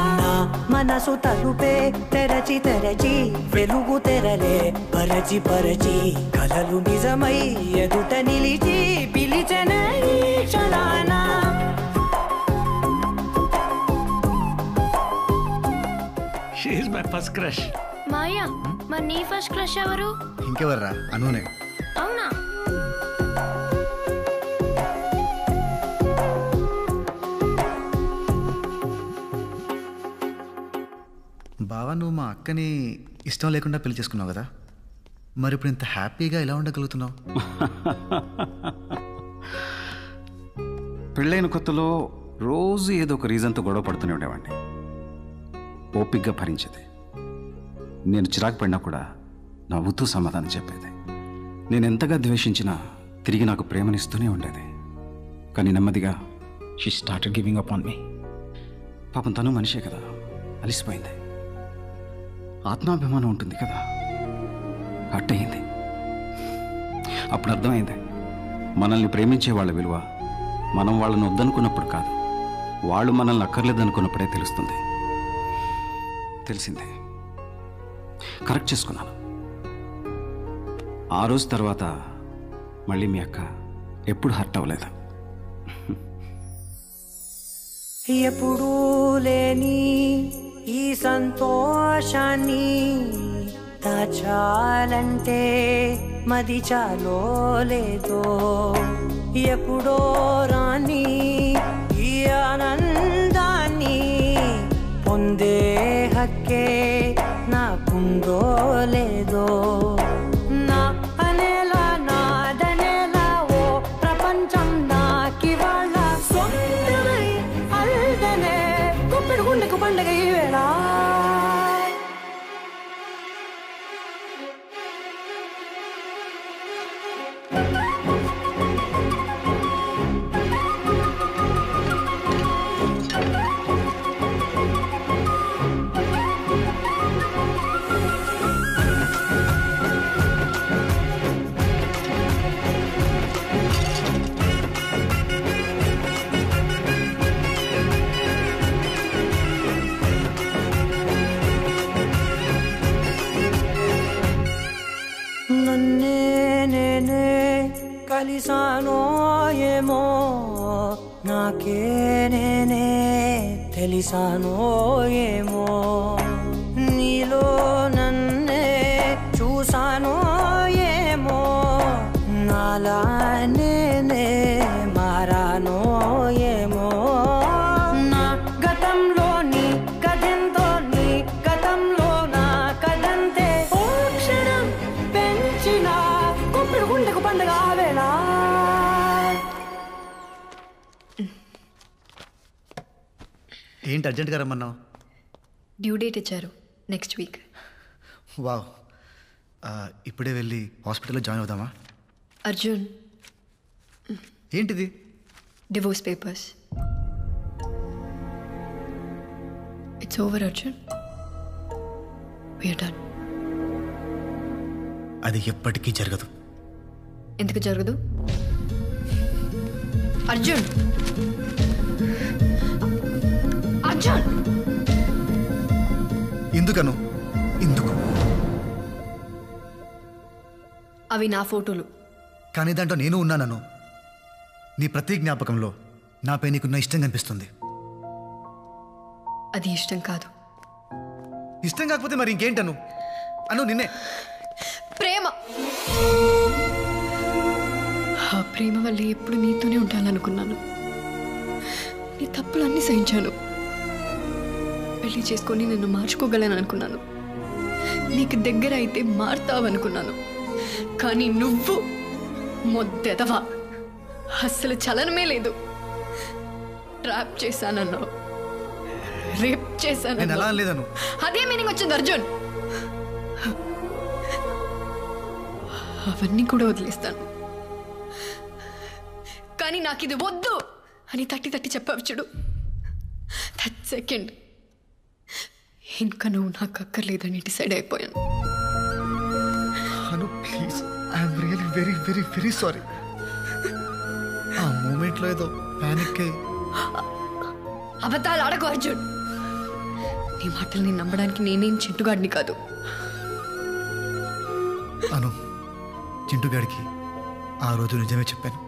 మనసు తలుపే తెరచి తెరచి వెలుగు తెరలే పరచి పరచి కలలు నిజమై ఎదుట నిలిచి పిలిచనే ఈ క్షణాన. She my first crush Maya? మరి నీ ఫస్ట్ క్రష్ ఎవరు? ఇంకెవర్రా? అనునే. అవునా? బావా నువ్వు మా అక్కని ఇష్టం లేకుండా పెళ్ళి చేసుకున్నావు కదా? మరి ఇప్పుడు ఇంత హ్యాపీగా ఎలా ఉండగలుగుతున్నావు? పెళ్ళైన కొత్తలో రోజు ఏదో ఒక రీజన్తో గొడవ పడుతూనే ఉండేవాడిని. ఓపిగ్గా భరించేది. నేను చిరాకు పడినా కూడా నవ్వుతూ సమాధానం చెప్పేది. నేను ఎంతగా ద్వేషించినా తిరిగి నాకు ప్రేమనిస్తూనే ఉండేది. కానీ నెమ్మదిగా she started giving up on me పాపం తను మనిషే కదా అలిసిపోయింది. ఆత్మాభిమానం ఉంటుంది కదా అట్టయింది అయింది అప్పుడు అర్థమైంది మనల్ని ప్రేమించే వాళ్ళ విలువ మనం వాళ్ళని వద్దనుకున్నప్పుడు కాదు వాళ్ళు మనల్ని అక్కర్లేదనుకున్నప్పుడే తెలుస్తుంది. తెలిసిందే. కరెక్ట్ చేసుకున్నాను. ఆ రోజు తర్వాత మళ్ళీ మీ అక్క ఎప్పుడు హర్ట్ అవ్వలేదు. ఎప్పుడూ లేని ఈ సంతోషాన్ని దాచాలంటే మది చాలో లేదో? ఎప్పుడో రాని ఈ ఆనందాన్ని పొందే హక్కే నాకుందో లేదో నా కలిసానో ఏమో నాకే నేనే తెలిసానో ఏమో నీలో నన్నే చూసానో ఏంటి అర్జెంట్గా రమ్మన్నావు? డ్యూ డేట్ ఇచ్చారు నెక్స్ట్ వీక్ వావ్. ఆ, ఇప్పుడే వెళ్ళి హాస్పిటల్లో జాయిన్ అవుదామా? అర్జున్. ఏంటిది? Divorce papers it's over Arjun. We're done అది ఎప్పటికీ జరగదు. ఎందుకు జరగదు? అర్జున్! అర్జున్! ఎందుకను? ఎందుకు? అవి నా ఫోటోలు. కానీ దాంట్లో నేను ఉన్నానను. నీ ప్రతి జ్ఞాపకంలో నాపై నీకున్న ఇష్టం కనిపిస్తుంది. అది ఇష్టం కాదు. ఇష్టం కాకపోతే మరి ఇంకేంటను? అను నిన్నే. ప్రేమ! ఆ ప్రేమ వల్ల ఎప్పుడు నీతోనే ఉండాలనుకున్నాను. నీ తప్పులన్నీ సహించాను. పెళ్ళి చేసుకొని నిన్ను మార్చుకోగలను అనుకున్నాను. నీకు దగ్గర అయితే మారుతావనుకున్నాను. కానీ నువ్వు మొద్దెదవా. అస్సలు చలనమే లేదు. ట్రాప్ చేశానన్నావు. రేప్ చేశాను లేదను అదే మీనింగ్ వచ్చింది అర్జున్. అవన్నీ కూడా వదిలేస్తాను. కానీ నాకు ఇది వద్దు అని తట్టి తట్టి చెప్పావు చూడు. దట్ సెకండ్ ఇంకా నువ్వు నాకు అక్కర్లేదని డిసైడ్ అయిపోయాను. Anu please. I'm really very very very sorry ఆ మూమెంట్లో ఏదో ప్యానిక్ అయ్యి. అబద్ధాలు ఆడకు అర్జున్. నీ మాటల్ని నమ్మడానికి నేనేం చింటుగాడిని కాదు. అను చింటుగాడికి ఆ రోజు నిజమే చెప్పాను.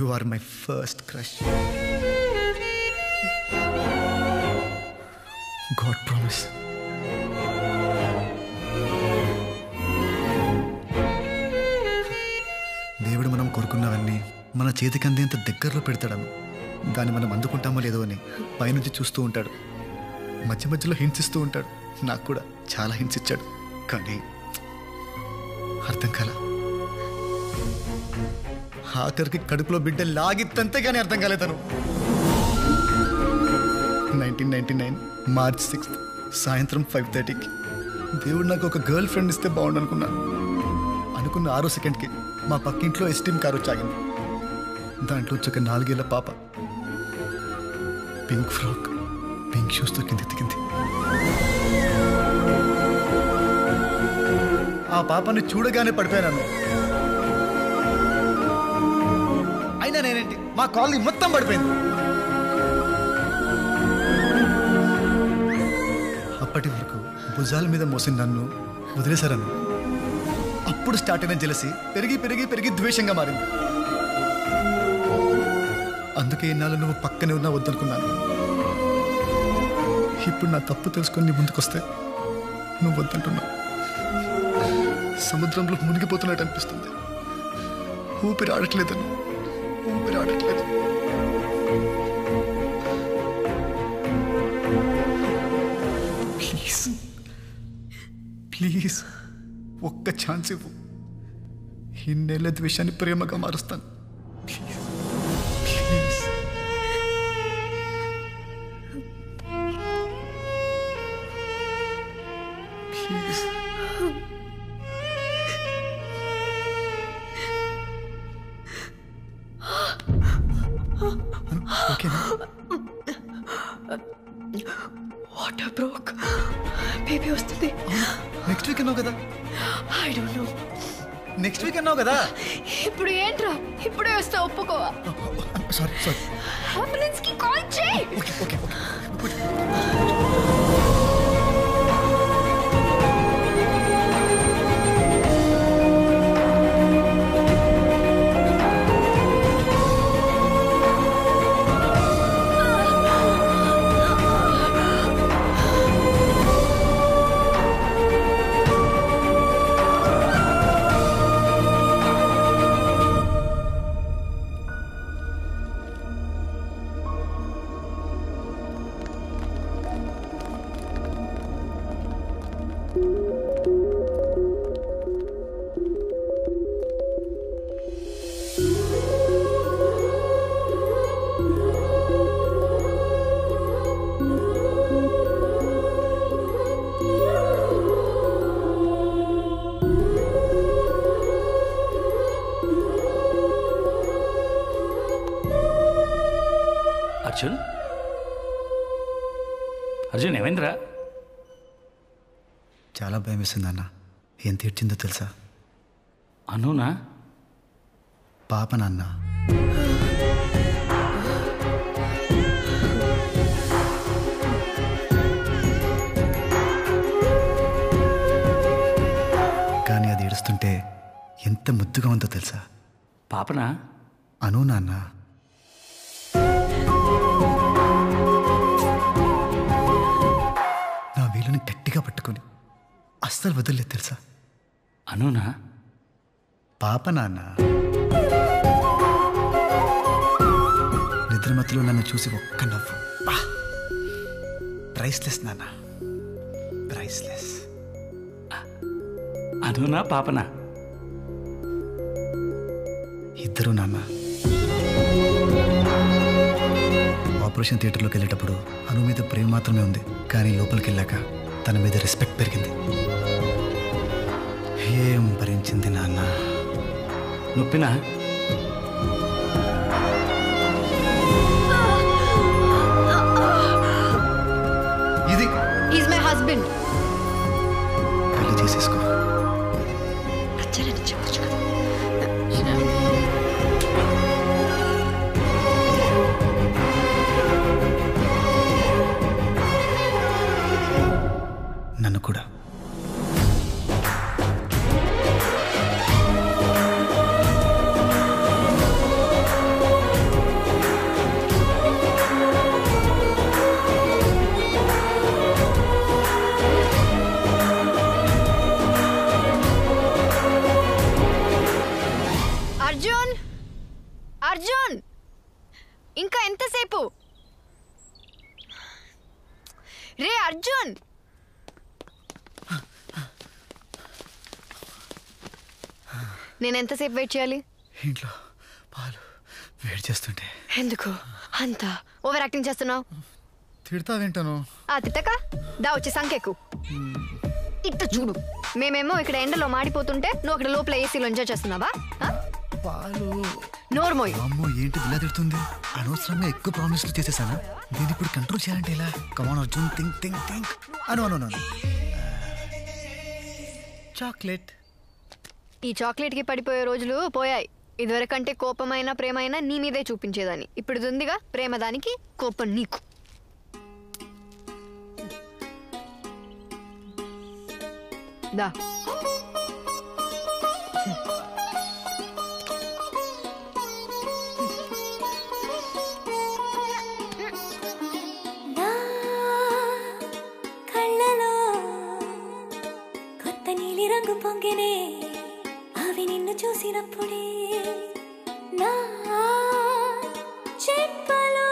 You are my first crush god promise. దేవుడు మనం కోరుకున్నవన్నీ మన చేతికి అందేంత దగ్గరలో పెడతాడను. దాన్ని మనం అందుకుంటామో లేదో అని పైనుంచి చూస్తూ ఉంటాడు. మధ్య మధ్యలో హింసిస్తూ ఉంటాడు. నాకు కూడా చాలా హింసించాడు కానీ అర్థం కాల. ఆఖరికి కడుపులో బిడ్డ లాగిత్తంతే కానీ అర్థం కాలేదను. Nineteen ninety nine March sixth సాయంత్రం ఫైవ్ థర్టీకి. దేవుడు నాకు ఒక గర్ల్ ఫ్రెండ్ ఇస్తే బాగుండు అనుకున్నాను అనుకున్న ఆరో సెకండ్కి మా పక్కింట్లో ఎస్టీమ్ కారు వచ్చాగింది. దాంట్లో వచ్చి ఒక నాలుగేళ్ళ పాప. పింక్ ఫ్రాక్ పింక్ షూస్తో కింద దిగింది ఆ పాపని చూడగానే పడిపోయాను అయినా నేనేంటి? మా కాలనీ మొత్తం పడిపోయింది. భుజాల మీద మోసిన నన్ను వదిలేశారను. అప్పుడు స్టార్ట్ అయిన జలసి పెరిగి పెరిగి పెరిగి ద్వేషంగా మారింది. అందుకే ఇన్నాళ్ళు నువ్వు పక్కనే ఉన్నా వద్దనుకున్నాను. ఇప్పుడు నా తప్పు తెలుసుకొని నీ ముందుకొస్తే నువ్వు వద్దంటున్నావు సముద్రంలో మునిగిపోతున్నట్టు అనిపిస్తుంది. ఊపిరి ఆడట్లేదను. ఛాన్స్ ఇవ్వు. ఇన్నేళ్ళ ద్వేషాన్ని ప్రేమగా మారుస్తాను. వేస్తుంది అన్న ఎంత ఏడ్చిందో తెలుసా? అనునా? పాప నాన్న. కానీ అది ఏడుస్తుంటే ఎంత ముద్దుగా ఉందో తెలుసా? పాపనా? అను నాన్న. నా వీలుని గట్టిగా పట్టుకొని అస్సలు వదిలేదు తెలుసా? అనునా? పాప నాన్న. నిద్రమత్తులో నన్ను చూసి ఒక్క నవ్వు. ప్రైస్లెస్ నాన్న. ప్రైస్లెస్ అనునా పాపనా? ఇద్దరు నాన్న. ఆపరేషన్ థియేటర్లోకి వెళ్ళేటప్పుడు అను మీద ప్రేమ మాత్రమే ఉంది కానీ లోపలికి వెళ్ళాక తన మీద రెస్పెక్ట్ పెరిగింది. ఏం భరించింది నాన్న? నొప్పినా? నేను ఎంతసేపు వెయిట్ చేయాలి? ఇంట్లో పాలు వేడి చేస్తుంటే. ఎందుకు? అంత ఓవర్ యాక్టింగ్ చేస్తున్నావు? తిడతా వింటాను ఆ తిట్టక? దా వచ్చి సంఖ్యకు. ఇట్ట చూడు. మేమేమో ఇక్కడ ఎండలో మాడిపోతుంటే నువ్వు అక్కడ లోపల ఏసీలో ఎంజాయ్ చేస్తున్నావా? పాలు. నోర్మోయ్. అమ్మో ఏంటి ఇలా తిడుతుంది? అనవసరంగా ఎక్కువ ప్రామిస్లు చేసేసానా? దీన్ని ఇప్పుడు కంట్రోల్ చేయాలంటే ఇలా come on Arjun think think think Anu Anu chocolate ఈ చాక్లెట్కి పడిపోయే రోజులు పోయాయి. ఇదివరకంటే కోపమైన ప్రేమైనా నీ మీదే చూపించేదాన్ని. ఇప్పుడు ఉందిగా ప్రేమ దానికి కోపం నీకు. దా. పొంగినే అవి నిన్ను చూసినప్పుడే నా చెప్పలో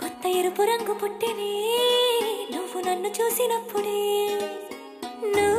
కొత్త ఎరుపు రంగు పుట్టినే నువ్వు నన్ను చూసినప్పుడే. నువ్వు